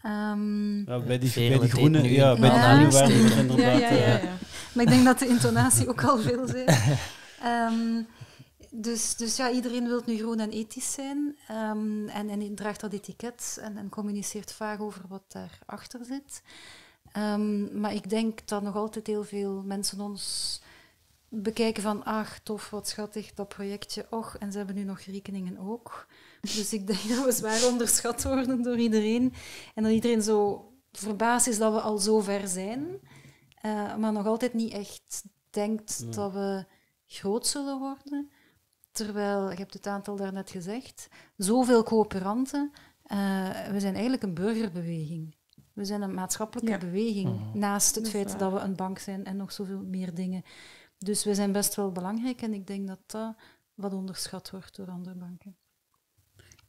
Speaker 4: Ehm,
Speaker 2: Ja, bij, die, bij die groene,
Speaker 3: nu
Speaker 2: ja, bij die
Speaker 4: Ja.
Speaker 2: groene waren er
Speaker 1: Ja,
Speaker 2: inderdaad...
Speaker 1: ja, ja,
Speaker 2: eh,
Speaker 1: ja.
Speaker 4: Maar ik denk dat de intonatie ook al veel zei. Ehm, dus, dus ja, iedereen wil nu groen en ethisch zijn. Ehm, en, en draagt dat etiket en, en communiceert vaak over wat daarachter zit. Ehm, maar ik denk dat nog altijd heel veel mensen ons bekijken van ach, tof, wat schattig, dat projectje. Och, en ze hebben nu nog rekeningen ook. Dus ik denk dat we zwaar onderschat worden door iedereen. En dat iedereen zo verbaasd is dat we al zo ver zijn. Eh, maar nog altijd niet echt denkt
Speaker 2: Ja.
Speaker 4: dat we groot zullen worden. Terwijl, je hebt het aantal daarnet gezegd, zoveel coöperanten. eh, we zijn eigenlijk een burgerbeweging. We zijn een maatschappelijke
Speaker 1: Ja.
Speaker 4: beweging,
Speaker 3: Mhm.
Speaker 4: naast het
Speaker 1: Dat
Speaker 4: feit
Speaker 1: waar.
Speaker 4: dat we een bank zijn en nog zoveel meer dingen. Dus we zijn best wel belangrijk en ik denk dat dat wat onderschat wordt door andere banken.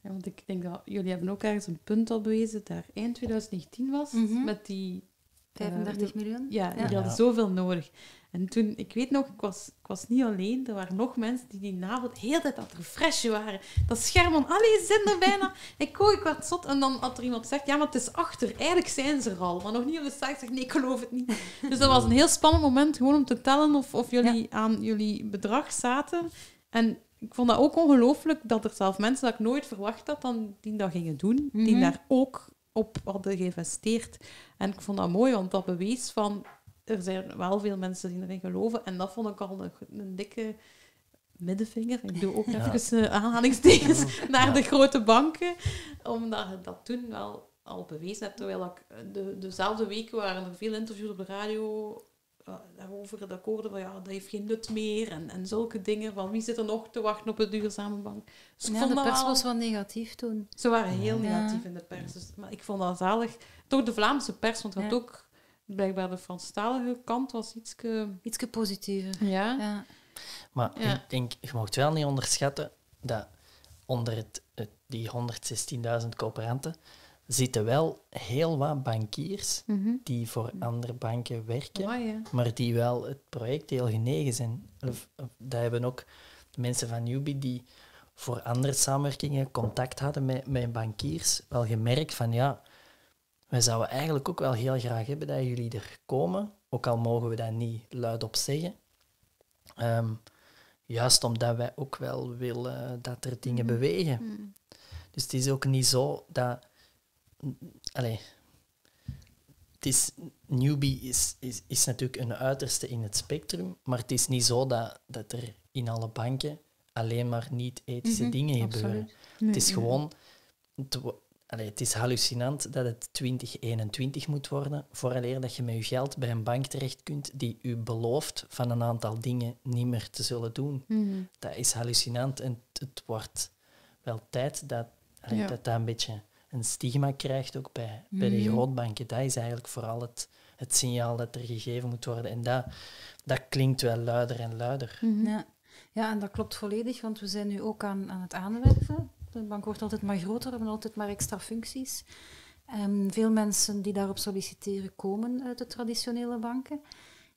Speaker 1: Ja, want ik denk dat jullie hebben ook ergens een punt al bewezen dat daar eind 2019 was,
Speaker 4: Mhm.
Speaker 1: met die...
Speaker 4: 35
Speaker 1: eh,
Speaker 4: miljoen?
Speaker 1: Ja,
Speaker 4: Ja.
Speaker 1: die hadden zoveel nodig. En toen, ik weet nog, ik was, ik was niet alleen. Er waren nog mensen die die avond de hele tijd aan het refreshen waren. Dat scherm van, allee, zijn er bijna. Ik hoor, ik werd zot. En dan had er iemand gezegd, ja, maar het is achter. Eigenlijk zijn ze er al. Maar nog niet op de site. Ik zeg, nee, ik geloof het niet. Dus dat was een heel spannend moment, gewoon om te tellen of, of jullie aan jullie bedrag zaten. En ik vond dat ook ongelooflijk dat er zelf mensen dat ik nooit verwacht had, dan, die dat gingen doen, die
Speaker 4: Mhm.
Speaker 1: daar ook op hadden geïnvesteerd. En ik vond dat mooi, want dat bewees van er zijn wel veel mensen die erin geloven. En dat vond ik al een, een dikke middenvinger. Ik doe ook
Speaker 3: Ja.
Speaker 1: even eh, aanhalingstekens naar
Speaker 3: Ja.
Speaker 1: de grote banken. Omdat je dat toen wel al bewezen heb. Terwijl ik eh, de, dezelfde weken waren er veel interviews op de radio daarover. Dat ik hoorde van ja, dat heeft geen nut meer. En, en zulke dingen. Van wie zit er nog te wachten op een duurzame bank? Dus ik
Speaker 4: Ja,
Speaker 1: vond
Speaker 4: de
Speaker 1: dat
Speaker 4: pers
Speaker 1: wel-
Speaker 4: was wel negatief toen.
Speaker 1: Ze waren heel
Speaker 4: Ja.
Speaker 1: negatief in de pers. Dus, maar ik vond dat zalig. Toch de Vlaamse pers, want het had
Speaker 4: Ja.
Speaker 1: ook blijkbaar de Franstalige kant was iets.
Speaker 4: Ietske positiever.
Speaker 1: Ja.
Speaker 4: Ja.
Speaker 3: Maar
Speaker 1: Ja.
Speaker 3: ik denk, je mag wel niet onderschatten dat onder het, het- die 116.000 coöperanten zitten wel heel wat bankiers
Speaker 1: Mhm.
Speaker 3: die voor andere banken werken,
Speaker 1: ja.
Speaker 3: maar die wel het project heel genegen zijn. Of, of, dat hebben ook de mensen van Newbie die voor andere samenwerkingen contact hadden met, met bankiers, wel gemerkt van ja, wij zouden eigenlijk ook wel heel graag hebben dat jullie er komen, ook al mogen we dat niet luidop zeggen. Ehm, juist omdat wij ook wel willen dat er dingen bewegen.
Speaker 1: Mm.
Speaker 3: Dus het is ook niet zo dat. Allee, het is, newbie is, is, is natuurlijk een uiterste in het spectrum, maar het is niet zo dat, dat er in alle banken alleen maar niet-ethische
Speaker 4: Mhm,
Speaker 3: dingen gebeuren. Het is gewoon... Het, allee, het is hallucinant dat het 2021 moet worden, vooraleer dat je met je geld bij een bank terecht kunt die u belooft van een aantal dingen niet meer te zullen doen.
Speaker 1: Mhm.
Speaker 3: Dat is hallucinant en het, het wordt wel tijd dat allee,
Speaker 1: Ja.
Speaker 3: dat, dat een beetje een stigma krijgt ook bij, bij de
Speaker 4: Mhm.
Speaker 3: grootbanken. Dat is eigenlijk vooral het, het signaal dat er gegeven moet worden. En dat, dat klinkt wel luider en luider.
Speaker 1: Mhm.
Speaker 4: Ja. ja, en dat klopt volledig, want we zijn nu ook aan, aan het aanwerven. De bank wordt altijd maar groter, we hebben altijd maar extra functies. En veel mensen die daarop solliciteren komen uit de traditionele banken.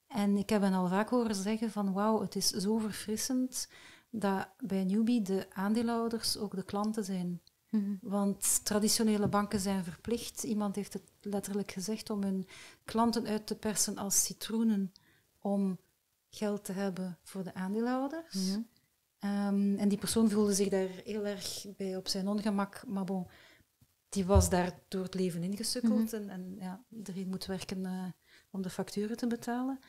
Speaker 4: En ik heb hen al vaak horen zeggen van wauw, het is zo verfrissend dat bij Newbie de aandeelhouders ook de klanten zijn.
Speaker 1: Mhm.
Speaker 4: Want traditionele banken zijn verplicht, iemand heeft het letterlijk gezegd, om hun klanten uit te persen als citroenen om geld te hebben voor de aandeelhouders.
Speaker 1: Ja.
Speaker 4: Ehm, en die persoon voelde zich daar heel erg bij op zijn ongemak, maar bon, die was daar door het leven ingesukkeld en, en ja, iedereen moet werken eh, om de facturen te betalen.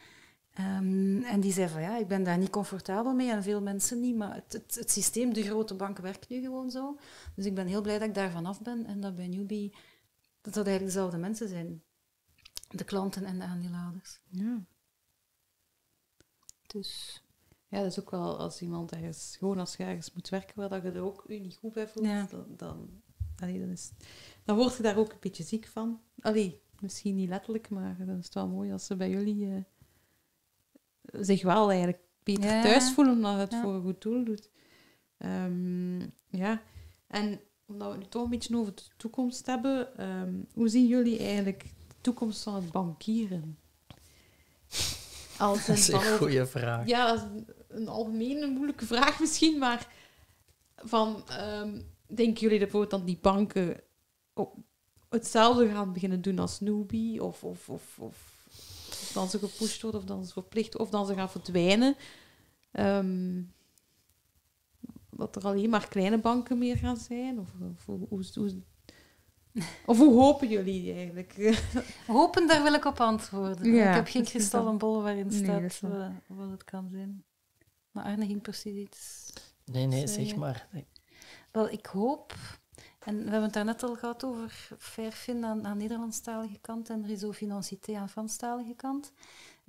Speaker 4: Ehm, en die zei van ja, ik ben daar niet comfortabel mee en veel mensen niet, maar het, het, het systeem, de grote bank, werkt nu gewoon zo. Dus ik ben heel blij dat ik daar vanaf ben en dat bij Newbie dat dat eigenlijk dezelfde mensen zijn. De klanten en de aandeelhouders.
Speaker 1: Ja.
Speaker 4: Dus
Speaker 1: ja, dat is ook wel als iemand ergens, gewoon als je ergens moet werken, waar dat je er ook je niet goed bij voelt,
Speaker 4: Ja.
Speaker 1: dan, dan, allee, dan, is, dan word je daar ook een beetje ziek van. Allee, misschien niet letterlijk, maar dan is het wel mooi als ze bij jullie eh, zich wel eigenlijk beter
Speaker 4: Ja.
Speaker 1: thuis voelen, omdat het
Speaker 4: Ja.
Speaker 1: voor een goed doel doet. Ehm, ja, en omdat we het nu toch een beetje over de toekomst hebben, ehm, hoe zien jullie eigenlijk de toekomst van het bankieren? Als
Speaker 3: Dat is een
Speaker 1: over-
Speaker 3: goede vraag.
Speaker 1: ja, dat is een, een algemene moeilijke vraag misschien, maar van, ehm, denken jullie bijvoorbeeld dat die banken ook hetzelfde gaan beginnen doen als Newbie, of, of, of, of, of dan ze gepusht worden, of dan ze verplicht, of dan ze gaan verdwijnen? Ehm, dat er alleen maar kleine banken meer gaan zijn? Of, of, hoe, hoe, hoe- of hoe hopen jullie eigenlijk?
Speaker 4: Hopen, daar wil ik op antwoorden.
Speaker 1: Ja,
Speaker 4: ik heb geen kristallenbol waarin staat
Speaker 1: dan-
Speaker 4: eh, wat het kan zijn. Maar Arne ging precies iets...
Speaker 3: Nee, nee, zeg maar.
Speaker 4: Wel, ik hoop... En we hebben het daarnet al gehad over Fairfin aan, aan Nederlandstalige kant en Réseau Financité aan Franstalige kant.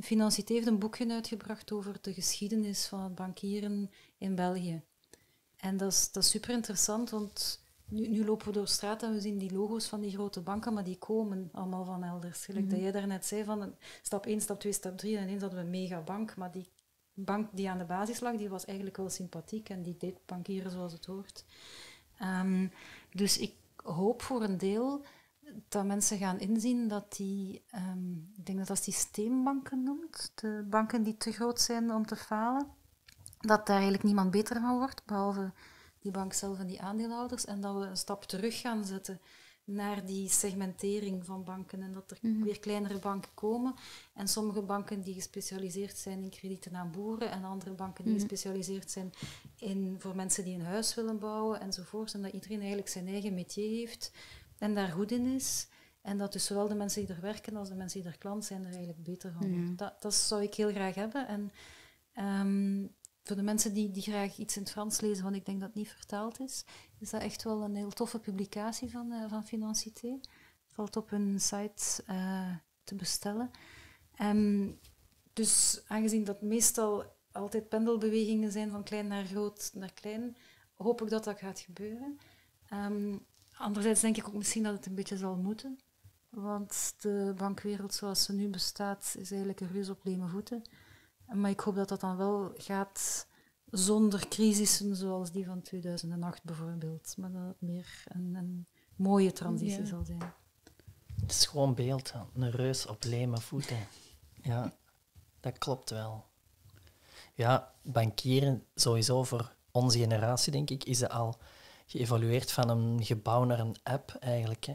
Speaker 4: Financité heeft een boekje uitgebracht over de geschiedenis van het bankieren in België. En dat is, dat is super interessant, want nu, nu lopen we door straat en we zien die logo's van die grote banken, maar die komen allemaal van elders. Gelijk dat jij daarnet zei, van stap 1, stap 2, stap 3, en ineens hadden we een megabank, maar die bank die aan de basis lag, die was eigenlijk wel sympathiek en die deed bankieren zoals het hoort. Ehm, dus ik hoop voor een deel dat mensen gaan inzien dat die, ehm, ik denk dat dat systeembanken noemt, de banken die te groot zijn om te falen, dat daar eigenlijk niemand beter van wordt, behalve die bank zelf en die aandeelhouders, en dat we een stap terug gaan zetten naar die segmentering van banken en dat er weer kleinere banken komen. En sommige banken die gespecialiseerd zijn in kredieten aan boeren en andere banken die gespecialiseerd zijn in, voor mensen die een huis willen bouwen enzovoort en dat iedereen eigenlijk zijn eigen métier heeft en daar goed in is. En dat dus zowel de mensen die er werken als de mensen die er klant zijn er eigenlijk beter van worden. Dat, dat zou ik heel graag hebben. En ehm, voor de mensen die, die graag iets in het Frans lezen, want ik denk dat het niet vertaald is, is dat echt wel een heel toffe publicatie van, eh van Financité. valt op hun site eh, te bestellen. Ehm, dus aangezien dat meestal altijd pendelbewegingen zijn van klein naar groot naar klein, hoop ik dat dat gaat gebeuren. Ehm, anderzijds denk ik ook misschien dat het een beetje zal moeten. Want de bankwereld zoals ze nu bestaat, is eigenlijk een reus op leme voeten. Maar ik hoop dat dat dan wel gaat zonder crisissen zoals die van 2008 bijvoorbeeld. Maar dat het meer een, een mooie transitie
Speaker 1: Ja.
Speaker 4: zal zijn.
Speaker 3: Het is gewoon beeld, hè. een reus op leme voeten. Ja, dat klopt wel. Ja, bankieren, sowieso voor onze generatie, denk ik, is het al geëvolueerd van een gebouw naar een app eigenlijk. Hè.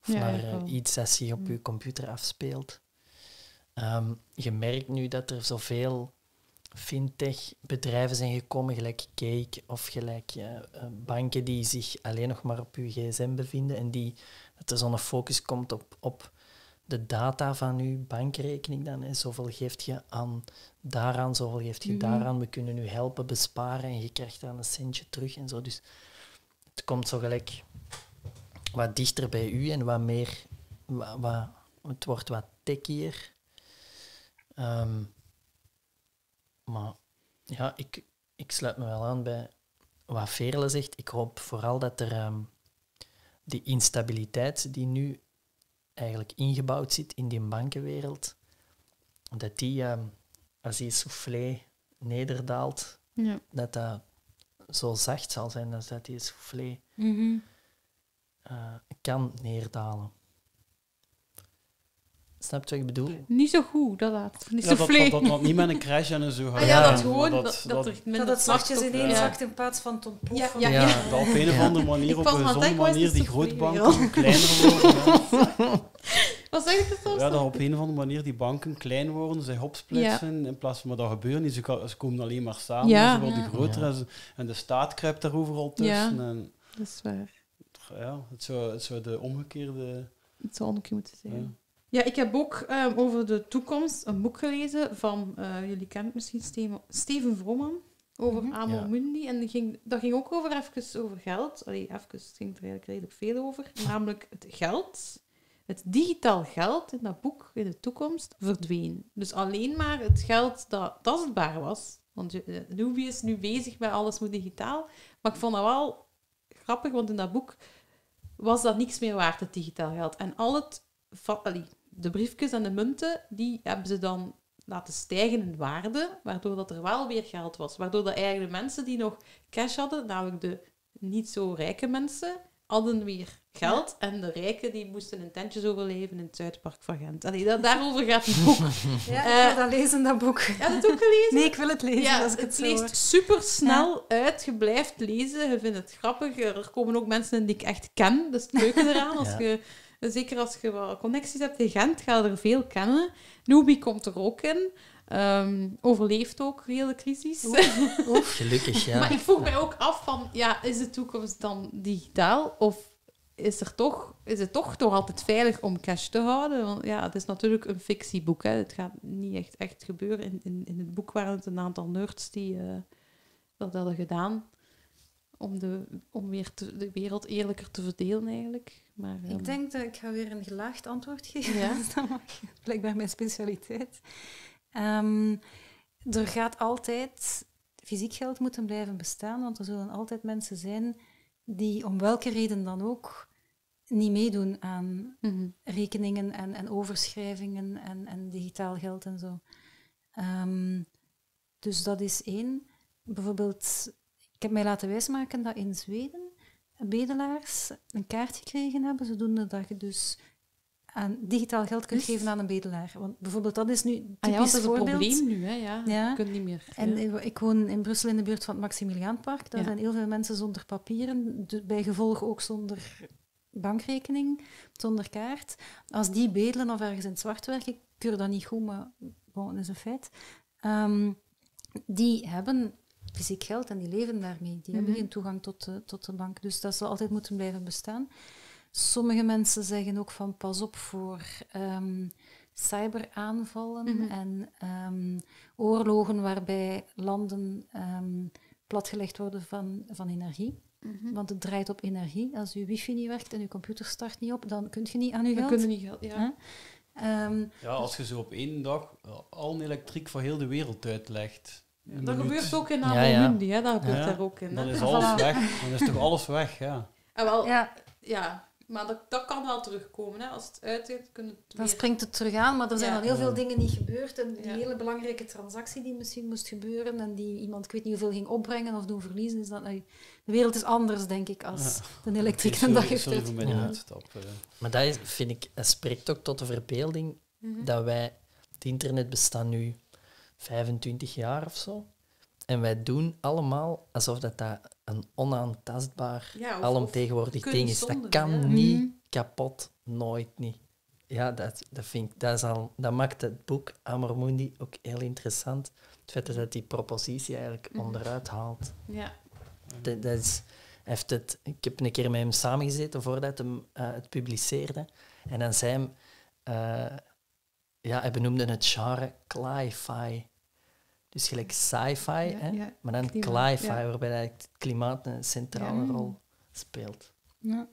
Speaker 3: Of
Speaker 1: Ja,
Speaker 3: naar eh, iets dat zich op je computer afspeelt. Ehm, je merkt nu dat er zoveel fintech-bedrijven zijn gekomen, gelijk Cake of gelijk eh, banken die zich alleen nog maar op je gsm bevinden en die, dat er zo'n focus komt op, op de data van je bankrekening dan. Hè. Zoveel geeft je aan daaraan, zoveel geeft je
Speaker 1: Mhm.
Speaker 3: daaraan. We kunnen u helpen besparen en je krijgt dan een centje terug en zo. Dus het komt zo gelijk wat dichter bij u en wat meer... Wat, wat, het wordt wat techier. Ehm, maar ja, ik, ik sluit me wel aan bij wat Veerle zegt. Ik hoop vooral dat er ehm, die instabiliteit die nu eigenlijk ingebouwd zit in die bankenwereld, dat die, ehm, als die soufflé nederdaalt,
Speaker 1: Ja.
Speaker 3: dat dat zo zacht zal zijn als dat die soufflé eh, kan neerdalen. Snap je wat ik bedoel?
Speaker 1: Niet zo goed, dat laat. Niet
Speaker 2: Ja,
Speaker 1: zo
Speaker 2: dat,
Speaker 1: vleeg.
Speaker 2: dat, dat, dat niet met een crash en zo gaat.
Speaker 1: Ah ja,
Speaker 3: Ja,
Speaker 1: dat gewoon, dat, dat, er
Speaker 4: Dat het zachtjes ineens
Speaker 1: Ja.
Speaker 4: zakt in plaats van te ontploffen.
Speaker 1: Ja, ja,
Speaker 3: Ja.
Speaker 1: ja.
Speaker 2: dat op een of andere manier, op een gezonde
Speaker 1: is
Speaker 2: manier, die grootbanken kleiner worden.
Speaker 1: Wat zeg ik dat
Speaker 2: Ja, dat op een of andere manier die banken klein worden, zij opsplitsen, in plaats van maar dat gebeurt niet. Ze, ze komen alleen maar samen,
Speaker 1: Ja.
Speaker 2: ze worden
Speaker 1: Ja.
Speaker 2: groter
Speaker 3: Ja.
Speaker 2: en, ze- de staat kruipt daar overal tussen.
Speaker 1: Ja.
Speaker 2: En,
Speaker 1: Dat is waar.
Speaker 2: ja, het zou, het zou de omgekeerde...
Speaker 1: Het zou ook moeten zijn.
Speaker 2: Ja.
Speaker 1: Ik heb ook ehm, over de toekomst een boek gelezen van, eh, jullie kennen het misschien, Steven, Steven Vrooman, over. Amor
Speaker 3: Ja.
Speaker 1: Mundi. En die ging, dat ging ook over, even over geld. Allee, even, het ging er eigenlijk redelijk veel over. Namelijk het geld, het digitaal geld in dat boek in de toekomst verdween. Dus alleen maar het geld dat tastbaar was. Want je- eh, Nubi is nu bezig met alles moet digitaal. Maar ik vond dat wel grappig, want in dat boek was dat niks meer waard, het digitaal geld. En al het, allee, de briefjes en de munten, die hebben ze dan laten stijgen in waarde, waardoor dat er wel weer geld was. Waardoor dat eigenlijk de mensen die nog cash hadden, namelijk de niet zo rijke mensen, hadden weer geld. En de rijken die moesten in tentjes overleven in het Zuidpark van Gent. Allee, da- daarover gaat het boek.
Speaker 4: Ja, ik
Speaker 1: Eh,
Speaker 4: wil dat lezen, dat boek.
Speaker 1: Heb je het ook gelezen?
Speaker 4: Nee, ik wil het lezen
Speaker 1: Ja,
Speaker 4: als ik
Speaker 1: het,
Speaker 4: het, zo
Speaker 1: leest
Speaker 4: hoor.
Speaker 1: super snel uit. Je blijft lezen. Je vindt het grappig. Er komen ook mensen in die ik echt ken. Dat is het leuke eraan. Als
Speaker 3: Ja.
Speaker 1: je, zeker als je wat connecties hebt in Gent, ga je er veel kennen. Nubi komt er ook in. Ehm, overleeft ook heel de crisis.
Speaker 3: Gelukkig, ja.
Speaker 1: Maar ik vroeg mij ook af van, ja, is de toekomst dan digitaal? Of is, er toch, is het toch nog altijd veilig om cash te houden? Want ja, het is natuurlijk een fictieboek. Hè. Het gaat niet echt, echt gebeuren. In, in, in het boek waren het een aantal nerds die eh, dat hadden gedaan. Om, de, om weer te- de wereld eerlijker te verdelen, eigenlijk. Maar, ehm,
Speaker 4: Ik denk dat ik ga weer een gelaagd antwoord geven.
Speaker 1: Ja.
Speaker 4: Dus dat mag blijkbaar mijn specialiteit. Ehm, er gaat altijd fysiek geld moeten blijven bestaan, want er zullen altijd mensen zijn die om welke reden dan ook niet meedoen aan
Speaker 1: mhm.
Speaker 4: rekeningen en, en overschrijvingen en, en digitaal geld en zo. Ehm, dus dat is één. Bijvoorbeeld, ik heb mij laten wijsmaken dat in Zweden bedelaars een kaart gekregen hebben, zodoende dat je dus aan digitaal geld kunt
Speaker 1: Dus?
Speaker 4: geven aan een bedelaar. Want bijvoorbeeld, dat is nu
Speaker 1: Ah
Speaker 4: typisch
Speaker 1: ja, dat is een
Speaker 4: voorbeeld.
Speaker 1: probleem nu, hè. Ja.
Speaker 4: Ja.
Speaker 1: Je kunt niet meer.
Speaker 4: En
Speaker 1: ja.
Speaker 4: ik- woon in Brussel in de buurt van het Maximiliaanpark. Daar zijn heel veel mensen zonder papieren, bij gevolg ook zonder bankrekening, zonder kaart. Als die bedelen of ergens in het zwart werken, ik keur dat niet goed, maar bon, dat is een feit. Ehm, die hebben fysiek geld en die leven daarmee. Die hebben
Speaker 1: Mhm.
Speaker 4: geen toegang tot de, tot de bank. Dus dat zal altijd moeten blijven bestaan. Sommige mensen zeggen ook van pas op voor ehm, cyberaanvallen
Speaker 1: Mhm.
Speaker 4: en ehm, oorlogen waarbij landen ehm, platgelegd worden van, van energie. Want het draait op energie. Als uw wifi niet werkt en uw computer start niet op, dan kun je niet aan uw
Speaker 1: We
Speaker 4: geld.
Speaker 1: kunnen niet geld. Ja.
Speaker 4: Ehm,
Speaker 2: Ja, als je zo op één dag al een elektriek voor heel de wereld uitlegt.
Speaker 1: Ja, dat gebeurt ook in
Speaker 3: Ja,
Speaker 1: Amel
Speaker 3: ja.
Speaker 1: Mundi, hè? dat gebeurt
Speaker 2: Ja.
Speaker 1: daar ook in.
Speaker 2: Dan
Speaker 1: Hè?
Speaker 2: is
Speaker 4: En
Speaker 2: alles
Speaker 4: voilà.
Speaker 2: weg. Dan is toch alles weg, ja.
Speaker 1: En wel, ja.
Speaker 4: ja,
Speaker 1: maar dat, dat kan wel terugkomen. Hè? Als het uitgaat, kunnen het
Speaker 4: dan
Speaker 1: weer...
Speaker 4: springt het terug aan, maar er zijn
Speaker 1: Ja.
Speaker 4: al heel veel dingen niet gebeurd. En die
Speaker 1: Ja.
Speaker 4: hele belangrijke transactie die misschien moest gebeuren en die iemand, ik weet niet hoeveel, ging opbrengen of doen verliezen, is dat... De wereld is anders, denk ik, als de elektriek dag
Speaker 2: sorry-
Speaker 4: heeft.
Speaker 3: Maar dat is, vind ik, dat spreekt ook tot de verbeelding
Speaker 1: Mhm.
Speaker 3: dat wij, het internet bestaat nu 25 jaar of zo. En wij doen allemaal alsof dat, dat een onaantastbaar,
Speaker 1: Ja, of-
Speaker 3: alomtegenwoordig
Speaker 1: of
Speaker 3: ding is. Dat kan
Speaker 1: ja.
Speaker 3: niet
Speaker 4: Mhm.
Speaker 3: kapot, nooit niet. Ja, dat, dat, vind ik, dat, is al, dat maakt het boek Amermundi ook heel interessant. Het feit dat het die propositie eigenlijk
Speaker 1: Mhm.
Speaker 3: onderuit haalt.
Speaker 1: Ja.
Speaker 3: Dat, dat is, hij heeft het, ik heb een keer met hem samengezeten voordat hij eh, het publiceerde. En dan zei hij... eh, ja, hij benoemde het genre cli-fi. Dus gelijk sci-fi, hè?
Speaker 1: ja,
Speaker 3: maar dan cli-fi,
Speaker 1: ja.
Speaker 3: waarbij eigenlijk het klimaat een centrale
Speaker 1: Ja.
Speaker 3: rol speelt.
Speaker 4: Ja.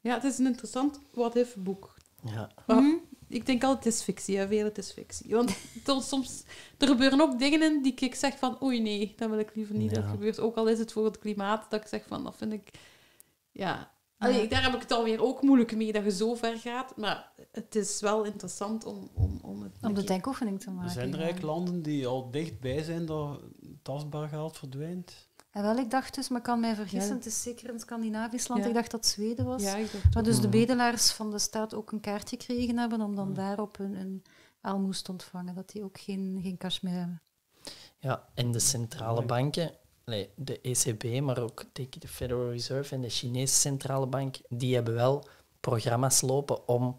Speaker 1: ja, het is een interessant what-if boek.
Speaker 3: Ja.
Speaker 1: Maar
Speaker 4: Mhm.
Speaker 1: Ik denk altijd, het is fictie. Hè? Veel, het is fictie. Want tot soms... Er gebeuren ook dingen in die ik zeg van... Oei, nee, dat wil ik liever niet dat gebeurt. Ook al is het voor het klimaat, dat ik zeg van... Dat vind ik... Ja... Allee, daar heb ik het alweer ook moeilijk mee, dat je zo ver gaat. Maar het is wel interessant om, om, om het...
Speaker 4: Om de denkoefening te maken.
Speaker 2: Zijn er eigenlijk landen die al dichtbij zijn dat tastbaar geld verdwijnt?
Speaker 4: En wel, ik dacht dus, maar ik kan mij vergissen,
Speaker 1: Ja.
Speaker 4: het is zeker een Scandinavisch land.
Speaker 1: Ja.
Speaker 4: Ik dacht dat het Zweden was.
Speaker 1: Ja, ik dacht
Speaker 4: Maar dus de
Speaker 3: Mhm.
Speaker 4: bedelaars van de staat ook een kaart gekregen hebben om dan daarop een, een aalmoes te ontvangen. Dat die ook geen, geen cash meer hebben.
Speaker 3: ja, en de centrale banken, nee, de ECB, maar ook de Federal Reserve en de Chinese centrale bank, die hebben wel programma's lopen om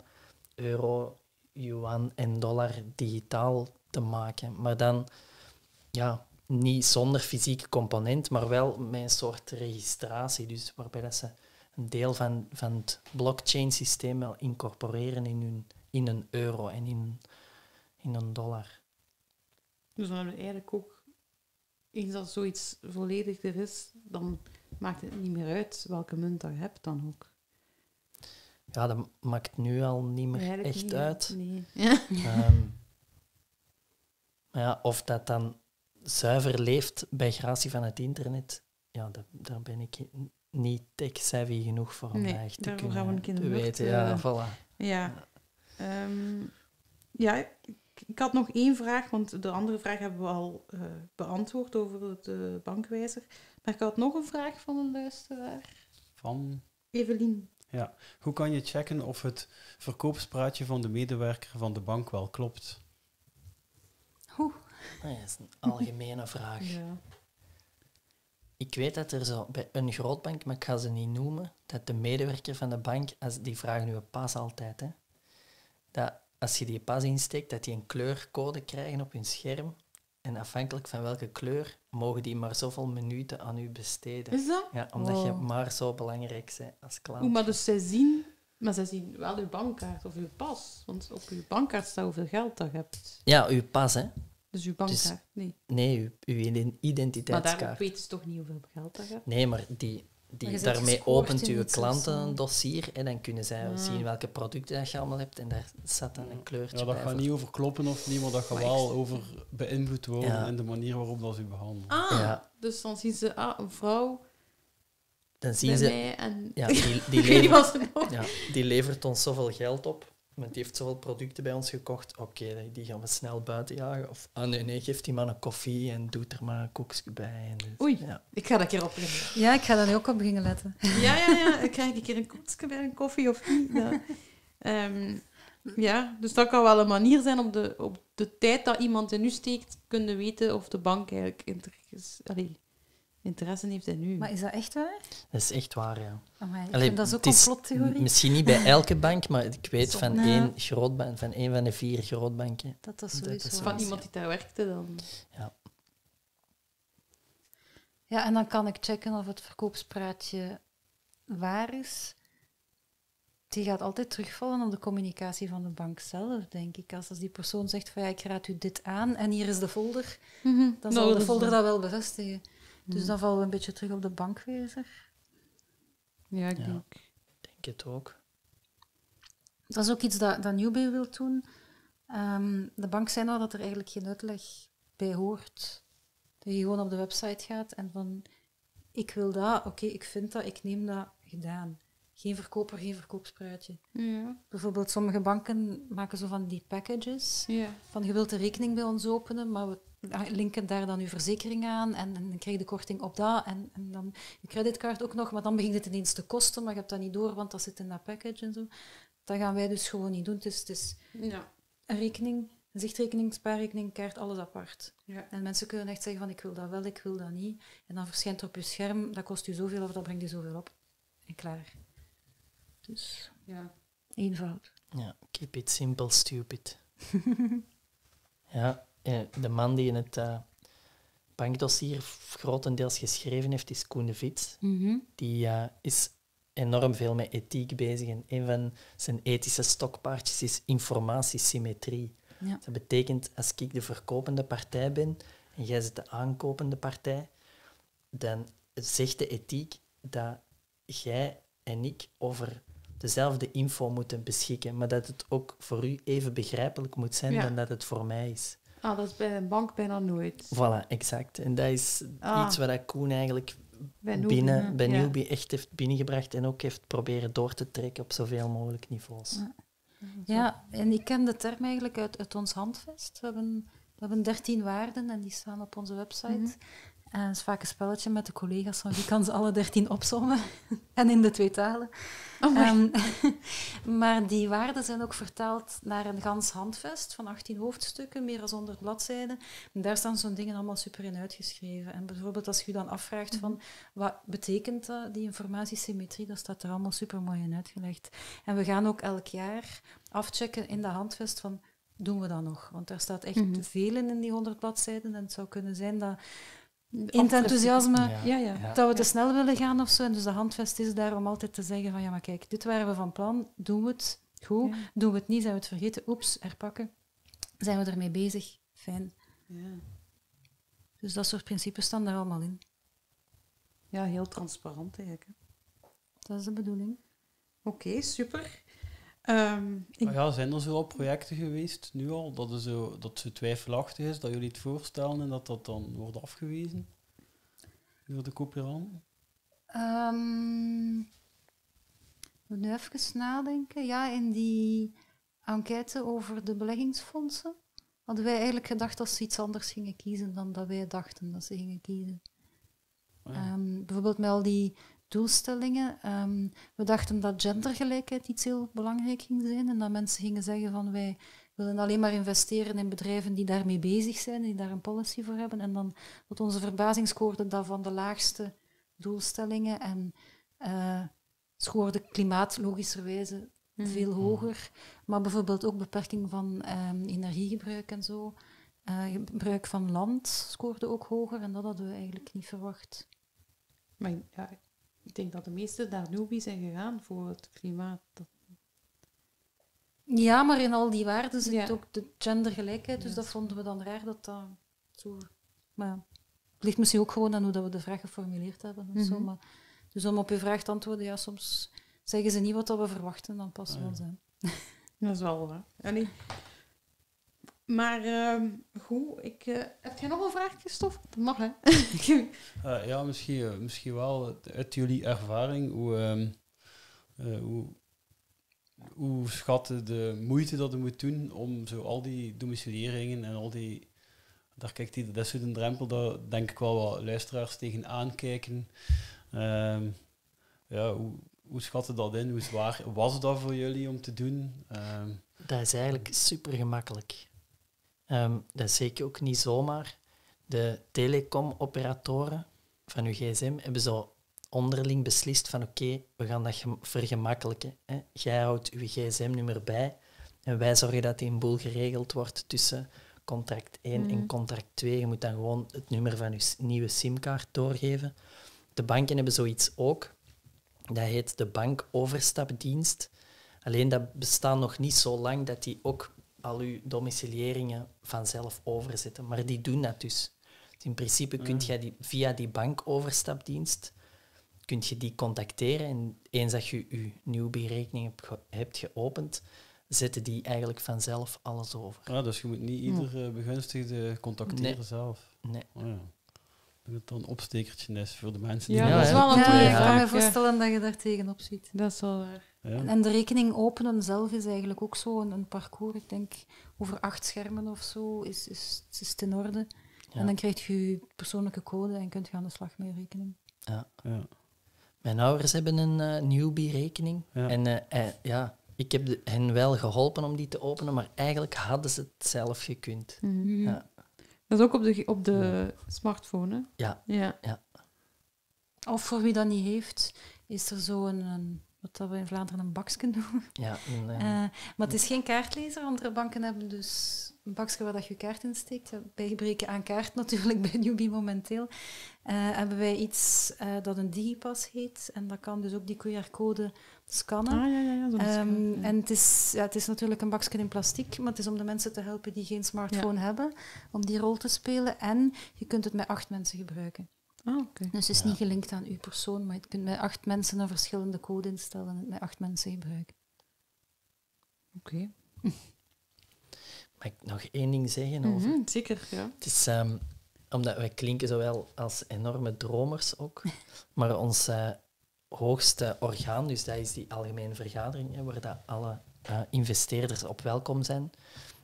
Speaker 3: euro, yuan en dollar digitaal te maken. Maar dan ja, niet zonder fysieke component, maar wel met een soort registratie. Dus waarbij dat ze een deel van, van het blockchain-systeem wel incorporeren in, hun, in een euro en in, in een dollar.
Speaker 1: Dus dan hebben eigenlijk ook... Eens dat zoiets volledig er is, dan maakt het niet meer uit welke munt je hebt dan ook.
Speaker 3: Ja, dat maakt nu al niet meer
Speaker 1: Eigenlijk
Speaker 3: echt
Speaker 1: niet,
Speaker 3: uit.
Speaker 1: Nee.
Speaker 3: Ehm, maar ja, of dat dan zuiver leeft bij gratie van het internet, ja, dat, daar ben ik niet tech-savvy genoeg voor om
Speaker 1: Nee,
Speaker 3: dat echt te kunnen
Speaker 1: we
Speaker 3: te weten. Ja,
Speaker 1: eh,
Speaker 3: voilà.
Speaker 1: Ja. Ehm, ja, ik, ik had nog één vraag, want de andere vraag hebben we al eh, beantwoord over de bankwijzer. Maar ik had nog een vraag van een luisteraar.
Speaker 2: Van,
Speaker 1: Evelien.
Speaker 2: hoe kan je checken of het verkoopspraatje van de medewerker van de bank wel klopt?
Speaker 3: Ja, dat is een algemene vraag.
Speaker 1: Ja.
Speaker 3: Ik weet dat er zo bij een grootbank, maar ik ga ze niet noemen, dat de medewerker van de bank, als, die vragen nu pas altijd, hè, dat als je die pas insteekt, dat die een kleurcode krijgen op hun scherm. En afhankelijk van welke kleur, mogen die maar zoveel minuten aan u besteden.
Speaker 1: Is dat?
Speaker 3: Ja, omdat je
Speaker 1: Wow.
Speaker 3: maar zo belangrijk bent als klant.
Speaker 1: Oeh, maar dus zij zien... Maar zij zien wel uw bankkaart of uw pas. Want op uw bankkaart staat hoeveel geld dat je hebt.
Speaker 3: Ja, uw pas, hè.
Speaker 1: Dus uw bankkaart, nee.
Speaker 3: Nee, uw, uw ident-
Speaker 1: Maar
Speaker 3: identiteitskaart.
Speaker 1: daarop weten ze toch niet hoeveel geld dat je hebt?
Speaker 3: Nee, maar die, die, daarmee opent uw
Speaker 4: iets of
Speaker 3: klant
Speaker 4: zo.
Speaker 3: een dossier en dan kunnen zij zien welke producten dat je allemaal hebt en daar staat dan een kleurtje
Speaker 2: Ja, dat
Speaker 3: bij.
Speaker 2: gaat
Speaker 3: voor-
Speaker 2: niet over kloppen of niet, maar dat gaat
Speaker 3: Maar
Speaker 2: wel
Speaker 3: ik-
Speaker 2: over beïnvloed worden
Speaker 3: Ja.
Speaker 2: en de manier waarop dat ze u behandelen.
Speaker 1: Ah,
Speaker 3: Ja.
Speaker 1: dus dan zien ze ah, een vrouw
Speaker 3: Dan zien
Speaker 1: bij
Speaker 3: ze,
Speaker 1: mij en...
Speaker 3: ja, die, die, levert, ja, die levert ons zoveel geld op, want die heeft zoveel producten bij ons gekocht. Oké, die gaan we snel buiten jagen. Of, ah nee, nee, geef die man een koffie en doet er maar een koekje bij. En dus,
Speaker 1: Oei.
Speaker 3: Ja.
Speaker 1: Ik ga dat keer opnemen.
Speaker 4: Ja, ik ga daar nu ook op beginnen letten.
Speaker 1: Ja, ja, ja. Ik krijg een keer een koekje bij een koffie of niet. Ja. Ehm, ja, dus dat kan wel een manier zijn op de, op de tijd dat iemand in u steekt, kunnen weten of de bank eigenlijk interesse, allee, interesse heeft in u.
Speaker 4: Maar is dat echt waar?
Speaker 3: Dat is echt waar, ja.
Speaker 4: Amai, ik
Speaker 3: Allee,
Speaker 4: vind dat
Speaker 3: is
Speaker 4: complottheorie.
Speaker 3: Misschien niet bij elke bank, maar ik weet van
Speaker 4: Ja.
Speaker 3: één grootbank, van één van de vier grootbanken.
Speaker 4: Dat dat
Speaker 3: Dat
Speaker 4: sowieso
Speaker 3: is
Speaker 1: van iemand die daar werkte dan.
Speaker 4: Ja, en dan kan ik checken of het verkoopspraatje waar is. Die gaat altijd terugvallen op de communicatie van de bank zelf, denk ik. Als, als die persoon zegt van ja, ik raad u dit aan en hier is de folder, dan zal
Speaker 1: Nou,
Speaker 4: de folder dat wel bevestigen. Dus dan vallen we een beetje terug op de bankwezer.
Speaker 1: Ja, ik
Speaker 3: Ja.
Speaker 1: denk.
Speaker 3: denk het ook.
Speaker 4: Dat is ook iets dat, dat Newbay wil doen. Ehm, de bank zei nou dat er eigenlijk geen uitleg bij hoort. Dat je gewoon op de website gaat en van ik wil dat, oké, ik vind dat, ik neem dat, gedaan. Geen verkoper, geen verkoopspruitje.
Speaker 1: Ja.
Speaker 4: Bijvoorbeeld sommige banken maken zo van die packages.
Speaker 1: Ja.
Speaker 4: Van je wilt de rekening bij ons openen, maar we linken daar dan uw verzekering aan en, en dan krijg je de korting op dat en, en dan je creditcard ook nog, maar dan begint het ineens te kosten, maar je hebt dat niet door, want dat zit in dat package en zo. Dat gaan wij dus gewoon niet doen. Het is, het is
Speaker 1: Ja.
Speaker 4: een rekening, een zichtrekening, spaarrekening, kaart, alles apart.
Speaker 1: Ja.
Speaker 4: En mensen kunnen echt zeggen van ik wil dat wel, ik wil dat niet. En dan verschijnt er op je scherm, dat kost u zoveel of dat brengt u zoveel op. En klaar. Dus
Speaker 1: Ja.
Speaker 4: eenvoud.
Speaker 3: Ja, keep it simple, stupid. ja, de man die in het eh, bankdossier grotendeels geschreven heeft, is Koen de Vits. Die eh, is enorm veel met ethiek bezig. En een van zijn ethische stokpaardjes is informatiesymmetrie.
Speaker 4: Ja.
Speaker 3: Dat betekent, als ik de verkopende partij ben en jij zit de aankopende partij, dan zegt de ethiek dat jij en ik over dezelfde info moeten beschikken, maar dat het ook voor u even begrijpelijk moet zijn
Speaker 1: Ja.
Speaker 3: dan dat het voor mij is.
Speaker 1: Ah, dat is bij een bank bijna nooit.
Speaker 3: Voilà, exact. En dat is
Speaker 1: Ah.
Speaker 3: iets wat Koen eigenlijk
Speaker 1: Bij Newbie,
Speaker 3: binnen, bij
Speaker 1: Ja.
Speaker 3: Newbie echt heeft binnengebracht en ook heeft proberen door te trekken op zoveel mogelijk niveaus.
Speaker 4: Ja. Ja, en ik ken de term eigenlijk uit, uit ons handvest. We hebben, we hebben 13 waarden en die staan op onze website.
Speaker 1: Mhm.
Speaker 4: En het is vaak een spelletje met de collega's van wie kan ze alle 13 opzommen. en in de twee talen.
Speaker 1: Amai.
Speaker 4: Ehm, maar die waarden zijn ook vertaald naar een gans handvest van 18 hoofdstukken, meer dan 100 bladzijden. En daar staan zo'n dingen allemaal super in uitgeschreven. En bijvoorbeeld als je je dan afvraagt van wat betekent dat, die informatiesymmetrie, dat staat er allemaal super mooi in uitgelegd. En we gaan ook elk jaar afchecken in de handvest van doen we dat nog? Want daar staat echt
Speaker 1: Mhm.
Speaker 4: veel in in die 100 bladzijden en het zou kunnen zijn dat in het enthousiasme
Speaker 1: Ja, ja.
Speaker 3: Ja.
Speaker 4: dat we te snel willen gaan of zo. En dus de handvest is daar om altijd te zeggen van ja, maar kijk, dit waren we van plan, doen we het goed,
Speaker 1: Ja.
Speaker 4: doen we het niet, zijn we het vergeten, oeps, herpakken. Zijn we ermee bezig, fijn.
Speaker 1: Ja.
Speaker 4: Dus dat soort principes staan daar allemaal in.
Speaker 1: ja, heel transparant eigenlijk. hè.
Speaker 4: Dat is de bedoeling.
Speaker 1: Oké, super. Ehm,
Speaker 2: ja, zijn er zo al projecten geweest, nu al, dat zo, dat zo twijfelachtig is, dat jullie het voorstellen en dat dat dan wordt afgewezen? Door de coöperant?
Speaker 4: Ehm, we nu even nadenken. Ja, in die enquête over de beleggingsfondsen hadden wij eigenlijk gedacht dat ze iets anders gingen kiezen dan dat wij dachten dat ze gingen kiezen.
Speaker 2: Ah ja.
Speaker 4: Ehm, bijvoorbeeld met al die doelstellingen. ehm, we dachten dat gendergelijkheid iets heel belangrijk ging zijn en dat mensen gingen zeggen van wij willen alleen maar investeren in bedrijven die daarmee bezig zijn, die daar een policy voor hebben. En dan tot onze verbazing scoorde dat van de laagste doelstellingen en eh scoorde klimaat logischerwijze veel hoger. Maar bijvoorbeeld ook beperking van ehm, energiegebruik en zo. Eh, gebruik van land scoorde ook hoger en dat hadden we eigenlijk niet verwacht.
Speaker 1: maar ja, ik denk dat de meesten daar newbie zijn gegaan voor het klimaat. Dat-
Speaker 4: Ja, maar in al die waarden zit
Speaker 1: Ja.
Speaker 4: ook de gendergelijkheid, dus
Speaker 1: Ja,
Speaker 4: dat vonden we dan raar dat dat zo... Maar het ligt misschien ook gewoon aan hoe dat we de vraag geformuleerd hebben. Of zo,
Speaker 1: Mhm.
Speaker 4: maar, dus om op uw vraag te antwoorden, ja, soms zeggen ze niet wat dat we verwachten, dan passen we ons aan.
Speaker 1: Dat is wel waar. Allee. Maar ehm, goed, ik, eh, heb jij nog een vraag, Christophe? Dat mag, hè?
Speaker 2: Eh, ja, misschien, eh, misschien wel uit jullie ervaring. Hoe, ehm, eh, hoe, hoe schatten de moeite dat je moet doen om zo al die domicilieringen en al die... Daar kijkt die, dat is een drempel, daar denk ik wel wat luisteraars tegen aankijken. Ehm, ja, hoe, hoe schatten dat in? Hoe zwaar was dat voor jullie om te doen? Ehm,
Speaker 3: Dat is eigenlijk super gemakkelijk. Ehm, dat is zeker ook niet zomaar. De telecomoperatoren van uw gsm hebben zo onderling beslist van oké, we gaan dat gem- vergemakkelijken. Hè. Jij houdt uw gsm-nummer bij en wij zorgen dat die een boel geregeld wordt tussen contract 1 en
Speaker 1: Mhm.
Speaker 3: contract 2. Je moet dan gewoon het nummer van je nieuwe simkaart doorgeven. De banken hebben zoiets ook. Dat heet de bankoverstapdienst. Alleen dat bestaat nog niet zo lang dat die ook al uw domicilieringen vanzelf overzetten. Maar die doen dat dus. Dus in principe kun je die, via die bankoverstapdienst kun je die contacteren en eens dat je je Newbie-rekening hebt, ge- hebt geopend, zetten die eigenlijk vanzelf alles over.
Speaker 2: Ah, dus je moet niet ieder eh, begunstigde contacteren
Speaker 3: Nee.
Speaker 2: zelf.
Speaker 3: Nee.
Speaker 2: Oh, ja. Ik denk dat dat een opstekertje is voor de mensen
Speaker 1: Ja,
Speaker 2: die...
Speaker 1: dat is wel een
Speaker 4: Ja,
Speaker 1: goede
Speaker 4: ik kan me
Speaker 1: ja.
Speaker 4: voorstellen dat je daar tegenop ziet.
Speaker 1: Dat is wel waar.
Speaker 2: Ja.
Speaker 4: En de rekening openen zelf is eigenlijk ook zo een, een parcours. Ik denk over acht schermen of zo is, is, is het in orde.
Speaker 3: Ja.
Speaker 4: En dan krijg je je persoonlijke code en kunt je aan de slag met je rekening.
Speaker 3: Ja.
Speaker 2: Ja.
Speaker 3: Mijn ouders hebben een eh, Newbie-rekening.
Speaker 2: Ja.
Speaker 3: En eh, eh, ja, ik heb de- hen wel geholpen om die te openen, maar eigenlijk hadden ze het zelf gekund.
Speaker 1: Mhm.
Speaker 3: Ja.
Speaker 1: Dat is ook op de, op de smartphone, hè?
Speaker 3: Ja.
Speaker 1: Ja.
Speaker 4: Of voor wie dat niet heeft, is er zo een, een wat dat we in Vlaanderen een bakje noemen.
Speaker 3: Ja, een, eh,
Speaker 4: maar het is geen kaartlezer. Andere banken hebben dus een bakje waar dat je je kaart in steekt. Ja, Bij gebreken aan kaart natuurlijk, bij Newbie momenteel. eh, hebben wij iets eh, dat een digipas heet. En dat kan dus ook die QR-code scannen.
Speaker 1: Ah, ja, ja, ja. zo'n
Speaker 4: Ehm,
Speaker 1: ja.
Speaker 4: En het is, ja, het is natuurlijk een bakje in plastic, maar het is om de mensen te helpen die geen smartphone hebben, om die rol te spelen. En je kunt het met acht mensen gebruiken.
Speaker 1: Ah, oké.
Speaker 4: Dus het is niet gelinkt aan uw persoon, maar je kunt met acht mensen een verschillende code instellen en het met acht mensen gebruiken.
Speaker 1: Oké.
Speaker 3: mag ik nog één ding zeggen over?
Speaker 1: Mhm, Zeker, ja.
Speaker 3: Het is ehm, omdat wij klinken zowel als enorme dromers ook, maar ons eh, hoogste orgaan, dus dat is die algemene vergadering, hè, waar dat alle eh, investeerders op welkom zijn,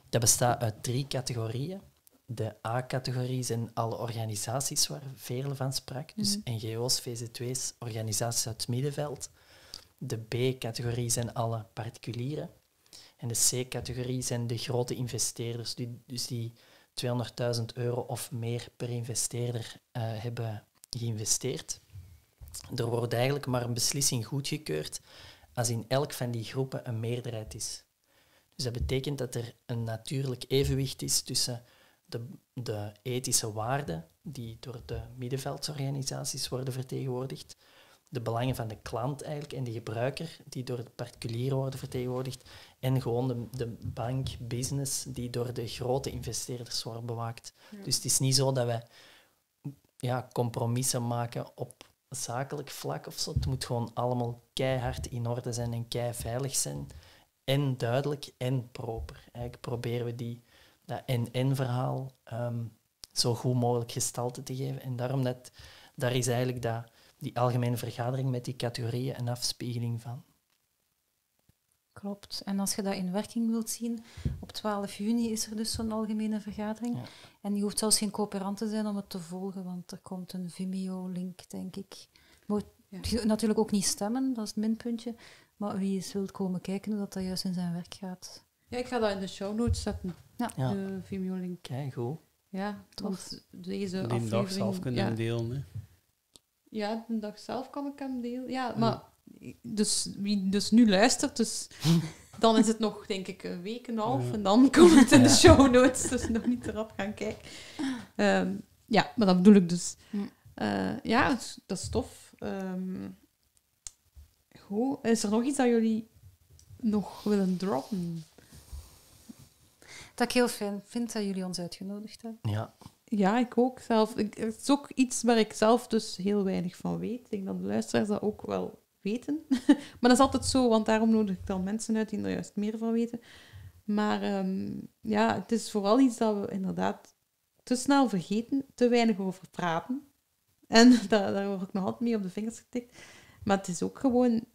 Speaker 3: dat bestaat uit drie categorieën. De A-categorie zijn alle organisaties waar Veerle van sprak, dus NGO's, VZW's, organisaties uit het middenveld. De B-categorie zijn alle particulieren. En de C-categorie zijn de grote investeerders, die, dus die 200.000 euro of meer per investeerder eh, hebben geïnvesteerd. Er wordt eigenlijk maar een beslissing goedgekeurd als in elk van die groepen een meerderheid is. Dus dat betekent dat er een natuurlijk evenwicht is tussen de, de ethische waarden die door de middenveldsorganisaties worden vertegenwoordigd, de belangen van de klant eigenlijk en de gebruiker die door de particulieren worden vertegenwoordigd en gewoon de, de bank, business die door de grote investeerders wordt bewaakt. Dus het is niet zo dat wij ja, compromissen maken op zakelijk vlak of zo. Het moet gewoon allemaal keihard in orde zijn en kei veilig zijn. En duidelijk en proper. Eigenlijk proberen we die, dat en-en-verhaal ehm, zo goed mogelijk gestalte te geven. En daarom dat, daar is eigenlijk dat, die algemene vergadering met die categorieën een afspiegeling van.
Speaker 4: Klopt. En als je dat in werking wilt zien, op 12 juni is er dus zo'n algemene vergadering.
Speaker 3: Ja.
Speaker 4: En je hoeft zelfs geen coöperant te zijn om het te volgen, want er komt een Vimeo-link, denk ik. Je Moet natuurlijk ook niet stemmen, dat is het minpuntje. Maar wie eens wilt komen kijken hoe dat, dat juist in zijn werk gaat.
Speaker 1: Ja, ik ga dat in de show notes zetten.
Speaker 4: Ja.
Speaker 3: Ja.
Speaker 1: De Vimeo-link.
Speaker 3: Kijk, goed.
Speaker 1: Ja, want deze
Speaker 2: Die
Speaker 1: aflevering...
Speaker 2: dag zelf kunnen
Speaker 1: ja,
Speaker 2: delen. Hè.
Speaker 1: ja, de dag zelf kan ik hem delen. Ja, maar... Dus wie dus nu luistert, dus dan is het nog, denk ik, een week en een half. En dan komt het in de show notes. Dus nog niet erop gaan kijken. Ehm, ja, maar dat bedoel ik dus.
Speaker 4: Hm.
Speaker 1: Eh, ja, dat is- dat is tof. Ehm, goed. Is er nog iets dat jullie nog willen droppen?
Speaker 4: Dat ik heel fijn vind dat jullie ons uitgenodigd hebben.
Speaker 3: Ja,
Speaker 1: Ja, ik ook zelf. Ik, het is ook iets waar ik zelf dus heel weinig van weet. Ik denk dat de luisteraars dat ook wel weten. maar dat is altijd zo, want daarom nodig ik dan mensen uit die er juist meer van weten. Maar ehm, ja, het is vooral iets dat we inderdaad te snel vergeten, te weinig over praten. En daar, daar word ik nog altijd mee op de vingers getikt. Maar het is ook gewoon...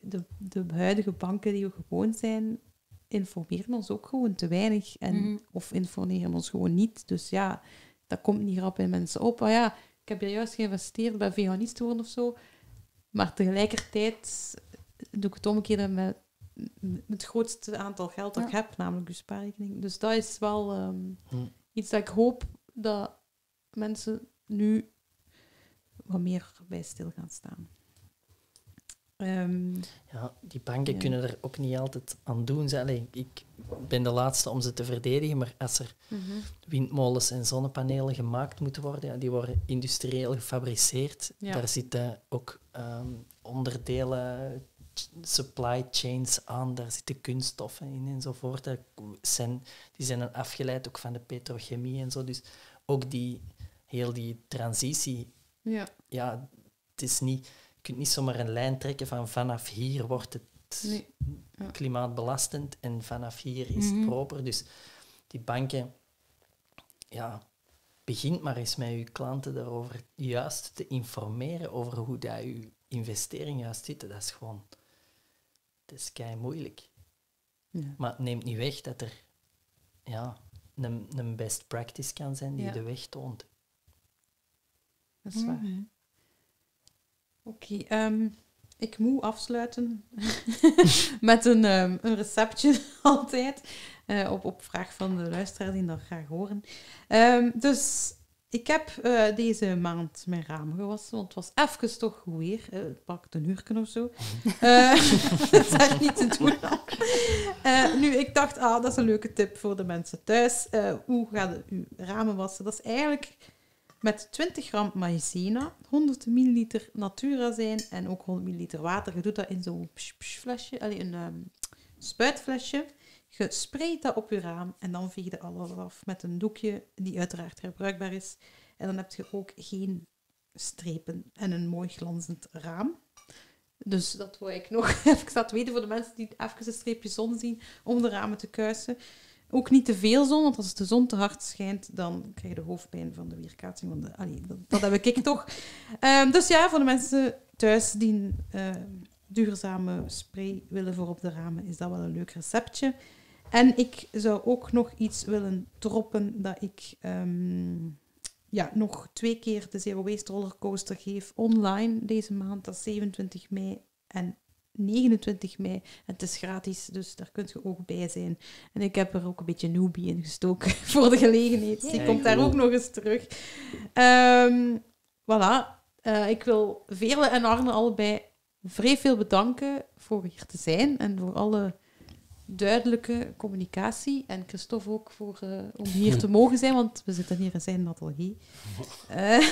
Speaker 1: De, de huidige banken die we gewoon zijn, informeren ons ook gewoon te weinig. En,
Speaker 4: Mhm.
Speaker 1: Of informeren ons gewoon niet. Dus ja, dat komt niet rap bij mensen op. Ah ja, ik heb hier juist geïnvesteerd bij veganist te worden of zo. Maar tegelijkertijd doe ik het met, met het grootste aantal geld dat ik heb, namelijk uw spaarrekening. Dus dat is wel ehm,
Speaker 3: Hm.
Speaker 1: iets dat ik hoop dat mensen nu wat meer bij stil gaan staan. Ehm,
Speaker 3: Ja, die banken
Speaker 1: Ja.
Speaker 3: kunnen er ook niet altijd aan doen. Allee, ik ben de laatste om ze te verdedigen, maar als er windmolens en zonnepanelen gemaakt moeten worden, ja, die worden industrieel gefabriceerd.
Speaker 1: Ja.
Speaker 3: Daar zitten ook ehm, onderdelen, supply chains aan, daar zitten kunststoffen in enzovoort. Dat zijn, die zijn dan afgeleid ook van de petrochemie en zo. Dus ook die heel die transitie,
Speaker 1: Ja,
Speaker 3: ja, het is niet, kunt niet zomaar een lijn trekken van vanaf hier wordt het
Speaker 1: nee. Ja.
Speaker 3: klimaatbelastend en vanaf hier is
Speaker 4: Mhm.
Speaker 3: het proper. Dus die banken, ja, begint maar eens met uw klanten daarover juist te informeren over hoe dat uw investering juist zit. Dat is gewoon, dat is kei moeilijk.
Speaker 1: Ja.
Speaker 3: Maar het neemt niet weg dat er ja, een, een best practice kan zijn die
Speaker 1: Ja.
Speaker 3: de weg toont.
Speaker 1: Dat is waar.
Speaker 4: Mhm.
Speaker 1: Oké, ehm, ik moet afsluiten met een, ehm, een receptje altijd. eh, op, op vraag van de luisteraar die dat graag horen. Ehm, dus ik heb eh, deze maand mijn ramen gewassen, want het was even toch goed weer. eh, het pakte een uurken of zo. Dat is echt niet te doen. Nu, ik dacht, ah, dat is een leuke tip voor de mensen thuis. Hoe ga je ramen wassen? Dat is eigenlijk met 20 gram maïzena, 100 milliliter natuurazijn en ook 100 milliliter water. Je doet dat in zo'n flesje, allee, een ehm, spuitflesje. Je sprayt dat op je raam en dan veeg je alles af met een doekje die uiteraard herbruikbaar is. En dan heb je ook geen strepen en een mooi glanzend raam. Dus dat wil ik nog even laten weten voor de mensen die even een streepje zon zien om de ramen te kuisen. Ook niet te veel zon, want als de zon te hard schijnt, dan krijg je de hoofdpijn van de weerkaatsing. Van de, allee, dat, dat heb ik toch. Ehm, dus ja, voor de mensen thuis die een ehm, duurzame spray willen voor op de ramen, is dat wel een leuk receptje. En ik zou ook nog iets willen droppen dat ik ehm, ja, nog twee keer de Zero Waste Rollercoaster geef online deze maand. Dat is 27 mei en 29 mei. En het is gratis, dus daar kunt je ook bij zijn. En ik heb er ook een beetje newbie in gestoken voor de gelegenheid. Die komt daar
Speaker 3: cool.
Speaker 1: ook nog eens terug. Ehm, voilà. Eh, ik wil Veerle en Arne allebei vrij veel bedanken voor hier te zijn en voor alle duidelijke communicatie. En Christophe ook voor, eh, om hier te mogen zijn, want we zitten hier in zijn atelier. Eh,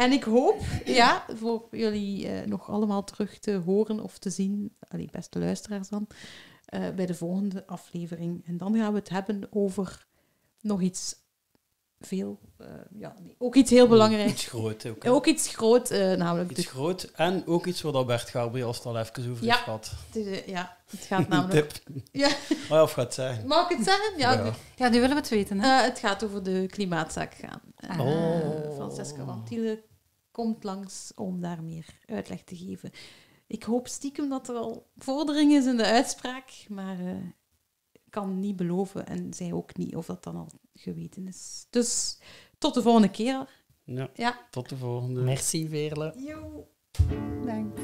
Speaker 1: en ik hoop, ja, voor jullie eh, nog allemaal terug te horen of te zien, allee, beste luisteraars dan, eh, bij de volgende aflevering. En dan gaan we het hebben over nog iets veel, eh, ja, nee, ook iets heel belangrijks.
Speaker 2: Iets groot ook.
Speaker 1: Ook iets groot, eh, namelijk
Speaker 2: Iets
Speaker 1: de
Speaker 2: groot en ook iets waar dat Bert Gabriel het al even over
Speaker 1: Ja.
Speaker 2: heeft gehad.
Speaker 1: ja, het gaat
Speaker 2: Een
Speaker 1: namelijk...
Speaker 2: tip.
Speaker 1: Ja.
Speaker 2: Oh ja, of gaat zeggen.
Speaker 1: Mag ik het zeggen? Ja,
Speaker 2: Ja.
Speaker 4: Ja, nu willen we het weten. Hè?
Speaker 1: Eh, het gaat over de klimaatzaak gaan. Eh, Francesca van Tielen komt langs om daar meer uitleg te geven. Ik hoop stiekem dat er al vordering is in de uitspraak, maar eh, ik kan niet beloven en zij ook niet of dat dan al geweten is. Dus tot de volgende keer.
Speaker 2: Ja,
Speaker 1: Ja.
Speaker 2: tot de volgende.
Speaker 3: Merci, Veerle.
Speaker 1: Yo.
Speaker 4: Dank.